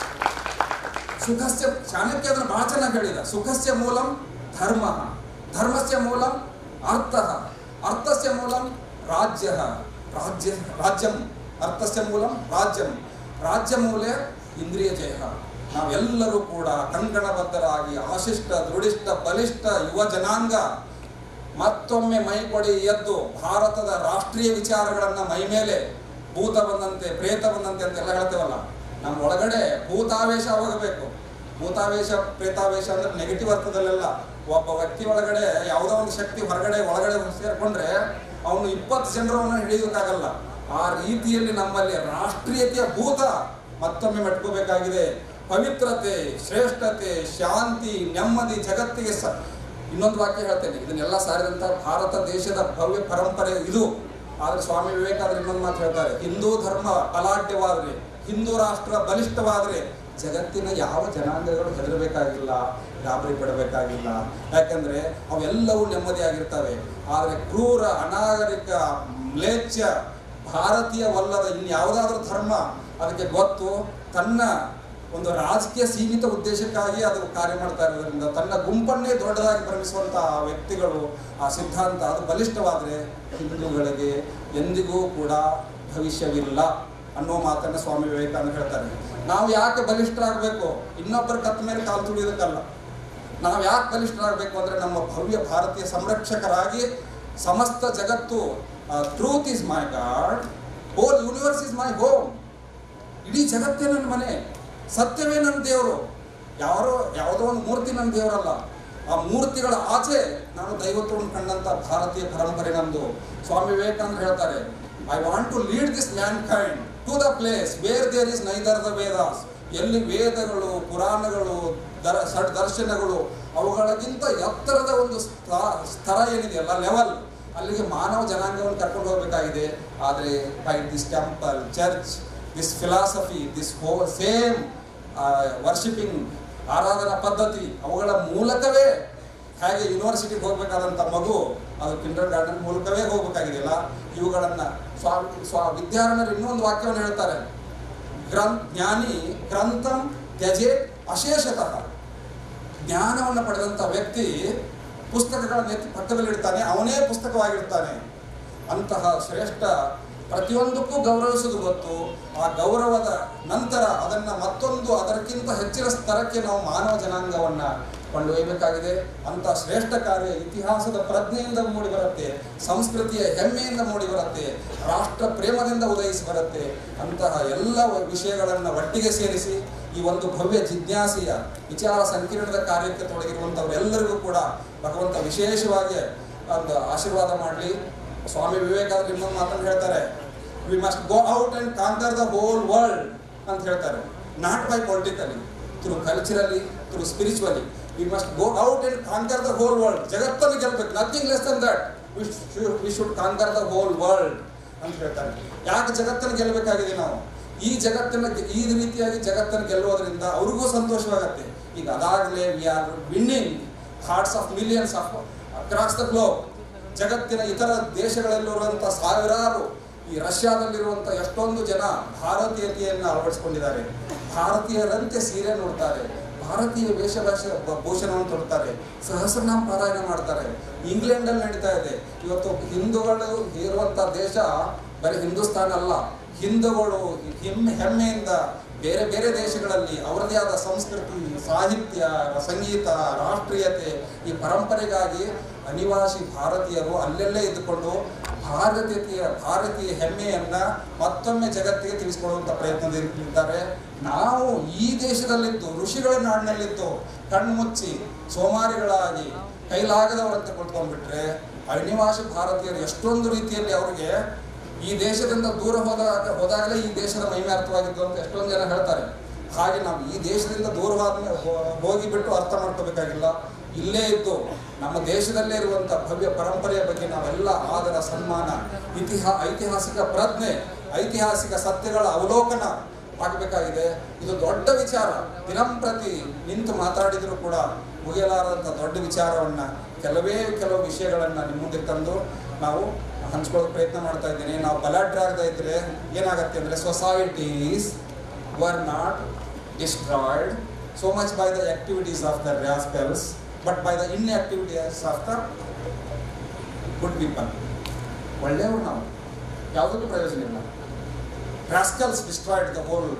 ಸುಖಸ್ಯ ಚಾಣಕ್ಯ ಅದನ್ನು ಬಹಳ ಹೇಳಿದ. ಸುಖಸ್ಯ ಮೂಲಂ ಧರ್ಮ. ಧರ್ಮಸ್ಯ ಮೂಲಂ ಅರ್ಥ. ಅರ್ಥಸ್ಯ ಮೂಲಂ ರಾಜ್ಯ. ರಾಜ್ಯ ರಾಜ್ಯಂ. ಅರ್ಥಸ್ಯ ಮೂಲಂ ರಾಜ್ಯಂ. ರಾಜ್ಯ ಮೂಲೆ ಇಂದ್ರಿಯ ಜಯ. ನಾವೆಲ್ಲರೂ ಕೂಡ ಕಂಕಣಬದ್ಧರಾಗಿ ಆಶಿಷ್ಟ, ದೃಢಿಷ್ಟ, ಬಲಿಷ್ಠ ಯುವ ಜನಾಂಗ ಮತ್ತೊಮ್ಮೆ ಮೈ ಕೊಡಿ ಎದ್ದು ಭಾರತದ ರಾಷ್ಟ್ರೀಯ ವಿಚಾರಗಳನ್ನು ಮೈ ಮೇಲೆ ಭೂತ ಬಂದಂತೆ ಪ್ರೇತ ಬಂದಂತೆ ಅಂತೆಲ್ಲ ಹೇಳ್ತೇವಲ್ಲ. ನಮ್ಮ ಒಳಗಡೆ ಭೂತಾವೇಶ ಹೋಗಬೇಕು. ಭೂತಾವೇಶ, ಪ್ರೇತಾವೇಶ ಅಂದ್ರೆ ನೆಗೆಟಿವ್ ಅರ್ಥದಲ್ಲೆಲ್ಲ ಒಬ್ಬ ವ್ಯಕ್ತಿ ಒಳಗಡೆ, ಯಾವುದೋ ಒಂದು ಶಕ್ತಿ ಹೊರಗಡೆ, ಒಳಗಡೆ ಸೇರ್ಕೊಂಡ್ರೆ ಅವನು ಇಪ್ಪತ್ತು ಜನರವನ್ನ ಹಿಡಿಯೋಕ್ಕಾಗಲ್ಲ. ಆ ರೀತಿಯಲ್ಲಿ ನಮ್ಮಲ್ಲಿ ರಾಷ್ಟ್ರೀಯತೆಯ ಭೂತ ಮತ್ತೊಮ್ಮೆ ಮೆಟ್ಕೋಬೇಕಾಗಿದೆ. ಪವಿತ್ರತೆ, ಶ್ರೇಷ್ಠತೆ, ಶಾಂತಿ, ನೆಮ್ಮದಿ ಜಗತ್ತಿಗೆ ಸ, ಇನ್ನೊಂದು ವಾಕ್ಯ ಹೇಳ್ತೇನೆ. ಇದನ್ನೆಲ್ಲ ಸಾರಿದಂತ ಭಾರತ ದೇಶದ ಭವ್ಯ ಪರಂಪರೆ ಇದು. ಆದರೆ ಸ್ವಾಮಿ ವಿವೇಕಾನಂದ ಇನ್ನೊಂದು ಮಾತು ಹೇಳ್ತಾರೆ, ಹಿಂದೂ ಧರ್ಮ ಬಲಾಢ್ಯವಾದ್ರೆ ಹಿಂದೂ ರಾಷ್ಟ್ರ ಬಲಿಷ್ಠವಾದರೆ, ಜಗತ್ತಿನ ಯಾವ ಜನಾಂಗಗಳು ಹೆದರಬೇಕಾಗಿಲ್ಲ ಗಾಬರಿ ಪಡಬೇಕಾಗಿಲ್ಲ. ಯಾಕಂದ್ರೆ ಅವೆಲ್ಲವೂ ನೆಮ್ಮದಿಯಾಗಿರ್ತವೆ. ಆದರೆ ಕ್ರೂರ, ಅನಾಗರಿಕ, ಮ್ಲೇಚ್ಛ, ಭಾರತೀಯವಲ್ಲದ ಇನ್ಯಾವುದಾದ್ರೂ ಧರ್ಮ, ಅದಕ್ಕೆ ಗೊತ್ತು ತನ್ನ ಒಂದು ರಾಜಕೀಯ ಸೀಮಿತ ಉದ್ದೇಶಕ್ಕಾಗಿ ಅದು ಕಾರ್ಯ ಮಾಡ್ತಾ ಇರೋದ್ರಿಂದ ತನ್ನ ಗುಂಪನ್ನೇ ದೊಡ್ಡದಾಗಿ ಭ್ರಮಿಸುವಂತಹ ಆ ವ್ಯಕ್ತಿಗಳು ಆ ಸಿದ್ಧಾಂತ ಅದು ಬಲಿಷ್ಠವಾದರೆ ಹಿಂದೂಗಳಿಗೆ ಎಂದಿಗೂ ಕೂಡ ಭವಿಷ್ಯವಿಲ್ಲ ಅನ್ನೋ ಮಾತನ್ನ ಸ್ವಾಮಿ ವಿವೇಕಾನಂದ ಹೇಳ್ತಾರೆ. ನಾವು ಯಾಕೆ ಬಲಿಷ್ಠರಾಗಬೇಕು? ಇನ್ನೊಬ್ಬರ ಕತ್ತ ಮೇಲೆ ಕಾಲು ತುಳಿಯೋದಕ್ಕಲ್ಲ. ನಾವು ಯಾಕೆ ಬಲಿಷ್ಠರಾಗಬೇಕು ಅಂದ್ರೆ ನಮ್ಮ ಭವ್ಯ ಭಾರತೀಯ ಸಂರಕ್ಷಕರಾಗಿ ಸಮಸ್ತ ಜಗತ್ತು truth is my God whole universe is my home ಇಡೀ ಜಗತ್ತೇ ನನ್ನ ಮನೆ. ಸತ್ಯವೇ ನನ್ನ ದೇವರು. ಯಾರೋ ಯಾವುದೋ ಒಂದು ಮೂರ್ತಿ ನನ್ನ ದೇವರಲ್ಲ. ಆ ಮೂರ್ತಿಗಳ ಆಚೆ ನಾನು ದೈವತ್ವವನ್ನು ಕಂಡಂತ ಭಾರತೀಯ ಪರಂಪರೆ ನಮ್ದು. ಸ್ವಾಮಿ ವಿವೇಕಾನಂದ ಹೇಳ್ತಾರೆ I want to lead this mankind to the place where there is neither the Vedas ಎಲ್ಲಿ ವೇದಗಳು, ಪುರಾಣಗಳು, ದರ ಷಡ್ ದರ್ಶನಗಳು, ಅವುಗಳಿಗಿಂತ ಎತ್ತರದ ಒಂದು ಸ್ಥಳ ಸ್ತರ ಏನಿದೆಯಲ್ಲ ಲೆವೆಲ್ ಅಲ್ಲಿಗೆ ಮಾನವ ಜನಾಂಗವನ್ನು ಕರ್ಕೊಂಡು ಹೋಗಬೇಕಾಗಿದೆ. ಆದರೆ by this temple church this philosophy this wholesome worshipping ಆರಾಧನಾ ಪದ್ಧತಿ, ಅವುಗಳ ಮೂಲಕವೇ ಹಾಗೆ ಯೂನಿವರ್ಸಿಟಿಗೆ ಹೋಗಬೇಕಾದಂಥ ಮಗು, ಅದು ಕಿಂಡರ್ ಗಾರ್ಡನ್ ಮೂಲಕವೇ ಹೋಗಬೇಕಾಗಿದೆಯಲ್ಲ ಇವುಗಳನ್ನು ಸ್ವಾ ಸ್ವಾ, ವಿದ್ಯಾರಣ್ಯರು ಇನ್ನೊಂದು ವಾಕ್ಯವನ್ನು ಹೇಳ್ತಾರೆ. ಗ್ರಂಥ, ಜ್ಞಾನಿ, ಗ್ರಂಥಂ ತ್ಯಜೆ ಅಶೇಷತಃ. ಜ್ಞಾನವನ್ನು ಪಡೆದಂಥ ವ್ಯಕ್ತಿ ಪುಸ್ತಕಗಳನ್ನು ಪಕ್ಕದಲ್ಲಿ ಇಡ್ತಾನೆ ಅವನೇ ಪುಸ್ತಕವಾಗಿರ್ತಾನೆ. ಅಂತಹ ಶ್ರೇಷ್ಠ ಪ್ರತಿಯೊಂದಕ್ಕೂ ಗೌರವಿಸುವುದು ಗೊತ್ತು. ಆ ಗೌರವದ ನಂತರ ಅದನ್ನ ಮತ್ತೊಂದು ಅದಕ್ಕಿಂತ ಹೆಚ್ಚಿನ ಸ್ತರಕ್ಕೆ ನಾವು ಮಾನವ ಜನಾಂಗವನ್ನ ಕೊಂಡೊಯ್ಯಬೇಕಾಗಿದೆ. ಅಂತ ಶ್ರೇಷ್ಠ ಕಾರ್ಯ ಇತಿಹಾಸದ ಪ್ರಜ್ಞೆಯಿಂದ ಮೂಡಿ ಬರುತ್ತೆ, ಸಂಸ್ಕೃತಿಯ ಹೆಮ್ಮೆಯಿಂದ ಮೂಡಿ ಬರುತ್ತೆ, ರಾಷ್ಟ್ರ ಪ್ರೇಮದಿಂದ ಉದಯಿಸಿ ಬರುತ್ತೆ ಅಂತಹ ಎಲ್ಲ ವಿಷಯಗಳನ್ನು ಒಟ್ಟಿಗೆ ಸೇರಿಸಿ ಈ ಒಂದು ಭವ್ಯ ಜಿಜ್ಞಾಸೆಯ ವಿಚಾರ ಸಂಕೀರ್ಣದ ಕಾರ್ಯಕ್ಕೆ ತೊಡಗಿರುವಂಥವರೆಲ್ಲರಿಗೂ ಕೂಡ ಭಗವಂತ ವಿಶೇಷವಾಗಿ ಒಂದು ಆಶೀರ್ವಾದ ಮಾಡಲಿ. ಸ್ವಾಮಿ ವಿವೇಕಾನಂದ ಇನ್ನೊಂದು ಮಾತನ್ನು ಹೇಳ್ತಾರೆ. We must go out and conquer the whole world ಅಂತ ಹೇಳ್ತಾರೆ. Not by politically through culturally through spiritually we must go out and conquer the whole world ಜಗತ್ತನ್ನು ಗೆಲ್ಬೇಕು. Nothing less than that we should conquer the whole world ಅಂತ ಹೇಳ್ತಾರೆ. ಯಾಕೆ ಜಗತ್ತನ್ನು ಗೆಲ್ಲಬೇಕಾಗಿದೆ ನಾವು? ಈ ಜಗತ್ತನ್ನು ಈ ರೀತಿಯಾಗಿ ಜಗತ್ತನ್ನು ಗೆಲ್ಲುವುದರಿಂದ ಅವ್ರಿಗೂ ಸಂತೋಷವಾಗುತ್ತೆ. ಈಗ ಅದಾಗಲೇ we are winning hearts of millions of across the globe ಜಗತ್ತಿನ ಇತರ ದೇಶಗಳಲ್ಲಿರುವಂಥ ಸಾವಿರಾರು ಈ ರಷ್ಯಾದಲ್ಲಿರುವಂಥ ಎಷ್ಟೊಂದು ಜನ ಭಾರತೀಯತೆಯನ್ನು ಅಳವಡಿಸಿಕೊಂಡಿದ್ದಾರೆ. ಭಾರತೀಯರಂತೆ ಸೀರೆ ನೋಡ್ತಾರೆ, ಭಾರತೀಯ ವೇಷಭಾಷೆ ಭೂಷಣವನ್ನು ತೊಡ್ತಾರೆ, ಸಹಸ್ರನಾಮ ಪಾರಾಯಣ ಮಾಡ್ತಾರೆ. ಇಂಗ್ಲೆಂಡಲ್ಲಿ ನಡೀತಾ ಇದೆ. ಇವತ್ತು ಹಿಂದೂಗಳು ಇರುವಂಥ ದೇಶ ಬರೀ ಹಿಂದೂಸ್ತಾನ ಅಲ್ಲ ಹಿಂದೂಗಳು ಹೆಮ್ಮೆ ಹೆಮ್ಮೆಯಿಂದ ಬೇರೆ ಬೇರೆ ದೇಶಗಳಲ್ಲಿ ಅವರದೇ ಆದ ಸಂಸ್ಕೃತಿ, ಸಾಹಿತ್ಯ, ಸಂಗೀತ, ರಾಷ್ಟ್ರೀಯತೆ ಈ ಪರಂಪರೆಗಾಗಿ ಅನಿವಾಸಿ ಭಾರತೀಯರು ಅಲ್ಲೆಲ್ಲೇ ಇದ್ದುಕೊಂಡು ಭಾರತೀಯ ಭಾರತೀಯ ಹೆಮ್ಮೆಯನ್ನ ಮತ್ತೊಮ್ಮೆ ಜಗತ್ತಿಗೆ ತಿಳಿಸಿಕೊಡುವಂತ ಪ್ರಯತ್ನದಲ್ಲಿದ್ದಾರೆ. ನಾವು ಈ ದೇಶದಲ್ಲಿದ್ದು, ಋಷಿಗಳ ನಾಡಿನಲ್ಲಿದ್ದು ಕಣ್ಮುಚ್ಚಿ, ಸೋಮಾರಿಗಳಾಗಿ ಕೈಲಾಗದವರಂತೆ ಕುಳಿತುಕೊಂಡ್ಬಿಟ್ರೆ ಅನಿವಾಸಿ ಭಾರತೀಯರು ಎಷ್ಟೊಂದು ರೀತಿಯಲ್ಲಿ ಅವರಿಗೆ ಈ ದೇಶದಿಂದ ದೂರ ಹೋದಾಗ ಹೋದಾಗಲೇ ಈ ದೇಶದ ಮಹಿಮೆ ಅಂತ ಎಷ್ಟೊಂದು ಜನ ಹೇಳ್ತಾರೆ. ಹಾಗೆ ನಾವು ಈ ದೇಶದಿಂದ ದೂರವಾದ ಹೋಗಿಬಿಟ್ಟು ಅರ್ಥ ಮಾಡ್ಕೋಬೇಕಾಗಿಲ್ಲ. ಇಲ್ಲೇ ಇದ್ದು ನಮ್ಮ ದೇಶದಲ್ಲೇ ಇರುವಂಥ ಭವ್ಯ ಪರಂಪರೆಯ ಬಗ್ಗೆ ನಾವೆಲ್ಲ ಆದರ, ಸನ್ಮಾನ, ಇತಿಹಾ ಐತಿಹಾಸಿಕ ಪ್ರಜ್ಞೆ, ಐತಿಹಾಸಿಕ ಸತ್ಯಗಳ ಅವಲೋಕನ ಆಗಬೇಕಾಗಿದೆ. ಇದು ದೊಡ್ಡ ವಿಚಾರ. ದಿನಂಪ್ರತಿ ನಿಂತು ಮಾತಾಡಿದರೂ ಕೂಡ ಮುಗಿಯಲಾರದಂಥ ದೊಡ್ಡ ವಿಚಾರವನ್ನ ಕೆಲವೇ ಕೆಲವು ವಿಷಯಗಳನ್ನು ನಿಮ್ಮ ಮುಂದೆ ತಂದು ನಾವು ಹಂಚ್ಕೊಳ್ಳೋಕೆ ಪ್ರಯತ್ನ ಮಾಡ್ತಾ ಇದ್ದೀನಿ. ನಾವು ಬಲಾಢ್ಯರಾಗದೇ ಇದ್ರೆ ಏನಾಗುತ್ತೆ ಅಂದ್ರೆ societies were not destroyed so much by by activities of of the but by the in inactivities of the good people ಒಳ್ಳೆಯವರು ನಾವು. ಯಾವುದಕ್ಕೂ ಪ್ರಯೋಜನ ಇಲ್ಲ. Rascals destroyed the whole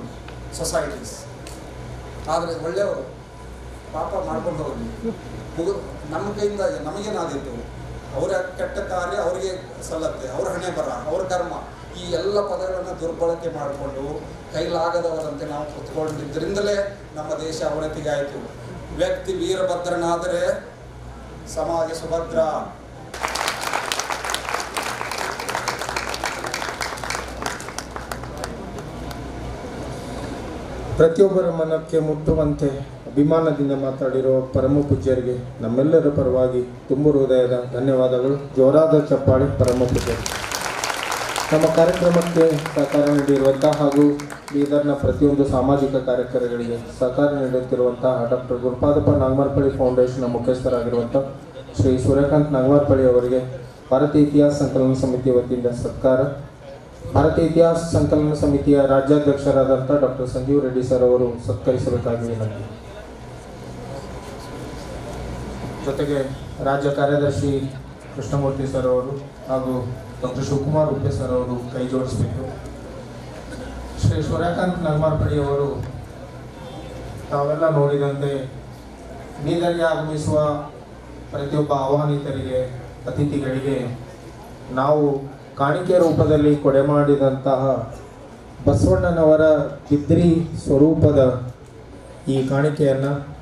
societies ಆದರೆ ಒಳ್ಳೆಯವರು ಪಾಪ ಮಾಡ್ಕೊಂಡು ಮುಗು ನಮ್ಮ ಕೈಯಿಂದ ನಮಗೇನಾದಿತ್ತು ಅವರ ಕೆಟ್ಟ ಕಾರ್ಯ ಅವರಿಗೆ ಸಲ್ಲತ್ತೆ, ಅವ್ರ ಹಣೆ ಬರ, ಅವ್ರ ಕರ್ಮ. ಈ ಎಲ್ಲ ಪದಗಳನ್ನು ದುರ್ಬಳಕೆ ಮಾಡಿಕೊಂಡು ಕೈಲಾಗದವರಂತೆ ನಾವು ಕುತ್ಕೊಂಡಿದ್ದರಿಂದಲೇ ನಮ್ಮ ದೇಶ ಅವನತಿಗಾಯಿತು ವ್ಯಕ್ತಿ ವೀರಭದ್ರನಾದರೆ ಸಮಾಜ ಸುಭದ್ರ. ಪ್ರತಿಯೊಬ್ಬರ ಮನಕ್ಕೆ ಮುಟ್ಟುವಂತೆ ಅಭಿಮಾನದಿಂದ ಮಾತಾಡಿರುವ ಪರಮ ಪೂಜ್ಯರಿಗೆ ನಮ್ಮೆಲ್ಲರ ಪರವಾಗಿ ತುಂಬು ಹೃದಯದ ಧನ್ಯವಾದಗಳು. ಜೋರಾದ ಚಪ್ಪಾಳೆ ಪರಮ ಪೂಜ್ಯರು ನಮ್ಮ ಕಾರ್ಯಕ್ರಮಕ್ಕೆ ಸಹಕಾರ ನೀಡಿರುವಂತಹ ಹಾಗೂ ಬೀದರ್ನ ಪ್ರತಿಯೊಂದು ಸಾಮಾಜಿಕ ಕಾರ್ಯಕ್ರಮಗಳಿಗೆ ಸಹಕಾರ ನೀಡುತ್ತಿರುವಂತಹ ಡಾಕ್ಟರ್ ಗುರುಪಾದಪ್ಪ ನಾಗಮಾರ್ಪಳ್ಳಿ ಫೌಂಡೇಶನ್ನ ಮುಖ್ಯಸ್ಥರಾಗಿರುವಂಥ ಶ್ರೀ ಸೂರ್ಯಕಾಂತ್ ನಾಗಮಾರ್ಪಳ್ಳಿ ಅವರಿಗೆ ಭಾರತೀಯ ಇತಿಹಾಸ ಸಂಕಲನ ಸಮಿತಿ ವತಿಯಿಂದ ಸತ್ಕಾರ. ಭಾರತೀಯ ಇತಿಹಾಸ ಸಂಕಲನ ಸಮಿತಿಯ ರಾಜ್ಯಾಧ್ಯಕ್ಷರಾದಂಥ ಡಾಕ್ಟರ್ ಸಂಜೀವ್ ರೆಡ್ಡಿ ಸರ್ ಅವರು ಸತ್ಕರಿಸಬೇಕಾಗಿ ವಿನಂತಿ. ಜೊತೆಗೆ ರಾಜ್ಯ ಕಾರ್ಯದರ್ಶಿ ಕೃಷ್ಣಮೂರ್ತಿ ಸರ್ ಅವರು ಹಾಗೂ ಡಾಕ್ಟರ್ ಶಿವಕುಮಾರ್ ಉಪ್ಪೆ ಸರ್ ಅವರು ಕೈ ಜೋಡಿಸಬೇಕು ಶ್ರೀ ಸೂರ್ಯಕಾಂತ್ ಅವರು ತಾವೆಲ್ಲ ನೋಡಿದಂತೆ ಬೀದರ್ಗೆ ಆಗಮಿಸುವ ಪ್ರತಿಯೊಬ್ಬ ಆಹ್ವಾನಿತರಿಗೆ, ಅತಿಥಿಗಳಿಗೆ ನಾವು ಕಾಣಿಕೆ ರೂಪದಲ್ಲಿ ಕೊಡೆ ಮಾಡಿದಂತಹ ಬಸವಣ್ಣನವರ ಕಿದ್ರಿ ಸ್ವರೂಪದ ಈ ಕಾಣಿಕೆಯನ್ನು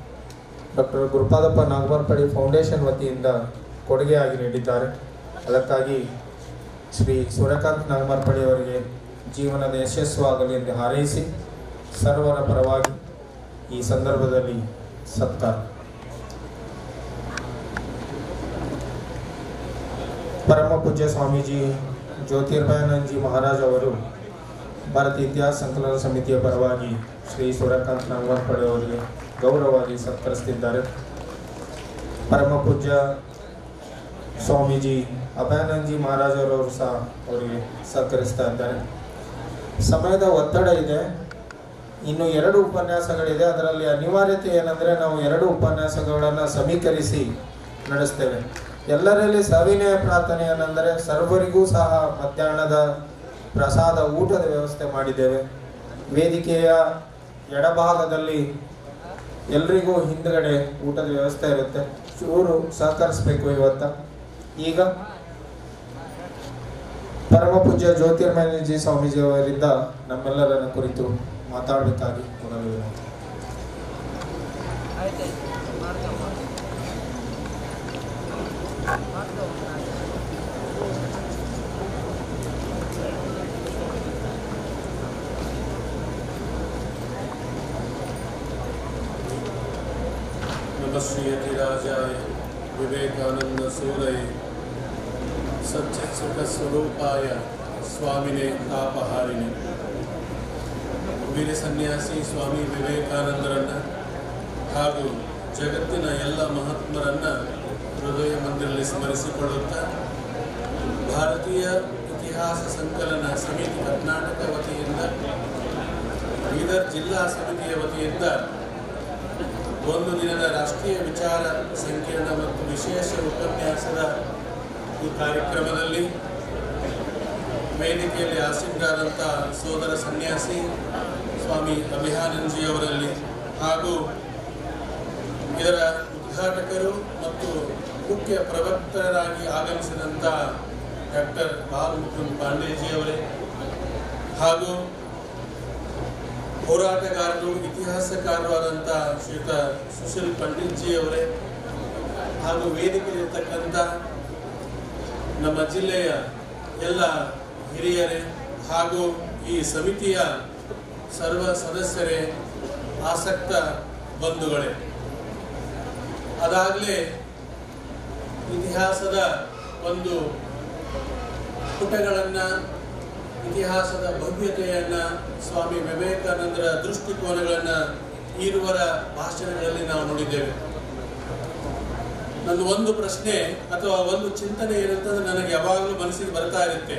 ಡಾಕ್ಟರ್ ಗುರುಪಾದಪ್ಪ ನಾಗಮರ್ಪಡಿ ಫೌಂಡೇಶನ್ ವತಿಯಿಂದ ಕೊಡುಗೆಯಾಗಿ ನೀಡಿದ್ದಾರೆ. ಅದಕ್ಕಾಗಿ ಶ್ರೀ ಸೂರ್ಯಕಾಂತ್ ನಾಗಮರ್ಪಡಿ ಅವರಿಗೆ ಜೀವನದ ಯಶಸ್ಸು ಆಗಲಿ ಎಂದು ಹಾರೈಸಿ ಸರ್ವರ ಪರವಾಗಿ ಈ ಸಂದರ್ಭದಲ್ಲಿ ಸತ್ಕಾರ. ಪರಮ ಪೂಜ್ಯ ಸ್ವಾಮೀಜಿ ಜ್ಯೋತಿರ್ಭಯಾನಂದಜಿ ಮಹಾರಾಜ್ ಅವರು ಭಾರತ ಇತಿಹಾಸ ಸಂಕಲನ ಸಮಿತಿಯ ಪರವಾಗಿ ಶ್ರೀ ಸೂರ್ಯಕಾಂತ್ ನಾಗಮರ್ಪಡೆ ಅವರಿಗೆ ಗೌರವವಾಗಿ ಸತ್ಕರಿಸುತ್ತಿದ್ದಾರೆ ಪರಮ ಪೂಜ್ಯ ಸ್ವಾಮೀಜಿ, ಅಭಯಾನಂದಜಿ ಮಹಾರಾಜ್ ಅವರವರು ಸಹ ಅವರಿಗೆ ಸಹಕರಿಸ್ತಾ ಇದ್ದಾರೆ. ಸಮಯದ ಒತ್ತಡ ಇದೆ. ಇನ್ನು ಎರಡು ಉಪನ್ಯಾಸಗಳಿದೆ. ಅದರಲ್ಲಿ ಅನಿವಾರ್ಯತೆ ಏನಂದರೆ ನಾವು ಎರಡು ಉಪನ್ಯಾಸಗಳನ್ನು ಸಮೀಕರಿಸಿ ನಡೆಸ್ತೇವೆ. ಎಲ್ಲರಲ್ಲಿ ಸವಿನಯ ಪ್ರಾರ್ಥನೆ ಏನೆಂದರೆ ಸರ್ವರಿಗೂ ಸಹ ಮಧ್ಯಾಹ್ನದ ಪ್ರಸಾದ ಊಟದ ವ್ಯವಸ್ಥೆ ಮಾಡಿದ್ದೇವೆ. ವೇದಿಕೆಯ ಎಡಭಾಗದಲ್ಲಿ ಎಲ್ರಿಗೂ ಹಿಂದ್ಗಡೆ ಊಟದ ವ್ಯವಸ್ಥೆ ಇರುತ್ತೆ. ಚೂರು ಸಹಕರಿಸಬೇಕು ಇವತ್ತ. ಈಗ ಪರಮ ಪೂಜ್ಯ ಜ್ಯೋತಿರ್ಮಯಜಿ ಸ್ವಾಮೀಜಿ ಅವರಿಂದ ನಮ್ಮೆಲ್ಲರನ್ನ ಕುರಿತು ಮಾತಾಡಬೇಕಾಗಿ ಮೊದಲು ವಿನಂತಿ नमश्रीयतिराजाय विवेकानन्दसूरये सच्चित्सुखस्वरूपाय स्वामिने तापहारिणे ವೀರ ಸನ್ಯಾಸಿ ಸ್ವಾಮಿ ವಿವೇಕಾನಂದರನ್ನ ಹಾಗೂ ಜಗತ್ತಿನ ಎಲ್ಲ ಮಹಾತ್ಮರನ್ನ ಹೃದಯ ಮಂದಿರಲ್ಲಿ ಸ್ಮರಿಸಿಕೊಳ್ಳುತ್ತಾ ಭಾರತೀಯ ಇತಿಹಾಸ ಸಂಕಲನ ಸಮಿತಿ ಕರ್ನಾಟಕ ವತಿಯಿಂದ ಬೀದರ್ ಜಿಲ್ಲಾ ಸಮಿತಿಯ ವತಿಯಿಂದ ಒಂದು ದಿನದ ರಾಷ್ಟ್ರೀಯ ವಿಚಾರ ಸಂಕಿರಣ ಮತ್ತು ವಿಶೇಷ ಉಪನ್ಯಾಸದ ಈ ಕಾರ್ಯಕ್ರಮದಲ್ಲಿ ವೇದಿಕೆಯಲ್ಲಿ ಆಸೀನರಾದಂಥ ಸೋದರ ಸನ್ಯಾಸಿ ಸ್ವಾಮಿ ಅಭಿಹಾನಂದಜಿ ಅವರಲ್ಲಿ ಹಾಗೂ ಇದರ ಉದ್ಘಾಟಕರು ಮತ್ತು ಮುಖ್ಯ ಪ್ರವಕ್ತರಾಗಿ ಆಗಮಿಸಿದಂಥ ಡಾಕ್ಟರ್ ಬಾಲ್ ಮುಕುಂದ್ ಪಾಂಡೇಜಿಯವರೇ ಹಾಗೂ ಹೋರಾಟಗಾರರು ಇತಿಹಾಸಕಾರರು ಆದಂಥ ಶ್ರೀಯುತ ಸುಶೀಲ್ ಪಂಡಿತ್ಜಿ ಅವರೇ ಹಾಗೂ ವೇದಿಕೆಯಲ್ಲಿರ್ತಕ್ಕಂಥ ನಮ್ಮ ಜಿಲ್ಲೆಯ ಎಲ್ಲ ಹಿರಿಯರೇ ಹಾಗೂ ಈ ಸಮಿತಿಯ ಸರ್ವ ಸದಸ್ಯರೇ, ಆಸಕ್ತ ಬಂಧುಗಳೇ. ಅದಾಗಲೇ ಇತಿಹಾಸದ ಒಂದು ಪುಟಗಳನ್ನು ಇತಿಹಾಸದ ಭವ್ಯತೆಯನ್ನು ಸ್ವಾಮಿ ವಿವೇಕಾನಂದರ ದೃಷ್ಟಿಕೋನಗಳನ್ನು ಈರುವರ ಭಾಷಣಗಳಲ್ಲಿ ನಾವು ನೋಡಿದ್ದೇವೆ. ನನ್ನ ಒಂದು ಪ್ರಶ್ನೆ ಅಥವಾ ಒಂದು ಚಿಂತನೆ ಏನಂತಂದ್ರೆ ನನಗೆ ಯಾವಾಗಲೂ ಮನಸ್ಸಿಗೆ ಬರ್ತಾ ಇರುತ್ತೆ.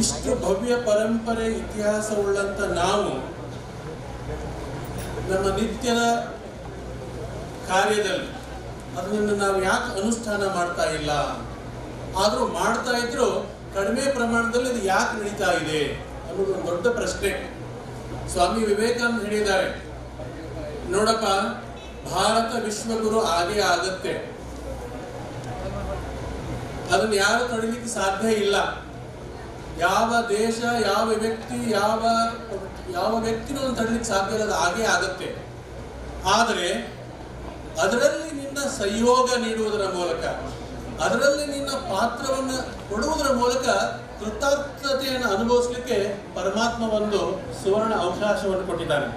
ಇಷ್ಟು ಭವ್ಯ ಪರಂಪರೆ ಇತಿಹಾಸವುಳ್ಳಂತ ನಾವು ನಮ್ಮ ನಿತ್ಯದ ಕಾರ್ಯದಲ್ಲಿ ಅದನ್ನು ನಾವು ಯಾಕೆ ಅನುಷ್ಠಾನ ಮಾಡ್ತಾ ಇಲ್ಲ? ಆದರೂ ಮಾಡ್ತಾ ಇದ್ರು ಕಡಿಮೆ ಪ್ರಮಾಣದಲ್ಲಿ ಅದು ಯಾಕೆ ನಡೀತಾ ಇದೆ ಅನ್ನೋದು ಒಂದು ದೊಡ್ಡ ಪ್ರಶ್ನೆ. ಸ್ವಾಮಿ ವಿವೇಕಾನಂದ ಹೇಳಿದ್ದಾರೆ, ನೋಡಪ್ಪ, ಭಾರತ ವಿಶ್ವಗುರು ಆಗೇ ಆಗತ್ತೆ. ಅದನ್ನು ಯಾರು ತಡಿಲಿಕ್ಕೆ ಸಾಧ್ಯ ಇಲ್ಲ. ಯಾವ ದೇಶ, ಯಾವ ವ್ಯಕ್ತಿ, ಯಾವ ಯಾವ ವ್ಯಕ್ತಿನೂ ಅದನ್ನು ತಡಿಲಿಕ್ಕೆ ಸಾಧ್ಯ ಇಲ್ಲ, ಅದು ಹಾಗೇ ಆಗತ್ತೆ. ಆದರೆ ಅದರಲ್ಲಿ ನಿನ್ನ ಸಹಯೋಗ ನೀಡುವುದರ ಮೂಲಕ ಅದರಲ್ಲಿ ನಿನ್ನ ಪಾತ್ರವನ್ನು ಕೊಡುವುದರ ಮೂಲಕ ಕೃತಾರ್ಥತೆಯನ್ನು ಅನುಭವಿಸಲಿಕ್ಕೆ ಪರಮಾತ್ಮ ಒಂದು ಸುವರ್ಣ ಅವಕಾಶವನ್ನು ಕೊಟ್ಟಿದ್ದಾನೆ.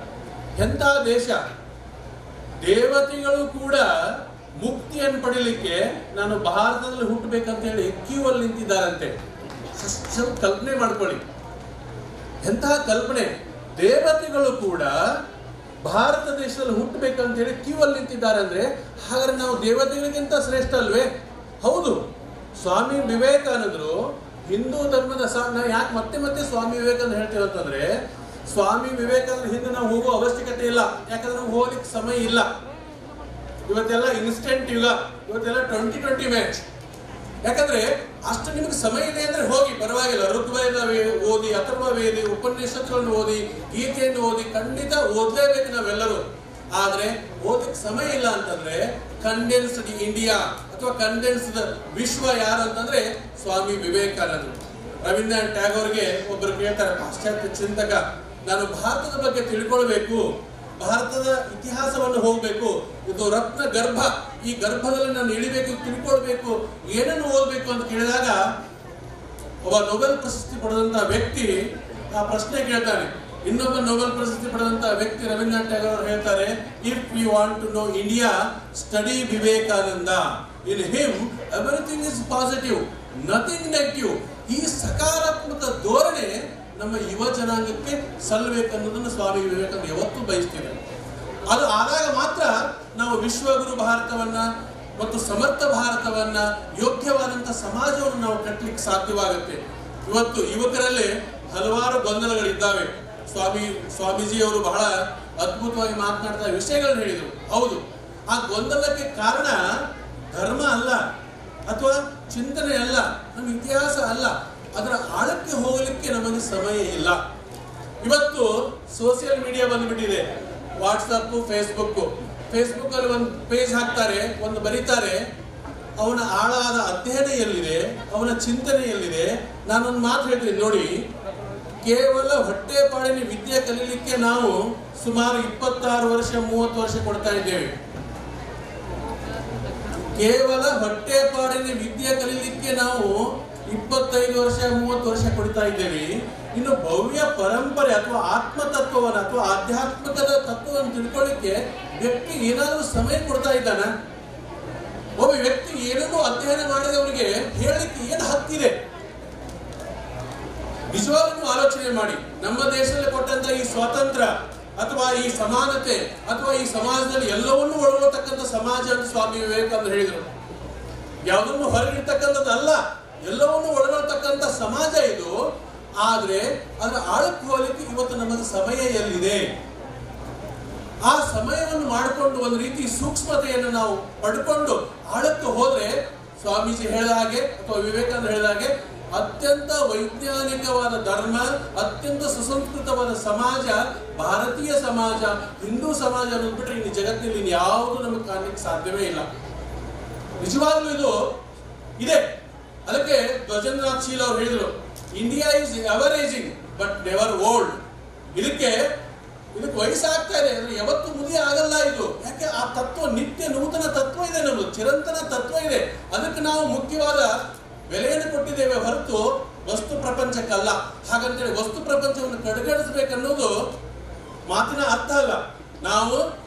ಎಂಥ ದೇಶ? ದೇವತೆಗಳು ಕೂಡ ಮುಕ್ತಿಯನ್ನು ಪಡೀಲಿಕ್ಕೆ ನಾನು ಭಾರತದಲ್ಲಿ ಹುಟ್ಟಬೇಕಂತ ಹೇಳಿ ಕ್ಯೂ ಅಲ್ಲಿ ನಿಂತಿದ್ದಾರಂತೆ ಕಲ್ಪನೆ ಮಾಡ್ಕೊಳ್ಳಿ. ಎಂತಹ ಕಲ್ಪನೆ? ದೇವತೆಗಳು ಕೂಡ ಭಾರತ ದೇಶದಲ್ಲಿ ಹುಟ್ಟಬೇಕಂತ ಹೇಳಿ ಕ್ಯೂ ಅಲ್ಲಿ ನಿಂತಿದ್ದಾರೆ ಅಂದ್ರೆ ಹಾಗಾದ್ರೆ ನಾವು ದೇವತೆಗಳಿಗಿಂತ ಶ್ರೇಷ್ಠ ಅಲ್ವೇ? ಹೌದು. ಸ್ವಾಮಿ ವಿವೇಕಾನಂದರು ಹಿಂದೂ ಧರ್ಮದ ನಾವು ಯಾಕೆ ಮತ್ತೆ ಮತ್ತೆ ಸ್ವಾಮಿ ವಿವೇಕಾನಂದ ಹೇಳ್ತೇವೆ ಅಂತಂದ್ರೆ, ಸ್ವಾಮಿ ವಿವೇಕಾನಂದ ಹಿಂದೆ ನಾವು ಹೋಗೋ ಅವಶ್ಯಕತೆ ಇಲ್ಲ. ಯಾಕಂದ್ರೆ ನಾವು ಹೋಗ್ಲಿಕ್ಕೆ ಸಮಯ ಇಲ್ಲ. ಇವತ್ತೆಲ್ಲ ಇನ್ಸ್ಟೆಂಟ್ ಯುಗ. ಇವತ್ತೆಲ್ಲ ಟ್ವೆಂಟಿ ಟ್ವೆಂಟಿ ಮ್ಯಾಚ್ ಯಾಕಂದ್ರೆ ಅಷ್ಟು ನಿಮ್ಗೆ ಸಮಯ ಇದೆ ಅಂದ್ರೆ ಹೋಗಿ, ಪರವಾಗಿಲ್ಲ. ಋಗ್ವೇದ ಓದಿ, ಅಥರ್ವ ವೇದಿ ಉಪನ್ಯಾಸಗಳನ್ನು ಓದಿ, ಗೀತೆಯನ್ನು ಓದಿ ಖಂಡಿತ ಓದಲೇಬೇಕು ನಾವೆಲ್ಲರೂ. ಆದ್ರೆ ಓದಕ್ಕೆ ಸಮಯ ಇಲ್ಲ ಅಂತಂದ್ರೆ ಕಂಡೆನ್ಸ್ಡ್ ಇಂಡಿಯಾ ಅಥವಾ ಕನ್ವಿನ್ಸ್ಡ್ ವಿಶ್ವ ಯಾರು ಅಂತಂದ್ರೆ ಸ್ವಾಮಿ ವಿವೇಕಾನಂದರು. ರವೀಂದ್ರನಾಥ್ ಟ್ಯಾಗೋರ್ಗೆ ಒಬ್ಬರು ಕೇಳ್ತಾರೆ, ಪಾಶ್ಚಾತ್ಯ ಚಿಂತಕ, ನಾನು ಭಾರತದ ಬಗ್ಗೆ ತಿಳ್ಕೊಳ್ಬೇಕು, ಭಾರತದ ಇತಿಹಾಸವನ್ನು ಹೋಗ್ಬೇಕು, ಇದು ರತ್ನ ಗರ್ಭ ಈ ಗರ್ಭದಲ್ಲಿ ನಾನು ಇಳಿಬೇಕು, ತಿಳ್ಕೊಳ್ಬೇಕು, ಏನನ್ನು ಓದಬೇಕು ಅಂತ ಕೇಳಿದಾಗ ಒಬ್ಬ ನೊಬೆಲ್ ಪ್ರಶಸ್ತಿ ಪಡೆದಂತ ವ್ಯಕ್ತಿ ಆ ಪ್ರಶ್ನೆ ಕೇಳ್ತಾನೆ ಇನ್ನೊಬ್ಬ ನೊಬೆಲ್ ಪ್ರಶಸ್ತಿ ಪಡೆದಂತಹ ವ್ಯಕ್ತಿ ರವೀಂದ್ರನಾಥ್ ಟ್ಯಾಗೋರ್ ಅವರು ಹೇಳ್ತಾರೆ if you want to know India study Vivekananda in him everything is positive nothing negative ಈ ಸಕಾರಾತ್ಮಕ ಧೋರಣೆ ನಮ್ಮ ಯುವ ಜನಾಂಗಕ್ಕೆ ಸಲ್ಲಬೇಕನ್ನೋದನ್ನು ಸ್ವಾಮಿ ವಿವೇಕಾನಂದ ಯಾವತ್ತೂ ಬಯಸ್ತೇವೆ. ಅದು ಆದಾಗ ಮಾತ್ರ ನಾವು ವಿಶ್ವಗುರು ಭಾರತವನ್ನ ಮತ್ತು ಸಮರ್ಥ ಭಾರತವನ್ನ ಯೋಗ್ಯವಾದಂತ ಸಮಾಜವನ್ನು ನಾವು ಕಟ್ಟಲಿಕ್ಕೆ ಸಾಧ್ಯವಾಗುತ್ತೆ. ಇವತ್ತು ಯುವಕರಲ್ಲಿ ಹಲವಾರು ಗೊಂದಲಗಳಿದ್ದಾವೆ. ಸ್ವಾಮಿ, ಸ್ವಾಮೀಜಿಯವರು ಬಹಳ ಅದ್ಭುತವಾಗಿ ಮಾತನಾಡಿದ ವಿಷಯಗಳನ್ನು ಹೇಳಿದರು. ಹೌದು. ಆ ಗೊಂದಲಕ್ಕೆ ಕಾರಣ ಧರ್ಮ ಅಲ್ಲ, ಅಥವಾ ಚಿಂತನೆ ಅಲ್ಲ, ನಮ್ಮ ಇತಿಹಾಸ ಅಲ್ಲ. ಅದರ ಆಳಕ್ಕೆ ಹೋಗಲಿಕ್ಕೆ ನಮಗೆ ಸಮಯ ಇಲ್ಲ. ಇವತ್ತು ಸೋಷಿಯಲ್ ಮೀಡಿಯಾ ಬಂದ್ಬಿಟ್ಟಿದೆ. ವಾಟ್ಸಪ್ ಫೇಸ್ಬುಕ್ ಫೇಸ್ಬುಕ್ ಅಲ್ಲಿ ಒಂದು ಪೇಜ್ ಹಾಕ್ತಾರೆ, ಒಂದು ಬರೀತಾರೆ. ಅವನ ಆಳಾದ ಅಧ್ಯಯನ ಎಲ್ಲಿದೆ? ಅವನ ಚಿಂತನೆ ಎಲ್ಲಿದೆ? ನಾನೊಂದು ಮಾತು ಹೇಳ್ತೀನಿ, ನೋಡಿ. ಕೇವಲ ಹೊಟ್ಟೆಪಾಡಿನ ವಿದ್ಯೆ ಕಲೀಲಿಕ್ಕೆ ನಾವು ಸುಮಾರು ಇಪ್ಪತ್ತಾರು ವರ್ಷ, ಮೂವತ್ತು ವರ್ಷ ಕೊಡ್ತಾ ಇದ್ದೇವೆ. ಕೇವಲ ಹೊಟ್ಟೆಪಾಡಿನ ವಿದ್ಯೆ ಕಲೀಲಿಕ್ಕೆ ನಾವು ಇಪ್ಪತ್ತೈದು ವರ್ಷ, ಮೂವತ್ತು ವರ್ಷ ಕೊಡ್ತಾ ಇದ್ದೇವೆ. ಇನ್ನು ಭವ್ಯ ಪರಂಪರೆ ಅಥವಾ ಆತ್ಮತತ್ವವನ್ನು ಅಥವಾ ಆಧ್ಯಾತ್ಮಿಕದ ತತ್ವವನ್ನು ತಿಳ್ಕೊಳ್ಳಿಕ್ಕೆ ವ್ಯಕ್ತಿ ಏನಾದರೂ ಸಮಯ ಕೊಡ್ತಾ ಇದ್ದಾನ? ಒಬ್ಬ ವ್ಯಕ್ತಿ ಏನನ್ನೂ ಅಧ್ಯಯನ ಮಾಡಿದವರಿಗೆ ಹೇಳಲಿಕ್ಕೆ ಏನು ಹಕ್ಕಿದೆ ನಿಜವಾಗ್ಲೂ ಆಲೋಚನೆ ಮಾಡಿ, ನಮ್ಮ ದೇಶದಲ್ಲಿ ಕೊಟ್ಟಂತ ಈ ಸ್ವಾತಂತ್ರ್ಯ ಅಥವಾ ಈ ಸಮಾನತೆ ಅಥವಾ ಈ ಸಮಾಜದಲ್ಲಿ ಎಲ್ಲವನ್ನೂ ಒಳಗೊಳ್ಳತಕ್ಕಂಥ ಸಮಾಜ ಅಂತ ಸ್ವಾಮಿ ವಿವೇಕಾನಂದ ಹೇಳಿದರು. ಯಾವುದನ್ನು ಹೊರಗಿರ್ತಕ್ಕಂಥದ್ದಲ್ಲ ಎಲ್ಲವನ್ನೂ ಒಳಗೊಳ್ತಕ್ಕಂಥ ಸಮಾಜ ಇದು. ಆದ್ರೆ ಅದರ ಆಳಕ್ಕೆ ಹೋಗಲಿಕ್ಕೆ ಇವತ್ತು ನಮ್ಮದು ಸಮಯ ಎಲ್ಲಿದೆ? ಆ ಸಮಯವನ್ನು ಮಾಡಿಕೊಂಡು ಒಂದು ರೀತಿ ಸೂಕ್ಷ್ಮತೆಯನ್ನು ನಾವು ಪಡ್ಕೊಂಡು ಆಳಕ್ಕೆ ಹೋದ್ರೆ ಸ್ವಾಮೀಜಿ ಹೇಳಿದ ಹಾಗೆ ಅಥವಾ ವಿವೇಕಾನಂದ ಹೇಳಿದ ಹಾಗೆ ಅತ್ಯಂತ ವೈಜ್ಞಾನಿಕವಾದ ಧರ್ಮ, ಅತ್ಯಂತ ಸುಸಂಸ್ಕೃತವಾದ ಸಮಾಜ, ಭಾರತೀಯ ಸಮಾಜ, ಹಿಂದೂ ಸಮಾಜ ಅನ್ನೋದು ಬಿಟ್ಟರೆ ಇನ್ನು ಜಗತ್ತಿನಲ್ಲಿ ಯಾವುದು ನಮಗೆ ಕಾಣಲಿಕ್ಕೆ ಸಾಧ್ಯವೇ ಇಲ್ಲ. ನಿಜವಾಗ್ಲೂ ಇದು ಇದೆ. ಅದಕ್ಕೆ ಧ್ವಜೇಂದ್ರನಾಥ್ ಶೀಲ್ ಅವರು ಹೇಳಿದರು India is ever ageing but never old ಇದಕ್ಕೆ ಇದಕ್ಕೆ ವಯಸ್ಸಾಗ್ತಾ ಇದೆ, ಅಂದ್ರೆ ಯಾವತ್ತು ಮುದಿ ಆಗಲ್ಲ ಇದು. ಯಾಕೆ? ಆ ತತ್ವ ನಿತ್ಯ ನೂತನ ತತ್ವ ಇದೆ ನಮ್ಮದು ಚಿರಂತನ ತತ್ವ ಇದೆ. ಅದಕ್ಕೆ ನಾವು ಮುಖ್ಯವಾದ ಬೆಲೆಯನ್ನು ಕೊಟ್ಟಿದ್ದೇವೆ ಹೊರತು ವಸ್ತು ಪ್ರಪಂಚಕ್ಕಲ್ಲ. ಹಾಗಂತೇಳಿ ವಸ್ತು ಪ್ರಪಂಚವನ್ನು ಕಡೆಗಣಿಸಬೇಕನ್ನೋದು ಮಾತಿನ ಅರ್ಥ ಅಲ್ಲ. ನಾವು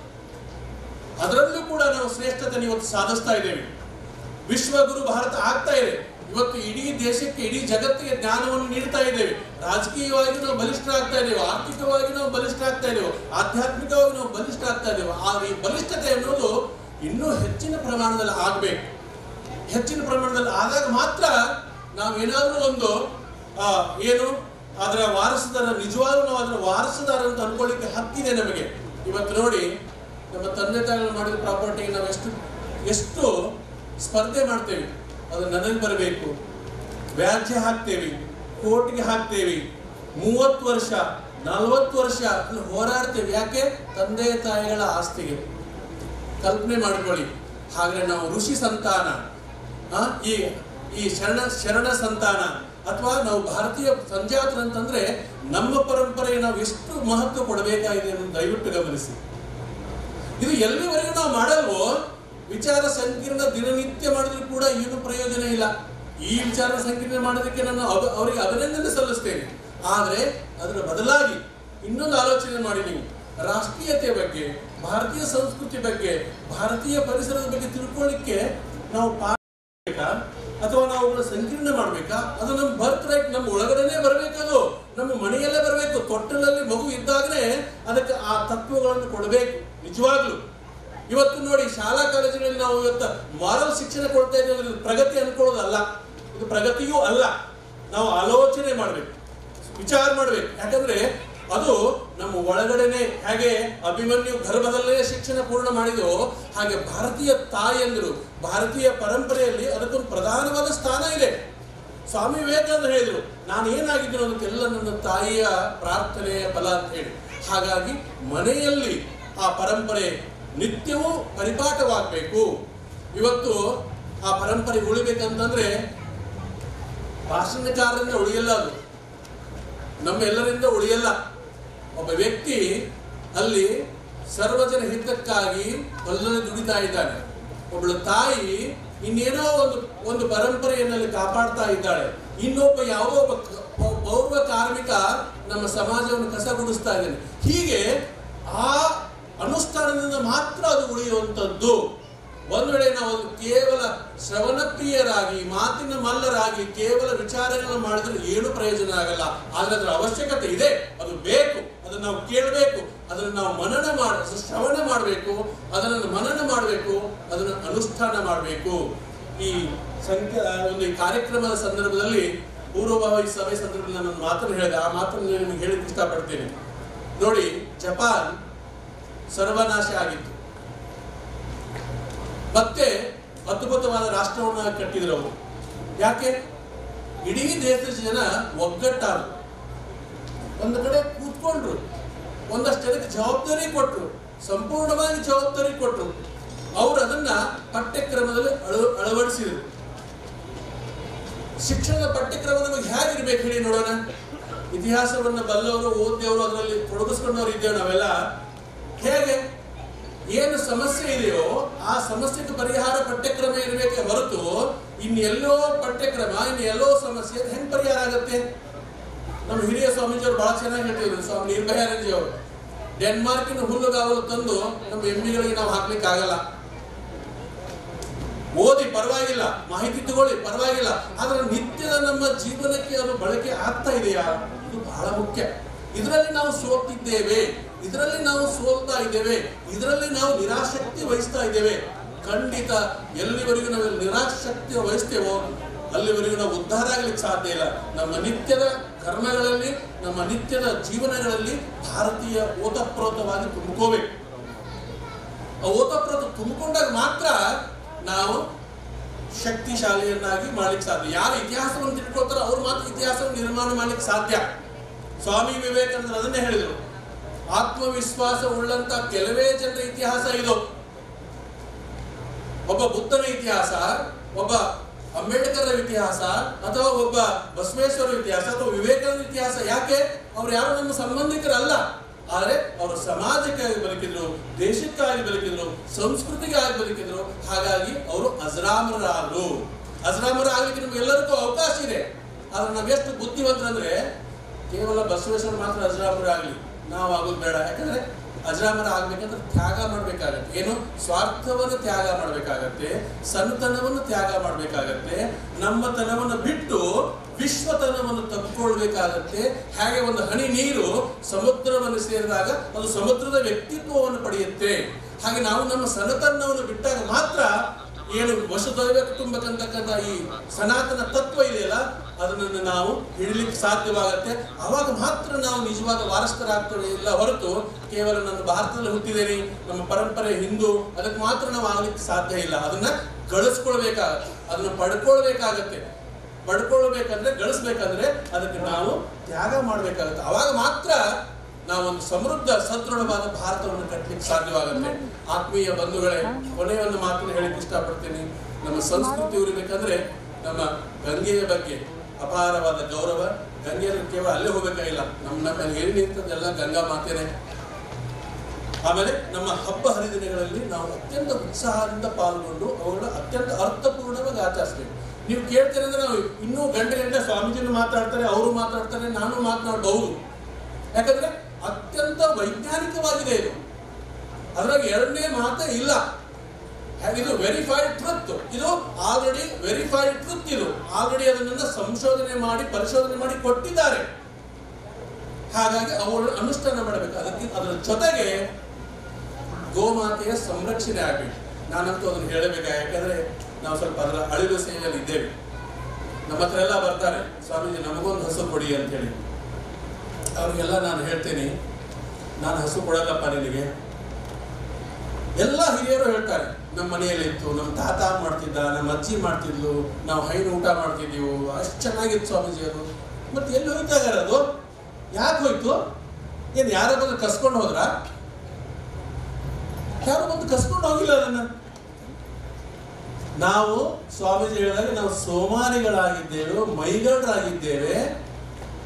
ಅದರಲ್ಲೂ ಕೂಡ ನಾವು ಶ್ರೇಷ್ಠತೆಯನ್ನು ಇವತ್ತು ಸಾಧಿಸ್ತಾ ಇದ್ದೇವೆ. ವಿಶ್ವಗುರು ಭಾರತ ಆಗ್ತಾ ಇದೆ. ಇವತ್ತು ಇಡೀ ದೇಶಕ್ಕೆ, ಇಡೀ ಜಗತ್ತಿಗೆ ಜ್ಞಾನವನ್ನು ನೀಡ್ತಾ ಇದ್ದೇವೆ. ರಾಜಕೀಯವಾಗಿ ನಾವು ಬಲಿಷ್ಠ ಆಗ್ತಾ ಇದ್ದೇವೆ. ಆರ್ಥಿಕವಾಗಿ ನಾವು ಬಲಿಷ್ಠ ಆಗ್ತಾ ಇದ್ದೇವೆ. ಆಧ್ಯಾತ್ಮಿಕವಾಗಿ ನಾವು ಬಲಿಷ್ಠ ಆಗ್ತಾ ಇದ್ದೇವೆ. ಆ ಈ ಬಲಿಷ್ಠತೆ ಅನ್ನೋದು ಇನ್ನೂ ಹೆಚ್ಚಿನ ಪ್ರಮಾಣದಲ್ಲಿ ಆಗಬೇಕು. ಹೆಚ್ಚಿನ ಪ್ರಮಾಣದಲ್ಲಿ ಆದಾಗ ಮಾತ್ರ ನಾವೇನಾದ್ರೂ ಒಂದು ಆ, ಏನು ಅದರ ವಾರಸುದಾರ ನಿಜವಾಗ್ಲೂ ನಾವು ಅದರ ವಾರಸುದಾರ ಅಂತ ಅನ್ಕೊಳ್ಳಿಕ್ಕೆ ಹಕ್ಕಿದೆ ನಮಗೆ. ಇವತ್ತು ನೋಡಿ ನಮ್ಮ ತಂದೆ ತಾಯಿಗಳು ಮಾಡಿದ ಪ್ರಾಪರ್ಟಿಗೆ ನಾವು ಎಷ್ಟು ಎಷ್ಟು ಸ್ಪರ್ಧೆ ಮಾಡ್ತೇವೆ. ಅದು ನನಗೆ ಬರಬೇಕು ವ್ಯಾಜ್ಯ ಹಾಕ್ತೇವೆ ಕೋರ್ಟ್ಗೆ ಹಾಕ್ತೇವೆ ಮೂವತ್ತು ವರ್ಷ ನಲವತ್ತು ವರ್ಷ ಹೋರಾಡ್ತೇವೆ. ಯಾಕೆ? ತಂದೆ ತಾಯಿಗಳ ಆಸ್ತಿಗೆ. ಕಲ್ಪನೆ ಮಾಡ್ಕೊಳ್ಳಿ. ಹಾಗೆ ನಾವು ಋಷಿ ಸಂತಾನ. ಈ ಈ ಶರಣ ಶರಣ ಸಂತಾನ ಅಥವಾ ನಾವು ಭಾರತೀಯ ಸಂಜಾತರು ಅಂತಂದ್ರೆ ನಮ್ಮ ಪರಂಪರೆಗೆ ನಾವು ಎಷ್ಟು ಮಹತ್ವ ಕೊಡಬೇಕಾಗಿದೆ ಅನ್ನೋದು ದಯವಿಟ್ಟು ಗಮನಿಸಿ. ಇದು ಎಲ್ಲಿವರೆಗೂ ನಾವು ಮಾಡಲ್ವೋ, ವಿಚಾರ ಸಂಕೀರ್ಣ ದಿನನಿತ್ಯ ಮಾಡಿದ್ರು ಕೂಡ ಏನು ಪ್ರಯೋಜನ ಇಲ್ಲ. ಈ ವಿಚಾರ ಸಂಕೀರ್ಣ ಮಾಡೋದಕ್ಕೆ ನಾನು ಅವರಿಗೆ ಅಭಿನಂದನೆ ಸಲ್ಲಿಸ್ತೇನೆ. ಆದರೆ ಅದರ ಬದಲಾಗಿ ಇನ್ನೊಂದು ಆಲೋಚನೆ ಮಾಡಿ ನೀವು. ರಾಷ್ಟ್ರೀಯತೆ ಬಗ್ಗೆ, ಭಾರತೀಯ ಸಂಸ್ಕೃತಿ ಬಗ್ಗೆ, ಭಾರತೀಯ ಪರಿಸರದ ಬಗ್ಗೆ ತಿಳ್ಕೊಳ್ಳಿಕ್ಕೆ ನಾವು? ಅಥವಾ ನಾವು ಸಂಕೀರ್ಣ ಮಾಡ್ಬೇಕಾ? ಅದು ನಮ್ಮ ಬರ್ತ್ ರೈಟ್ ನಮ್ಮ ಒಳಗಡೆನೆ ಬರಬೇಕದು. ನಮ್ಮ ಮನೆಯಲ್ಲೇ ಬರಬೇಕು. ತೊಟ್ಟಲಲ್ಲಿ ಮಗು ಇದ್ದಾಗಲೇ ಅದಕ್ಕೆ ಆ ತತ್ವಗಳನ್ನು ಕೊಡಬೇಕು. ನಿಜವಾಗ್ಲು. ಇವತ್ತು ನೋಡಿ ಶಾಲಾ ಕಾಲೇಜುಗಳಲ್ಲಿ ನಾವು ಇವತ್ತು ಮಾರಲ್ ಶಿಕ್ಷಣ ಕೊಡ್ತಾ ಇದ್ದೇವೆ ಇದು ಪ್ರಗತಿ ಅನ್ಕೊಳ್ಳೋದಲ್ಲ. ಇದು ಪ್ರಗತಿಯೂ ಅಲ್ಲ. ನಾವು ಆಲೋಚನೆ ಮಾಡಬೇಕು. ವಿಚಾರ ಮಾಡಬೇಕು. ಯಾಕಂದ್ರೆ ಅದು ನಮ್ಮ ಒಳಗಡೆನೆ ಹಾಗೆ ಅಭಿಮನ್ಯು ಗರ್ಭದಲ್ಲೇ ಶಿಕ್ಷಣ ಪೂರ್ಣ ಮಾಡಿದೋ ಹಾಗೆ ಭಾರತೀಯ ತಾಯಿಯಂದರು ಭಾರತೀಯ ಪರಂಪರೆಯಲ್ಲಿ ಅದಕ್ಕೊಂದು ಪ್ರಧಾನವಾದ ಸ್ಥಾನ ಇದೆ. ಸ್ವಾಮಿ ವಿವೇಕಾನಂದ ಹೇಳಿದ್ರು ನಾನು ಏನಾಗಿದ್ದೀನೋ ಅದಕ್ಕೆಲ್ಲ ನನ್ನ ತಾಯಿಯ ಪ್ರಾರ್ಥನೆಯ ಫಲ ಅಂತ ಹೇಳಿ. ಹಾಗಾಗಿ ಮನೆಯಲ್ಲಿ ಆ ಪರಂಪರೆ ನಿತ್ಯವೂ ಪರಿಪಾಠವಾಗಬೇಕು. ಇವತ್ತು ಆ ಪರಂಪರೆ ಉಳಿಬೇಕಂತಂದ್ರೆ ಭಾಷಣಕಾರರಿಂದ ಉಳಿಯಲ್ಲ ಅದು. ನಮ್ಮೆಲ್ಲರಿಂದ ಉಳಿಯಲ್ಲ. ಒಬ್ಬ ವ್ಯಕ್ತಿ ಅಲ್ಲಿ ಸರ್ವಜನ ಹಿತಕ್ಕಾಗಿ ಹೊಲದಲ್ಲಿ ದುಡಿತಾ ಇದ್ದಾನೆ. ಒಬ್ಬಳು ತಾಯಿ ಇನ್ನೇನೋ ಒಂದು ಒಂದು ಪರಂಪರೆಯನ್ನಲ್ಲಿ ಕಾಪಾಡ್ತಾ ಇದ್ದಾಳೆ. ಇನ್ನೊಬ್ಬ ಯಾವುದೋ ಒಬ್ಬ ಪೌರ್ವ ಕಾರ್ಮಿಕ ನಮ್ಮ ಸಮಾಜವನ್ನು ಕಸಗುಡಿಸ್ತಾ ಇದ್ದಾನೆ. ಹೀಗೆ ಆ ಅನುಷ್ಠಾನದಿಂದ ಮಾತ್ರ ಅದು ಉಳಿಯುವಂಥದ್ದು. ಒಂದು ವೇಳೆ ನಾವು ಕೇವಲ ಶ್ರವಣಪ್ರಿಯರಾಗಿ, ಮಾತಿನ ಮಲ್ಲರಾಗಿ ಕೇವಲ ವಿಚಾರಗಳನ್ನು ಮಾಡಿದ್ರೆ ಏನು ಪ್ರಯೋಜನ ಆಗಲ್ಲ. ಆದರೆ ಅದರ ಅವಶ್ಯಕತೆ ಇದೆ. ಅದು ಬೇಕು. ಅದನ್ನು ನಾವು ಕೇಳಬೇಕು, ಅದನ್ನು ನಾವು ಮನನ ಮಾಡ ಶ್ರವಣ ಮಾಡಬೇಕು, ಅದನ್ನು ಮನನ ಮಾಡಬೇಕು, ಅದನ್ನು ಅನುಷ್ಠಾನ ಮಾಡಬೇಕು. ಈ ಒಂದು ಕಾರ್ಯಕ್ರಮದ ಸಂದರ್ಭದಲ್ಲಿ, ಪೂರ್ವಭಾವಿ ಸಭೆ ಸಂದರ್ಭದಲ್ಲಿ ನಾನು ಮಾತನ್ನು ಹೇಳಿದೆ. ಆ ಮಾತನ್ನು ನಾನು ನಿಮಗೆ ಹೇಳಿಕ್ಕೆ ಇಷ್ಟಪಡ್ತೇನೆ. ನೋಡಿ, ಜಪಾನ್ ಸರ್ವನಾಶ ಆಗಿತ್ತು. ಮತ್ತೆ ಅದ್ಭುತವಾದ ರಾಷ್ಟ್ರವನ್ನು ಕಟ್ಟಿದ್ರು ಅವರು. ಯಾಕೆ? ಇಡೀ ದೇಶದ ಜನ ಒಗ್ಗಟ್ಟಾದ್ರು. ಒಂದು ಕಡೆ ಕೂತ್ಕೊಂಡ್ರು, ಒಂದಷ್ಟು ಜನಕ್ಕೆ ಜವಾಬ್ದಾರಿ ಕೊಟ್ಟರು ಸಂಪೂರ್ಣವಾಗಿ ಜವಾಬ್ದಾರಿ ಕೊಟ್ಟರು ಅವರು ಅದನ್ನ ಪಠ್ಯಕ್ರಮದಲ್ಲಿ ಅಳವಡಿಸಿದರು. ಶಿಕ್ಷಣದ ಪಠ್ಯಕ್ರಮ ನಮಗೆ ಹೇಗಿರ್ಬೇಕು ಹೇಳಿ ನೋಡೋಣ? ಇತಿಹಾಸವನ್ನ ಬಲ್ಲವರು ಓದಿದವರು ಅದರಲ್ಲಿ ತೊಡಗಿಸ್ಕೊಂಡವ್ರು ಇದ್ದೇವೆ ನಾವೆಲ್ಲ. ಹೇಗೆ? ಏನು ಸಮಸ್ಯೆ ಇದೆಯೋ, ಆ ಸಮಸ್ಯೆಗೆ ಪರಿಹಾರ ಪಠ್ಯಕ್ರಮ ಇರಬೇಕೆ ಹೊರತು ಇನ್ನೆಲ್ಲೋ ಪಠ್ಯಕ್ರಮ ಇನ್ನೆಲ್ಲೋ ಸಮಸ್ಯೆ ಹೆಂಗ್ ಪರಿಹಾರ ಆಗುತ್ತೆ? ನಮ್ಮ ಹಿರಿಯ ಸ್ವಾಮೀಜಿಯವರು ಬಹಳ ಚೆನ್ನಾಗಿ ಹೇಳ್ತಿದ್ರು, ಸ್ವಾಮಿ ನಿರ್ಭಯಾನಂದಿ ಅವರು. ಡೆನ್ಮಾರ್ಕಿನ ಹುಲ್ಲುಗಾವಲು ತಂದು ನಮ್ಮ ಎಮ್ಮಿಗಳಿಗೆ ನಾವು ಹಾಕ್ಲಿಕ್ಕೆ ಆಗಲ್ಲ ಓದಿ ಪರವಾಗಿಲ್ಲ, ಮಾಹಿತಿ ತಗೊಳ್ಳಿ ಪರವಾಗಿಲ್ಲ, ಆದ್ರೆ ನಿತ್ಯದ ನಮ್ಮ ಜೀವನಕ್ಕೆ ಅದು ಬಳಕೆ ಆಗ್ತಾ ಇದೆಯಾ? ಇದು ಬಹಳ ಮುಖ್ಯ. ಇದರಲ್ಲಿ ನಾವು ಸೋತಿದ್ದೇವೆ, ಇದರಲ್ಲಿ ನಾವು ಸೋಲ್ತಾ ಇದ್ದೇವೆ, ಇದರಲ್ಲಿ ನಾವು ನಿರಾಸಕ್ತಿ ವಹಿಸ್ತಾ ಇದ್ದೇವೆ. ಖಂಡಿತ ಎಲ್ಲಿವರೆಗೂ ನಾವು ನಿರಾಸಕ್ತಿ ವಹಿಸ್ತೇವೋ, ಅಲ್ಲಿವರೆಗೂ ನಾವು ಉದ್ಧಾರ ಆಗ್ಲಿಕ್ಕೆ ಸಾಧ್ಯ ಇಲ್ಲ. ನಮ್ಮ ನಿತ್ಯದ ಕರ್ಮಗಳಲ್ಲಿ, ನಮ್ಮ ನಿತ್ಯದ ಜೀವನಗಳಲ್ಲಿ ಭಾರತೀಯ ಓತಪ್ರೋತವಾಗಿ ತುಂಬಿಕೋಬೇಕು. ಆ ಓತಪ್ರೋತ ತುಂಬಿಕೊಂಡಾಗ ಮಾತ್ರ ನಾವು ಶಕ್ತಿಶಾಲಿಯನ್ನಾಗಿ ಮಾಡ್ಲಿಕ್ಕೆ ಸಾಧ್ಯ. ಯಾರು ಇತಿಹಾಸವನ್ನು ತಿಳ್ಕೊಳ್ತಾರೋ ಅವ್ರು ಮಾತ್ರ ಇತಿಹಾಸವನ್ನು ನಿರ್ಮಾಣ ಮಾಡ್ಲಿಕ್ಕೆ ಸಾಧ್ಯ. ಸ್ವಾಮಿ ವಿವೇಕಾನಂದರು ಅದನ್ನೇ ಹೇಳಿದರು. ಆತ್ಮವಿಶ್ವಾಸ ಉಳ್ಳಂತ ಕೆಲವೇ ಜನರ ಇತಿಹಾಸ ಇದು. ಒಬ್ಬ ಬುದ್ಧನ ಇತಿಹಾಸ, ಒಬ್ಬ ಅಂಬೇಡ್ಕರ್ ಇತಿಹಾಸ ಅಥವಾ ಒಬ್ಬ ಬಸವೇಶ್ವರ ಇತಿಹಾಸ ಅಥವಾ ವಿವೇಕಾನಂದ ಇತಿಹಾಸ ಯಾಕೆ? ಅವ್ರು ಯಾರು? ನಮ್ಮ ಸಂಬಂಧಿಕರಲ್ಲ. ಆದರೆ ಅವರು ಸಮಾಜಕ್ಕಾಗಿ ಬದುಕಿದ್ರು, ದೇಶಕ್ಕಾಗಿ ಬದುಕಿದ್ರು ಸಂಸ್ಕೃತಿಗಾಗಿ ಬದುಕಿದ್ರು. ಹಾಗಾಗಿ ಅವರು ಅಜರಾಮರಾದರು ಅಜರಾಮರ ನಮ್ಗೆ ಎಲ್ಲರಿಗೂ ಅವಕಾಶ ಇದೆ. ಆದ್ರೆ ನಾವ್ ಎಷ್ಟು ಬುದ್ಧಿವಂತರಂದ್ರೆ ಕೇವಲ ಬಸವೇಶ್ವರ ಮಾತ್ರ ಅಜರಾಮರ ಆಗ್ಲಿ ನಾವು ಆಗೋದು ಬೇಡ. ಯಾಕಂದ್ರೆ ಅಜರಾಮರ ಆಗ್ಬೇಕಂದ್ರೆ ತ್ಯಾಗ ಮಾಡ್ಬೇಕಾಗತ್ತೆ. ಏನು? ಸ್ವಾರ್ಥವನ್ನು ತ್ಯಾಗ ಮಾಡ್ಬೇಕಾಗತ್ತೆ ಸಣ್ಣತನವನ್ನು ತ್ಯಾಗ ಮಾಡ್ಬೇಕಾಗತ್ತೆ ನಮ್ಮತನವನ್ನು ಬಿಟ್ಟು ವಿಶ್ವತನವನ್ನು ತಪ್ಪಿಕೊಳ್ಬೇಕಾಗತ್ತೆ. ಹಾಗೆ ಒಂದು ಹನಿ ನೀರು ಸಮುದ್ರವನ್ನು ಸೇರಿದಾಗ ಅದು ಸಮುದ್ರದ ವ್ಯಕ್ತಿತ್ವವನ್ನು ಪಡೆಯುತ್ತೆ. ಹಾಗೆ ನಾವು ನಮ್ಮ ಸಣ್ಣತನವನ್ನು ಬಿಟ್ಟಾಗ ಮಾತ್ರ ಏನು ವಸುದೈವ ಕುಟುಂಬಕ್ಕಂತಕ್ಕಂಥ ಈ ಸನಾತನ ತತ್ವ ಇದೆಯಲ್ಲ, ಅದನ್ನು ನಾವು ಹಿಡಲಿಕ್ಕೆ ಸಾಧ್ಯವಾಗತ್ತೆ. ಅವಾಗ ಮಾತ್ರ ನಾವು ನಿಜವಾದ ವಾರಸ್ಥರಾಗ್ತೇವೆ ಇಲ್ಲ ಹೊರತು ಕೇವಲ ನನ್ನ ಭಾರತದಲ್ಲಿ ಹುಟ್ಟಿದ್ದೇನೆ, ನಮ್ಮ ಪರಂಪರೆ ಹಿಂದೂ, ಅದಕ್ಕೆ ಮಾತ್ರ ನಾವು ಆಗ್ಲಿಕ್ಕೆ ಸಾಧ್ಯ ಇಲ್ಲ. ಅದನ್ನ ಗಳಿಸ್ಕೊಳ್ಬೇಕಾಗತ್ತೆ. ಅದನ್ನ ಪಡ್ಕೊಳ್ಬೇಕಾಗತ್ತೆ. ಪಡ್ಕೊಳ್ಬೇಕಂದ್ರೆ, ಗಳಿಸ್ಬೇಕಂದ್ರೆ ಅದಕ್ಕೆ ನಾವು ತ್ಯಾಗ ಮಾಡ್ಬೇಕಾಗತ್ತೆ. ಅವಾಗ ಮಾತ್ರ ನಾವೊಂದು ಸಮೃದ್ಧ, ಸದೃಢವಾದ ಭಾರತವನ್ನು ಕಟ್ಟಲಿಕ್ಕೆ ಸಾಧ್ಯವಾಗುತ್ತೆ. ಆತ್ಮೀಯ ಬಂಧುಗಳೇ ಕೊನೆಯ ಒಂದು ಮಾತನ್ನು ಹೇಳಿಕ್ಕೆ ಇಷ್ಟಪಡ್ತೀನಿ. ನಮ್ಮ ಸಂಸ್ಕೃತಿ ಉರಿಬೇಕಂದ್ರೆ ನಮ್ಮ ಗಂಗೆಯ ಬಗ್ಗೆ. ಅಪಾರವಾದ ಗೌರವ. ಗಂಗೆಯನ್ನು ಕೇವಲ ಅಲ್ಲೇ ಹೋಗಬೇಕಾಗಿಲ್ಲ. ನಮ್ಮ ನಮ್ಮ ಏನು ನಿಂತದ್ದೆಲ್ಲ ಗಂಗಾ ಮಾತೇನೆ. ಆಮೇಲೆ ನಮ್ಮ ಹಬ್ಬ ಹರಿದಿನಗಳಲ್ಲಿ ನಾವು ಅತ್ಯಂತ ಉತ್ಸಾಹದಿಂದ ಪಾಲ್ಗೊಂಡು ಅವುಗಳ ಅತ್ಯಂತ ಅರ್ಥಪೂರ್ಣವಾಗಿ ಆಚರಿಸ್ತೀವಿ ನೀವು ಕೇಳ್ತೀರ ಅಂದ್ರೆ ನಾವು ಇನ್ನೂ ಗಂಟೆ ಗಂಟೆ ಸ್ವಾಮೀಜಿನ ಮಾತಾಡ್ತಾರೆ, ಅವರು ಮಾತಾಡ್ತಾರೆ, ನಾನು ಮಾತನಾಡಬಹುದು. ಯಾಕಂದ್ರೆ ಅತ್ಯಂತ ವೈಜ್ಞಾನಿಕವಾಗಿದೆ ಇದು. ಅದ್ರಾಗ ಎರಡನೇ ಮಾತೇ ಇಲ್ಲ. ಇದು ವೆರಿಫೈಡ್ ಟ್ರುತ್ ಇದು ಆಲ್ರೆಡಿ ವೆರಿಫೈಡ್ ಟ್ರುತ್ ಇದು. ಆಲ್ರೆಡಿ ಅದನ್ನ ಸಂಶೋಧನೆ ಮಾಡಿ, ಪರಿಶೋಧನೆ ಮಾಡಿ ಕೊಟ್ಟಿದ್ದಾರೆ. ಹಾಗಾಗಿ ಅವುಗಳನ್ನು ಅನುಷ್ಠಾನ ಮಾಡಬೇಕು. ಅದಕ್ಕೆ ಅದರ ಜೊತೆಗೆ ಗೋಮಾತೆಯ ಸಂರಕ್ಷಣೆ ಆಗಬೇಕು. ನಾನಂತೂ ಅದನ್ನು ಹೇಳಬೇಕಾ? ಯಾಕಂದ್ರೆ ನಾವು ಸ್ವಲ್ಪ ಅದರ ಅಳಿಲು ಸೇವೆಯಲ್ಲಿ ಇದ್ದೇವೆ ನಮ್ಮ ಹತ್ರ ಎಲ್ಲ ಬರ್ತಾರೆ. ಸ್ವಾಮೀಜಿ, ನಮಗೊಂದು ಹಸು ಕೊಡಿ ಅಂತ ಹೇಳಿ. ಅವ್ರಿಗೆಲ್ಲ ನಾನು ಹೇಳ್ತೀನಿ. ನಾನು ಹಸು ಕೊಡಲ್ಲಪ್ಪ ನಿನಗೆ. ಎಲ್ಲ ಹಿರಿಯರು ಹೇಳ್ತಾರೆ, ನಮ್ಮ ಮನೆಯಲ್ಲಿ ಇತ್ತು, ನಮ್ಮ ತಾತ ಮಾಡ್ತಿದ್ದ, ನಮ್ಮ ಅಜ್ಜಿ ಮಾಡ್ತಿದ್ಲು, ನಾವು ಹೈನು ಊಟ ಮಾಡ್ತಿದ್ದೀವು, ಅಷ್ಟು ಚೆನ್ನಾಗಿತ್ತು ಸ್ವಾಮೀಜಿ ಅದು. ಮತ್ತೆ ಎಲ್ಲಿ ಹೋಯ್ತಾ ಇದಾರೆ ಅದು? ಯಾಕೆ ಹೋಯ್ತು? ಏನು ಯಾರ ಬಂದು ಕಸ್ಕೊಂಡು ಹೋದ್ರ? ಯಾರು ಬಂದು ಕಸ್ಕೊಂಡು ಹೋಗಿಲ್ಲ ಅದನ್ನ? ನಾವು ಸ್ವಾಮೀಜಿ ಹೇಳಿದಾಗ ನಾವು ಸೋಮಾರಿಗಳಾಗಿದ್ದೇವೆ ಮೈಗಡರಾಗಿದ್ದೇವೆ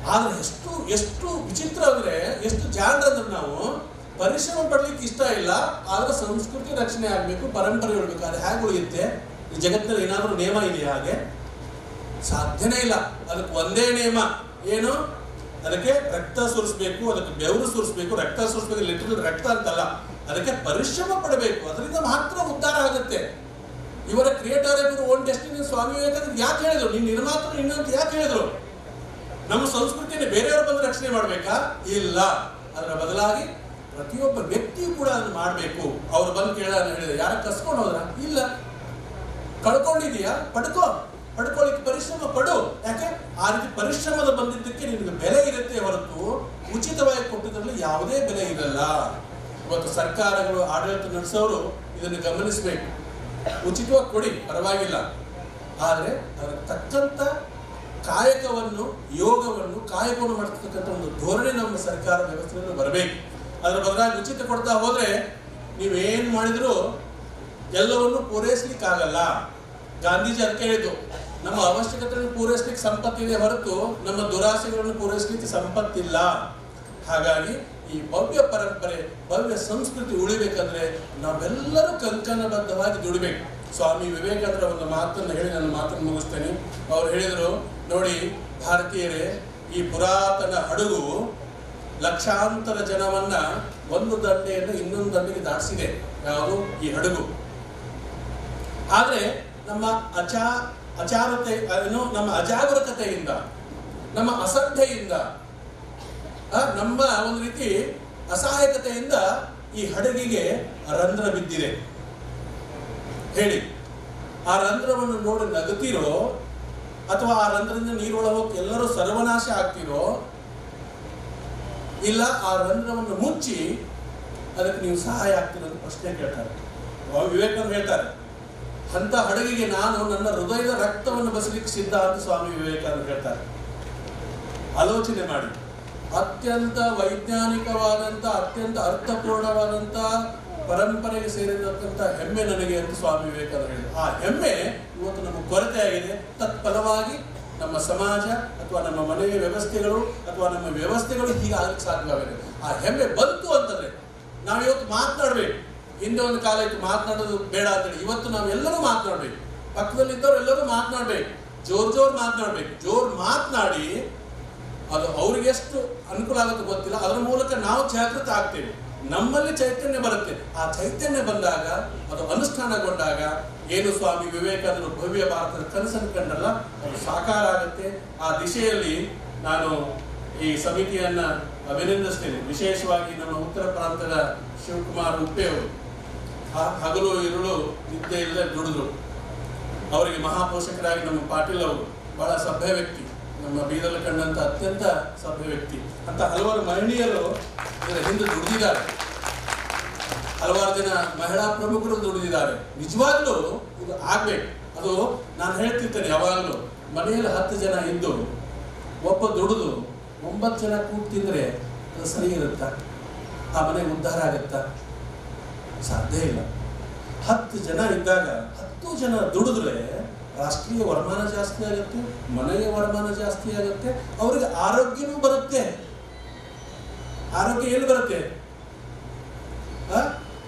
ಆದ್ರೆ ಎಷ್ಟು ಎಷ್ಟು ವಿಚಿತ್ರ ಅಂದ್ರೆ ಎಷ್ಟು ಜಾಣರಂದ್ರೆ ನಾವು, ಪರಿಶ್ರಮ ಪಡ್ಲಿಕ್ಕೆ ಇಷ್ಟ ಇಲ್ಲ, ಆದರೆ ಸಂಸ್ಕೃತಿ ರಕ್ಷಣೆ ಆಗಬೇಕು, ಪರಂಪರೆ ಉಳ್ಬೇಕು ಅದು ಹೇಗೆ ಉಳಿಯುತ್ತೆ? ಈ ಜಗತ್ತಿನಲ್ಲಿ ಏನಾದರೂ ನಿಯಮ ಇದೆಯಾ ಹಾಗೆ? ಸಾಧ್ಯನೇ ಇಲ್ಲ. ಅದಕ್ಕೆ ಒಂದೇ ನಿಯಮ. ಏನು? ಅದಕ್ಕೆ ರಕ್ತ ಸುರಿಸ್ಬೇಕು, ಅದಕ್ಕೆ ಬೆವರು ಸುರಿಸ್ಬೇಕು, ರಕ್ತ ಸುರಿಸ್ಬೇಕು ಲಿಟ್ರಲ್ ರಕ್ತ ಅಂತಲ್ಲ. ಅದಕ್ಕೆ ಪರಿಶ್ರಮ ಪಡಬೇಕು. ಅದರಿಂದ ಮಾತ್ರ ಉದ್ಧಾರ ಆಗುತ್ತೆ. ಇವರ creator own destiny Swami Vivekananda ಯಾಕೆ ಹೇಳಿದ್ರು? ನೀನು ನಿರ್ಮಾತೃ ಇನ್ನೊಂದು ಯಾಕೆ ಹೇಳಿದ್ರು? ನಮ್ಮ ಸಂಸ್ಕೃತಿಯನ್ನು ಬೇರೆಯವರು ಬಂದು ರಕ್ಷಣೆ ಮಾಡಬೇಕಾ? ಇಲ್ಲ. ಅದರ ಬದಲಾಗಿ ಪ್ರತಿಯೊಬ್ಬ ವ್ಯಕ್ತಿಯು ಕೂಡ ಅದನ್ನು ಮಾಡಬೇಕು. ಅವ್ರು ಬಂದು ಕೇಳ ಹೇಳಿದ್ರೆ ಯಾರ ಕಸ್ಕೊಂಡು ಹೋದ್ರ? ಇಲ್ಲ. ಕಳ್ಕೊಂಡಿದೀಯಾ ಪಡ್ಕೋ. ಪಡ್ಕೊಳ್ಳಿಕ್ಕೆ ಪರಿಶ್ರಮ ಪಡು. ಯಾಕೆ? ಆ ರೀತಿ ಪರಿಶ್ರಮದ ಬಂದಿದ್ದಕ್ಕೆ ನಿಮಗೆ ಬೆಲೆ ಇರುತ್ತೆ ಹೊರತು ಉಚಿತವಾಗಿ ಕೊಟ್ಟಿದ್ರಲ್ಲಿ ಯಾವುದೇ ಬೆಲೆ ಇರಲ್ಲ. ಇವತ್ತು ಸರ್ಕಾರಗಳು, ಆಡಳಿತ ನಡೆಸೋರು ಇದನ್ನು ಗಮನಿಸಬೇಕು. ಉಚಿತವಾಗಿ ಕೊಡಿ, ಪರವಾಗಿಲ್ಲ. ಆದರೆ ಅದಕ್ಕೆ ತಕ್ಕಂತ ಕಾಯಕವನ್ನು, ಯೋಗವನ್ನು ಕಾಯಕವನ್ನು ಮಾಡ್ತಕ್ಕಂಥ ಒಂದು ಧೋರಣೆ ನಮ್ಮ ಸರ್ಕಾರ ವ್ಯವಸ್ಥೆಯನ್ನು ಬರಬೇಕು. ಅದರ ಬದಲಾಗಿ ಉಚಿತ ಕೊಡ್ತಾ ಹೋದ್ರೆ ನೀವೇನು ಮಾಡಿದರೂ ಎಲ್ಲವನ್ನು ಪೂರೈಸ್ಲಿಕ್ಕಾಗಲ್ಲ. ಗಾಂಧೀಜಿ ಅದಕ್ಕೆ ಹೇಳಿದ್ದು ನಮ್ಮ ಅವಶ್ಯಕತೆಯನ್ನು ಪೂರೈಸ್ಲಿಕ್ಕೆ ಸಂಪತ್ತಿದೆ ಹೊರತು ನಮ್ಮ ದುರಾಸೆಗಳನ್ನು ಪೂರೈಸ್ಲಿಕ್ಕೆ ಸಂಪತ್ತಿಲ್ಲ. ಹಾಗಾಗಿ ಈ ಭವ್ಯ ಪರಂಪರೆ, ಭವ್ಯ ಸಂಸ್ಕೃತಿ ಉಳಿಬೇಕಂದ್ರೆ ನಾವೆಲ್ಲರೂ ಕಂಕಣಬದ್ಧವಾಗಿ ದುಡಿಬೇಕು. ಸ್ವಾಮಿ ವಿವೇಕಾನಂದರ ಒಂದು ಮಾತನ್ನು ಹೇಳಿ, ನನ್ನ ಮಾತನ್ನು ಮುಗಿಸ್ತೇನೆ. ಅವ್ರು ಹೇಳಿದರು ನೋಡಿ ಭಾರತೀಯರೇ, ಈ ಪುರಾತನ ಹಡಗು ಲಕ್ಷಾಂತರ ಜನವನ್ನ ಒಂದು ದಂಡೆಯನ್ನು ಇನ್ನೊಂದು ದಂಡೆಗೆ ದಾಟಿಸಿದೆ. ಯಾವುದು? ಈ ಹಡಗು. ಆದ್ರೆ ನಮ್ಮ ಅಚಾ, ಅಚಾರತೆ, ಏನು, ನಮ್ಮ ಅಜಾಗರೂಕತೆಯಿಂದ, ನಮ್ಮ ಅಸಡ್ಡೆಯಿಂದ ನಮ್ಮ ಒಂದು ರೀತಿ ಅಸಹಾಯಕತೆಯಿಂದ ಈ ಹಡಗಿಗೆ ರಂಧ್ರ ಬಿದ್ದಿದೆ. ಹೇಳಿ, ಆ ರಂಧ್ರವನ್ನು ನೋಡಿ ನಗುತ್ತೀರೋ ಅಥವಾ ಆ ರಂಧ್ರದಿಂದ ನೀರೊಳ ಹೋಗಿ ಎಲ್ಲರೂ ಸರ್ವನಾಶ ಆಗ್ತಿರೋ, ಇಲ್ಲ ಆ ರಂಧ್ರವನ್ನು ಮುಚ್ಚಿ ಅದಕ್ಕೆ ನೀವು ಸಹಾಯ ಆಗ್ತೀರೋ ಪ್ರಶ್ನೆ ಕೇಳ್ತಾರೆ. ವಿವೇಕಾನಂದ ಹೇಳ್ತಾರೆ ಅಂತ ಹಡಗಿಗೆ ನಾನು ನನ್ನ ಹೃದಯದ ರಕ್ತವನ್ನು ಬಸಲಿಕ್ಕೆ ಸಿದ್ಧ ಅಂತ ಸ್ವಾಮಿ ವಿವೇಕಾನಂದ ಹೇಳ್ತಾರೆ. ಆಲೋಚನೆ ಮಾಡಿ. ಅತ್ಯಂತ ವೈಜ್ಞಾನಿಕವಾದಂತ ಅತ್ಯಂತ ಅರ್ಥಪೂರ್ಣವಾದಂತ ಪರಂಪರೆಗೆ ಸೇರಿದಂತ ಹೆಮ್ಮೆ ನನಗೆ ಅಂತ ಸ್ವಾಮಿ ವಿವೇಕಾನಂದ ಹೇಳಿದ್ರು. ಆ ಹೆಮ್ಮೆ ಇವತ್ತು ನಮಗೆ ಕೊರತೆ ಆಗಿದೆ ತತ್ಫಲವಾಗಿ ನಮ್ಮ ಸಮಾಜ ಅಥವಾ ನಮ್ಮ ಮನೆಯ ವ್ಯವಸ್ಥೆಗಳು ಅಥವಾ ನಮ್ಮ ವ್ಯವಸ್ಥೆಗಳು ಹೀಗಾಗಲಿಕ್ಕೆ ಸಾಧ್ಯವಾಗಿದೆ. ಆ ಹೆಮ್ಮೆ ಬಂತು ಅಂತಂದ್ರೆ ನಾವಿವತ್ತು ಮಾತನಾಡ್ಬೇಕು. ಹಿಂದೆ ಒಂದು ಕಾಲ ಇತ್ತು ಮಾತನಾಡೋದು ಬೇಡ ಅಂತೇಳಿ. ಇವತ್ತು ನಾವೆಲ್ಲರೂ ಮಾತನಾಡ್ಬೇಕು. ಪಕ್ಕದಲ್ಲಿದ್ದವ್ರು ಎಲ್ಲರೂ ಮಾತನಾಡ್ಬೇಕು. ಜೋರ್ ಜೋರ್ ಮಾತನಾಡ್ಬೇಕು. ಜೋರ್ ಮಾತನಾಡಿ ಅದು ಅವ್ರಿಗೆಷ್ಟು ಅನುಕೂಲ ಆಗುತ್ತೆ ಗೊತ್ತಿಲ್ಲ. ಅದರ ಮೂಲಕ ನಾವು ಜಾಗೃತ ಆಗ್ತೇವೆ. ನಮ್ಮಲ್ಲಿ ಚೈತನ್ಯ ಬರುತ್ತೆ. ಆ ಚೈತನ್ಯ ಬಂದಾಗ ಅದು ಅನುಷ್ಠಾನಗೊಂಡಾಗ ಏನು ಸ್ವಾಮಿ ವಿವೇಕಾನಂದರು ಭವ್ಯ ಭಾರತದ ಕನಸನ್ನು ಕಂಡಲ್ಲ? ಅದು ಸಾಕಾರ ಆಗುತ್ತೆ. ಆ ದಿಶೆಯಲ್ಲಿ ನಾನು ಈ ಸಮಿತಿಯನ್ನ ಅಭಿನಂದಿಸ್ತೇನೆ. ವಿಶೇಷವಾಗಿ ನಮ್ಮ ಉತ್ತರ ಪ್ರಾಂತದ ಶಿವಕುಮಾರ್ ಉಪ್ಪೆ ಅವರು. ಹಗಲು ಇರುಳು ನಿದ್ದೆ ಇಲ್ಲದೆ ದುಡಿದ್ರು. ಅವರಿಗೆ ಮಹಾಪೋಷಕರಾಗಿ ನಮ್ಮ ಪಾಟೀಲ್ ಅವರು ಬಹಳ ಸಭ್ಯ ವ್ಯಕ್ತಿ. ನಮ್ಮ ಬೀದರ್ಲಿ ಕಂಡಂತ ಅತ್ಯಂತ ಸಭ್ಯ ವ್ಯಕ್ತಿ. ಅಂತ ಹಲವಾರು ಮಹಿಳೆಯರು ಇದರ ಹಿಂದೆ ದುಡಿದಿದ್ದಾರೆ. ಹಲವಾರು ಜನ ಮಹಿಳಾ ಪ್ರಮುಖರು ದುಡಿದಿದ್ದಾರೆ. ನಿಜವಾಗ್ಲೂ ಇದು ಆಗ್ಬೇಕು. ಅದು ನಾನು ಹೇಳ್ತಿರ್ತೇನೆ ಯಾವಾಗಲೂ, ಮನೆಯಲ್ಲಿ ಹತ್ತು ಜನ ಇದ್ದು ಒಬ್ಬ ದುಡಿದು ಒಂಬತ್ತು ಜನ ಕೂತಿದ್ರೆ ತಿಂದ್ರೆ ಅದು ಸರಿ ಇರುತ್ತಾ? ಆ ಮನೆ ಉದ್ಧಾರ ಆಗತ್ತಾ? ಸಾಧ್ಯ ಇಲ್ಲ. ಹತ್ತು ಜನ ಇದ್ದಾಗ, ಹತ್ತು ಜನ ದುಡಿದ್ರೆ ರಾಷ್ಟ್ರೀಯ ವರಮಾನ ಜಾಸ್ತಿ ಆಗುತ್ತೆ, ಮನೆಯ ವರಮಾನ ಜಾಸ್ತಿ ಆಗುತ್ತೆ, ಅವರಿಗೆ ಆರೋಗ್ಯನೂ ಬರುತ್ತೆ. ಆರೋಗ್ಯ ಎಲ್ಲಿ ಬರುತ್ತೆ?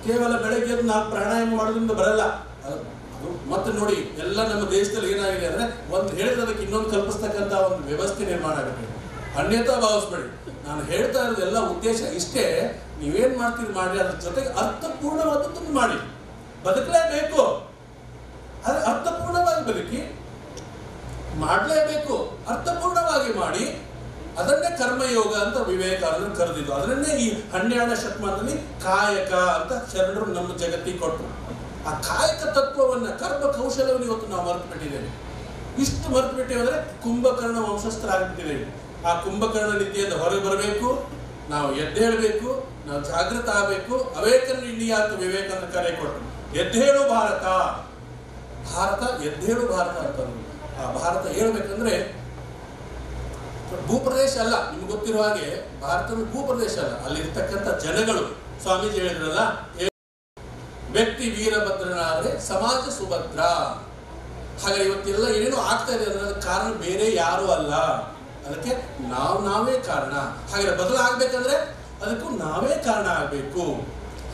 ಕೇವಲ ಬೆಳಗ್ಗೆ ನಾಲ್ಕು ಪ್ರಾಣಾಯಾಮ ಮಾಡೋದ್ರಿಂದ ಬರಲ್ಲ. ಮತ್ತೆ ನೋಡಿ, ಎಲ್ಲ ನಮ್ಮ ದೇಶದಲ್ಲಿ ಏನಾಗಿದೆ ಅಂದ್ರೆ ಒಂದು ಹೇಳಿದ್ರೆ ಅದಕ್ಕೆ ಇನ್ನೊಂದು ಕಲ್ಪಿಸ್ತಕ್ಕಂಥ ಒಂದು ವ್ಯವಸ್ಥೆ ನಿರ್ಮಾಣ ಆಗುತ್ತೆ. ಅನ್ಯತಾ ಭಾವಿಸ್ಬೇಡಿ. ನಾನು ಹೇಳ್ತಾ ಇರೋದೆಲ್ಲ ಉದ್ದೇಶ ಇಷ್ಟೇ. ನೀವೇನ್ ಮಾಡ್ತೀರಿ ಮಾಡಿ ಅದ್ರ ಜೊತೆಗೆ ಅರ್ಥಪೂರ್ಣವಾದದ್ದನ್ನು ಮಾಡಿ. ಬದುಕಲೇಬೇಕು. ಆದ್ರೆ ಅರ್ಥಪೂರ್ಣವಾಗಿ ಬದುಕಿ ಮಾಡಲೇಬೇಕು. ಅರ್ಥಪೂರ್ಣವಾಗಿ ಮಾಡಿ ಅದನ್ನೇ ಕರ್ಮಯೋಗ ಅಂತ ವಿವೇಕಾನಂದರು ಕರೆದಿದ್ದು. ಅದನ್ನೇ ಈ ಹನ್ನೆರಡನೇ ಶತಮಾನದಲ್ಲಿ ಕಾಯಕ ಅಂತ ಶರಣರು ನಮ್ಮ ಜಗತ್ತಿಗೆ ಕೊಟ್ಟರು. ಆ ಕಾಯಕ ತತ್ವವನ್ನ ಕರ್ಮ ಕೌಶಲವನ್ನು ಇವತ್ತು ನಾವು ಮರೆತು ಬಿಟ್ಟಿದ್ದೇವೆ ಇಷ್ಟು ಮರೆತು ಬಿಟ್ಟಿವೆ ಅಂದ್ರೆ ಕುಂಭಕರ್ಣ ವಂಶಸ್ಥರಾಗ್ಬಿಟ್ಟಿದ್ದೇವೆ. ಆ ಕುಂಭಕರ್ಣ ನಿದ್ದೆಯಿಂದ ಹೊರಗೆ ಬರಬೇಕು, ನಾವು ಎದ್ದೇಳಬೇಕು, ನಾವು ಜಾಗೃತ ಆಗಬೇಕು. ಅವೇಕನ್ ಇಂಡಿಯಾ ಅಂತ ವಿವೇಕಾನಂದ ಕರೆ ಕೊಟ್ಟರು. ಎದ್ದೇಳು ಭಾರತ. ಭಾರತ ಎದ್ದೇಳು ಭಾರತ ಅಂತ ಆ ಭಾರತ ಹೇಳ್ಬೇಕಂದ್ರೆ ಭೂಪ್ರದೇಶ ಅಲ್ಲ, ನಿಮ್ಗೆ ಗೊತ್ತಿರುವ ಹಾಗೆ ಭಾರತದ ಭೂಪ್ರದೇಶ ಅಲ್ಲ. ಅಲ್ಲಿರ್ತಕ್ಕಂಥ ಜನಗಳು, ಸ್ವಾಮೀಜಿ ಹೇಳಿದ್ರಲ್ಲ ವ್ಯಕ್ತಿ ವೀರಭದ್ರನಾದ್ರೆ ಸಮಾಜ ಸುಭದ್ರ. ಹಾಗೆ ಇವತ್ತೆಲ್ಲ ಏನೇನೋ ಆಗ್ತಾ ಇದೆ ಅದರ ಕಾರಣ ಬೇರೆ ಯಾರು ಅಲ್ಲ. ಅದಕ್ಕೆ ನಾವು ನಾವೇ ಕಾರಣ. ಹಾಗೆ ಬದಲಾಗಬೇಕಂದ್ರೆ ಅದಕ್ಕೂ ನಾವೇ ಕಾರಣ ಆಗಬೇಕು.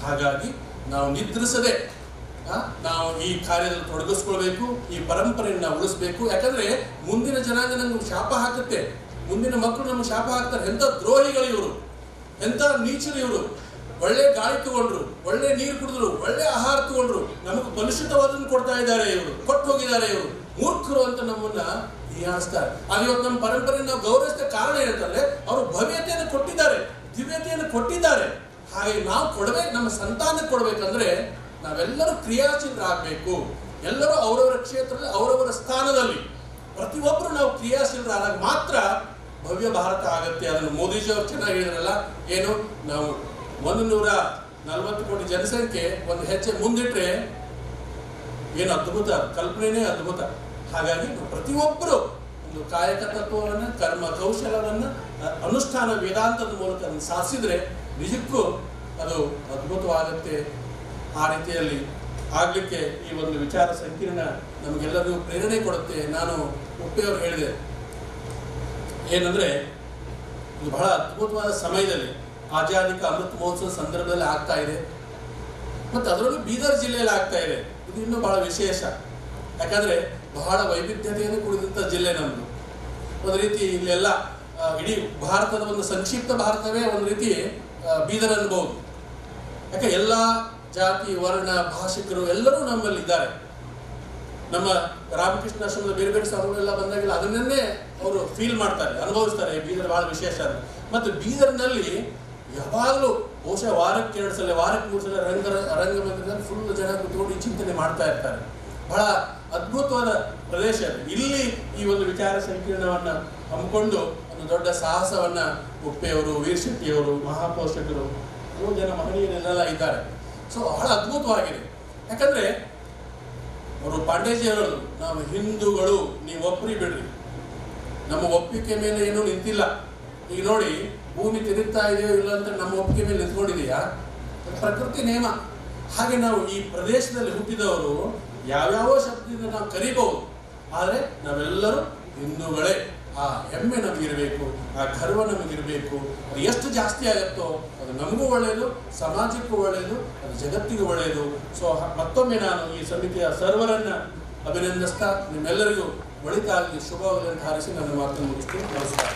ಹಾಗಾಗಿ ನಾವು ನಿದ್ರಿಸದೆ ನಾವು ಈ ಕಾರ್ಯದಲ್ಲಿ ತೊಡಗಿಸ್ಕೊಳ್ಬೇಕು, ಈ ಪರಂಪರೆಯನ್ನು ಉಳಿಸ್ಬೇಕು. ಯಾಕಂದ್ರೆ ಮುಂದಿನ ಜನಾಂಗ ನಮ್ಗೆ ಶಾಪ ಹಾಕುತ್ತೆ. ಮುಂದಿನ ಮಕ್ಕಳು ನಮ್ಗೆ ಶಾಪ ಹಾಕ್ತಾರೆ. ಎಂತ ದ್ರೋಹಿಗಳು ಇವರು. ಎಂತ ನೀಚರು ಇವರು. ಒಳ್ಳೆ ಗಾಳಿ ತಗೊಂಡ್ರು, ಒಳ್ಳೆ ನೀರು ಕುಡಿದ್ರು, ಒಳ್ಳೆ ಆಹಾರ ತಗೊಂಡ್ರು. ನಮಗೆ ಕಲುಷಿತವಾದನ್ನು ಕೊಡ್ತಾ ಇದ್ದಾರೆ ಇವರು. ಕೊಟ್ಟು ಹೋಗಿದ್ದಾರೆ ಇವರು. ಮೂರ್ಖರು ಅಂತ ನಮ್ಮನ್ನ ಹೀಯಾಳಿಸ್ತಾರೆ. ಆಗ ಇವತ್ತು ನಮ್ಮ ಪರಂಪರೆಯನ್ನು ನಾವು ಗೌರವಿಸಿದ ಕಾರಣ ಏನಂತಂದ್ರೆ ಅವರು ಭವ್ಯತೆಯನ್ನು ಕೊಟ್ಟಿದ್ದಾರೆ, ದಿವ್ಯತೆಯನ್ನು ಕೊಟ್ಟಿದ್ದಾರೆ. ಹಾಗೆ ನಾವು ಕೊಡಬೇಕು, ನಮ್ಮ ಸಂತಾನಕ್ಕೆ ಕೊಡ್ಬೇಕಂದ್ರೆ ನಾವೆಲ್ಲರೂ ಕ್ರಿಯಾಶೀಲರಾಗಬೇಕು. ಎಲ್ಲರೂ ಅವರವರ ಕ್ಷೇತ್ರದಲ್ಲಿ, ಅವರವರ ಸ್ಥಾನದಲ್ಲಿ. ಪ್ರತಿಯೊಬ್ಬರು ನಾವು ಕ್ರಿಯಾಶೀಲರಾದಾಗ ಮಾತ್ರ ಭವ್ಯ ಭಾರತ ಆಗತ್ತೆ. ಅದನ್ನು ಮೋದಿಜಿ ಅವರು ಚೆನ್ನಾಗಿ ಹೇಳಿದ್ರಲ್ಲ, ಏನು? ನಾವು ಒಂದು ನೂರ ನಲವತ್ತು ಕೋಟಿ ಜನಸಂಖ್ಯೆ ಒಂದು ಹೆಜ್ಜೆ ಮುಂದಿಟ್ರೆ ಏನು ಅದ್ಭುತ? ಕಲ್ಪನೆನೇ ಅದ್ಭುತ. ಹಾಗಾಗಿ ಪ್ರತಿಯೊಬ್ಬರು ಒಂದು ಕಾಯಕ ತತ್ವವನ್ನು ಕರ್ಮ ಕೌಶಲವನ್ನು, ಅನುಷ್ಠಾನ ವೇದಾಂತದ ಮೂಲಕ ಸಾಧಿಸಿದ್ರೆ ನಿಜಕ್ಕೂ ಅದು ಅದ್ಭುತವಾಗುತ್ತೆ. ಆ ರೀತಿಯಲ್ಲಿ ಆಗಲಿಕ್ಕೆ ಈ ಒಂದು ವಿಚಾರ ಸಂಕಿರಣ ನಮಗೆಲ್ಲರಿಗೂ ಪ್ರೇರಣೆ ಕೊಡುತ್ತೆ. ನಾನು ಉಪ್ಪೆಯವರು ಹೇಳಿದೆ. ಏನಂದರೆ, ಇದು ಬಹಳ ಅದ್ಭುತವಾದ ಸಮಯದಲ್ಲಿ ಆಜಾದಿಕ ಅಮೃತ ಮಹೋತ್ಸವ ಸಂದರ್ಭದಲ್ಲಿ ಆಗ್ತಾ ಇದೆ. ಮತ್ತು ಅದರಲ್ಲೂ ಬೀದರ್ ಜಿಲ್ಲೆಯಲ್ಲಿ ಆಗ್ತಾ ಇದೆ. ಇದು ಇನ್ನೂ ಬಹಳ ವಿಶೇಷ. ಯಾಕಂದರೆ, ಬಹಳ ವೈವಿಧ್ಯತೆಯನ್ನು ಕುಡಿದಂಥ ಜಿಲ್ಲೆ ನಮ್ಮದು ಒಂದು ರೀತಿ ಇಲ್ಲೆಲ್ಲ ಇಡೀ ಭಾರತದ ಒಂದು ಸಂಕ್ಷಿಪ್ತ ಭಾರತವೇ ಒಂದು ರೀತಿ ಬೀದರ್ ಅನ್ಬೋದು ಯಾಕೆ, ಎಲ್ಲ ಜಾತಿ, ವರ್ಣ, ಭಾಷಿಕರು ಎಲ್ಲರೂ ನಮ್ಮಲ್ಲಿ ಇದ್ದಾರೆ ನಮ್ಮ ರಾಮಕೃಷ್ಣ ಆಶ್ರಮದ ಬೇರೆ ಬೇರೆ ಸ್ವಾಮಿಗಳೆಲ್ಲ ಬಂದಾಗೆಲ್ಲ ಅದನ್ನೇ ಅವರು ಫೀಲ್ ಮಾಡ್ತಾರೆ, ಅನುಭವಿಸ್ತಾರೆ. ಬೀದರ್ ಬಹಳ ವಿಶೇಷ ಅಂತ. ಮತ್ತು ಬೀದರ್ನಲ್ಲಿ ಯಾವಾಗಲೂ ಬಹುಶಃ ವಾರಕ್ಕೆ ಎರಡು ಸಲ, ವಾರಕ್ಕೆ ಮೂರು ಸಲ ರಂಗ, ರಂಗಮಂದಿರದಲ್ಲಿ ಫುಲ್ ಜನ ಕೂತ್ಕೊಂಡು ಚಿಂತನೆ ಮಾಡ್ತಾ ಇರ್ತಾರೆ. ಬಹಳ ಅದ್ಭುತವಾದ ಪ್ರದೇಶ ಅದು. ಇಲ್ಲಿ ಈ ಒಂದು ವಿಚಾರ ಸಂಕೀರ್ಣವನ್ನು ಹಮ್ಮಿಕೊಂಡು ಒಂದು ದೊಡ್ಡ ಸಾಹಸವನ್ನು ಉಪ್ಪೆಯವರು ವೀರ್ ಮಹಾಪೋಷಕರು ಹಲವು ಜನ ಮಹನೀಯರೆಲ್ಲ ಇದ್ದಾರೆ. ಸೊ, ಬಹಳ ಅದ್ಭುತವಾಗಿದೆ. ಯಾಕಂದ್ರೆ, ಅವರು ಪಾಂಡೇಜಿ ಹೇಳೋದು ನಾವು ಹಿಂದೂಗಳು, ನೀವು ಒಪ್ಪರಿ ಬಿಡ್ರಿ ನಮ್ಮ ಒಪ್ಪಿಗೆ ಮೇಲೆ ಏನೂ ನಿಂತಿಲ್ಲ. ಈಗ ನೋಡಿ, ಭೂಮಿ ತಿರುಗ್ತಾ ಇದೆಯೋ ಇಲ್ಲ ಅಂತ ನಮ್ಮ ಒಪ್ಪಿಗೆ ಮೇಲೆ ನಿಂತ್ಕೊಂಡಿದೆಯಾ? ಪ್ರಕೃತಿ ನಿಯಮ ಹಾಗೆ ನಾವು ಈ ಪ್ರದೇಶದಲ್ಲಿ ಹುಟ್ಟಿದವರು, ಯಾವ್ಯಾವ ಶಕ್ತಿಯಿಂದ ನಾವು ಕರಿಬಹುದು. ಆದರೆ, ನಾವೆಲ್ಲರೂ ಹಿಂದೂಗಳೇ. ಆ ಹೆಮ್ಮೆ ನಮಗಿರಬೇಕು, ಆ ಗರ್ವ ನಮಗಿರಬೇಕು, ಅದು ಎಷ್ಟು ಜಾಸ್ತಿ ಆಗುತ್ತೋ ಅದು ನಮಗೂ ಒಳ್ಳೆಯದು ಸಮಾಜಕ್ಕೂ ಒಳ್ಳೆಯದು ಅದು ಜಗತ್ತಿಗೂ ಒಳ್ಳೆಯದು ಸೊ ಮತ್ತೊಮ್ಮೆ ನಾನು ಈ ಸಮಿತಿಯ ಸರ್ವರನ್ನ ಅಭಿನಂದಿಸ್ತಾ ನಿಮ್ಮೆಲ್ಲರಿಗೂ ಒಳಿತಾಗಲಿ ಶುಭವಾಗಲಿ ಹಾರಿಸಿ ನನ್ನ ಮಾತನ್ನು ಮುಗಿಸ್ತೀನಿ. ನಮಸ್ಕಾರ.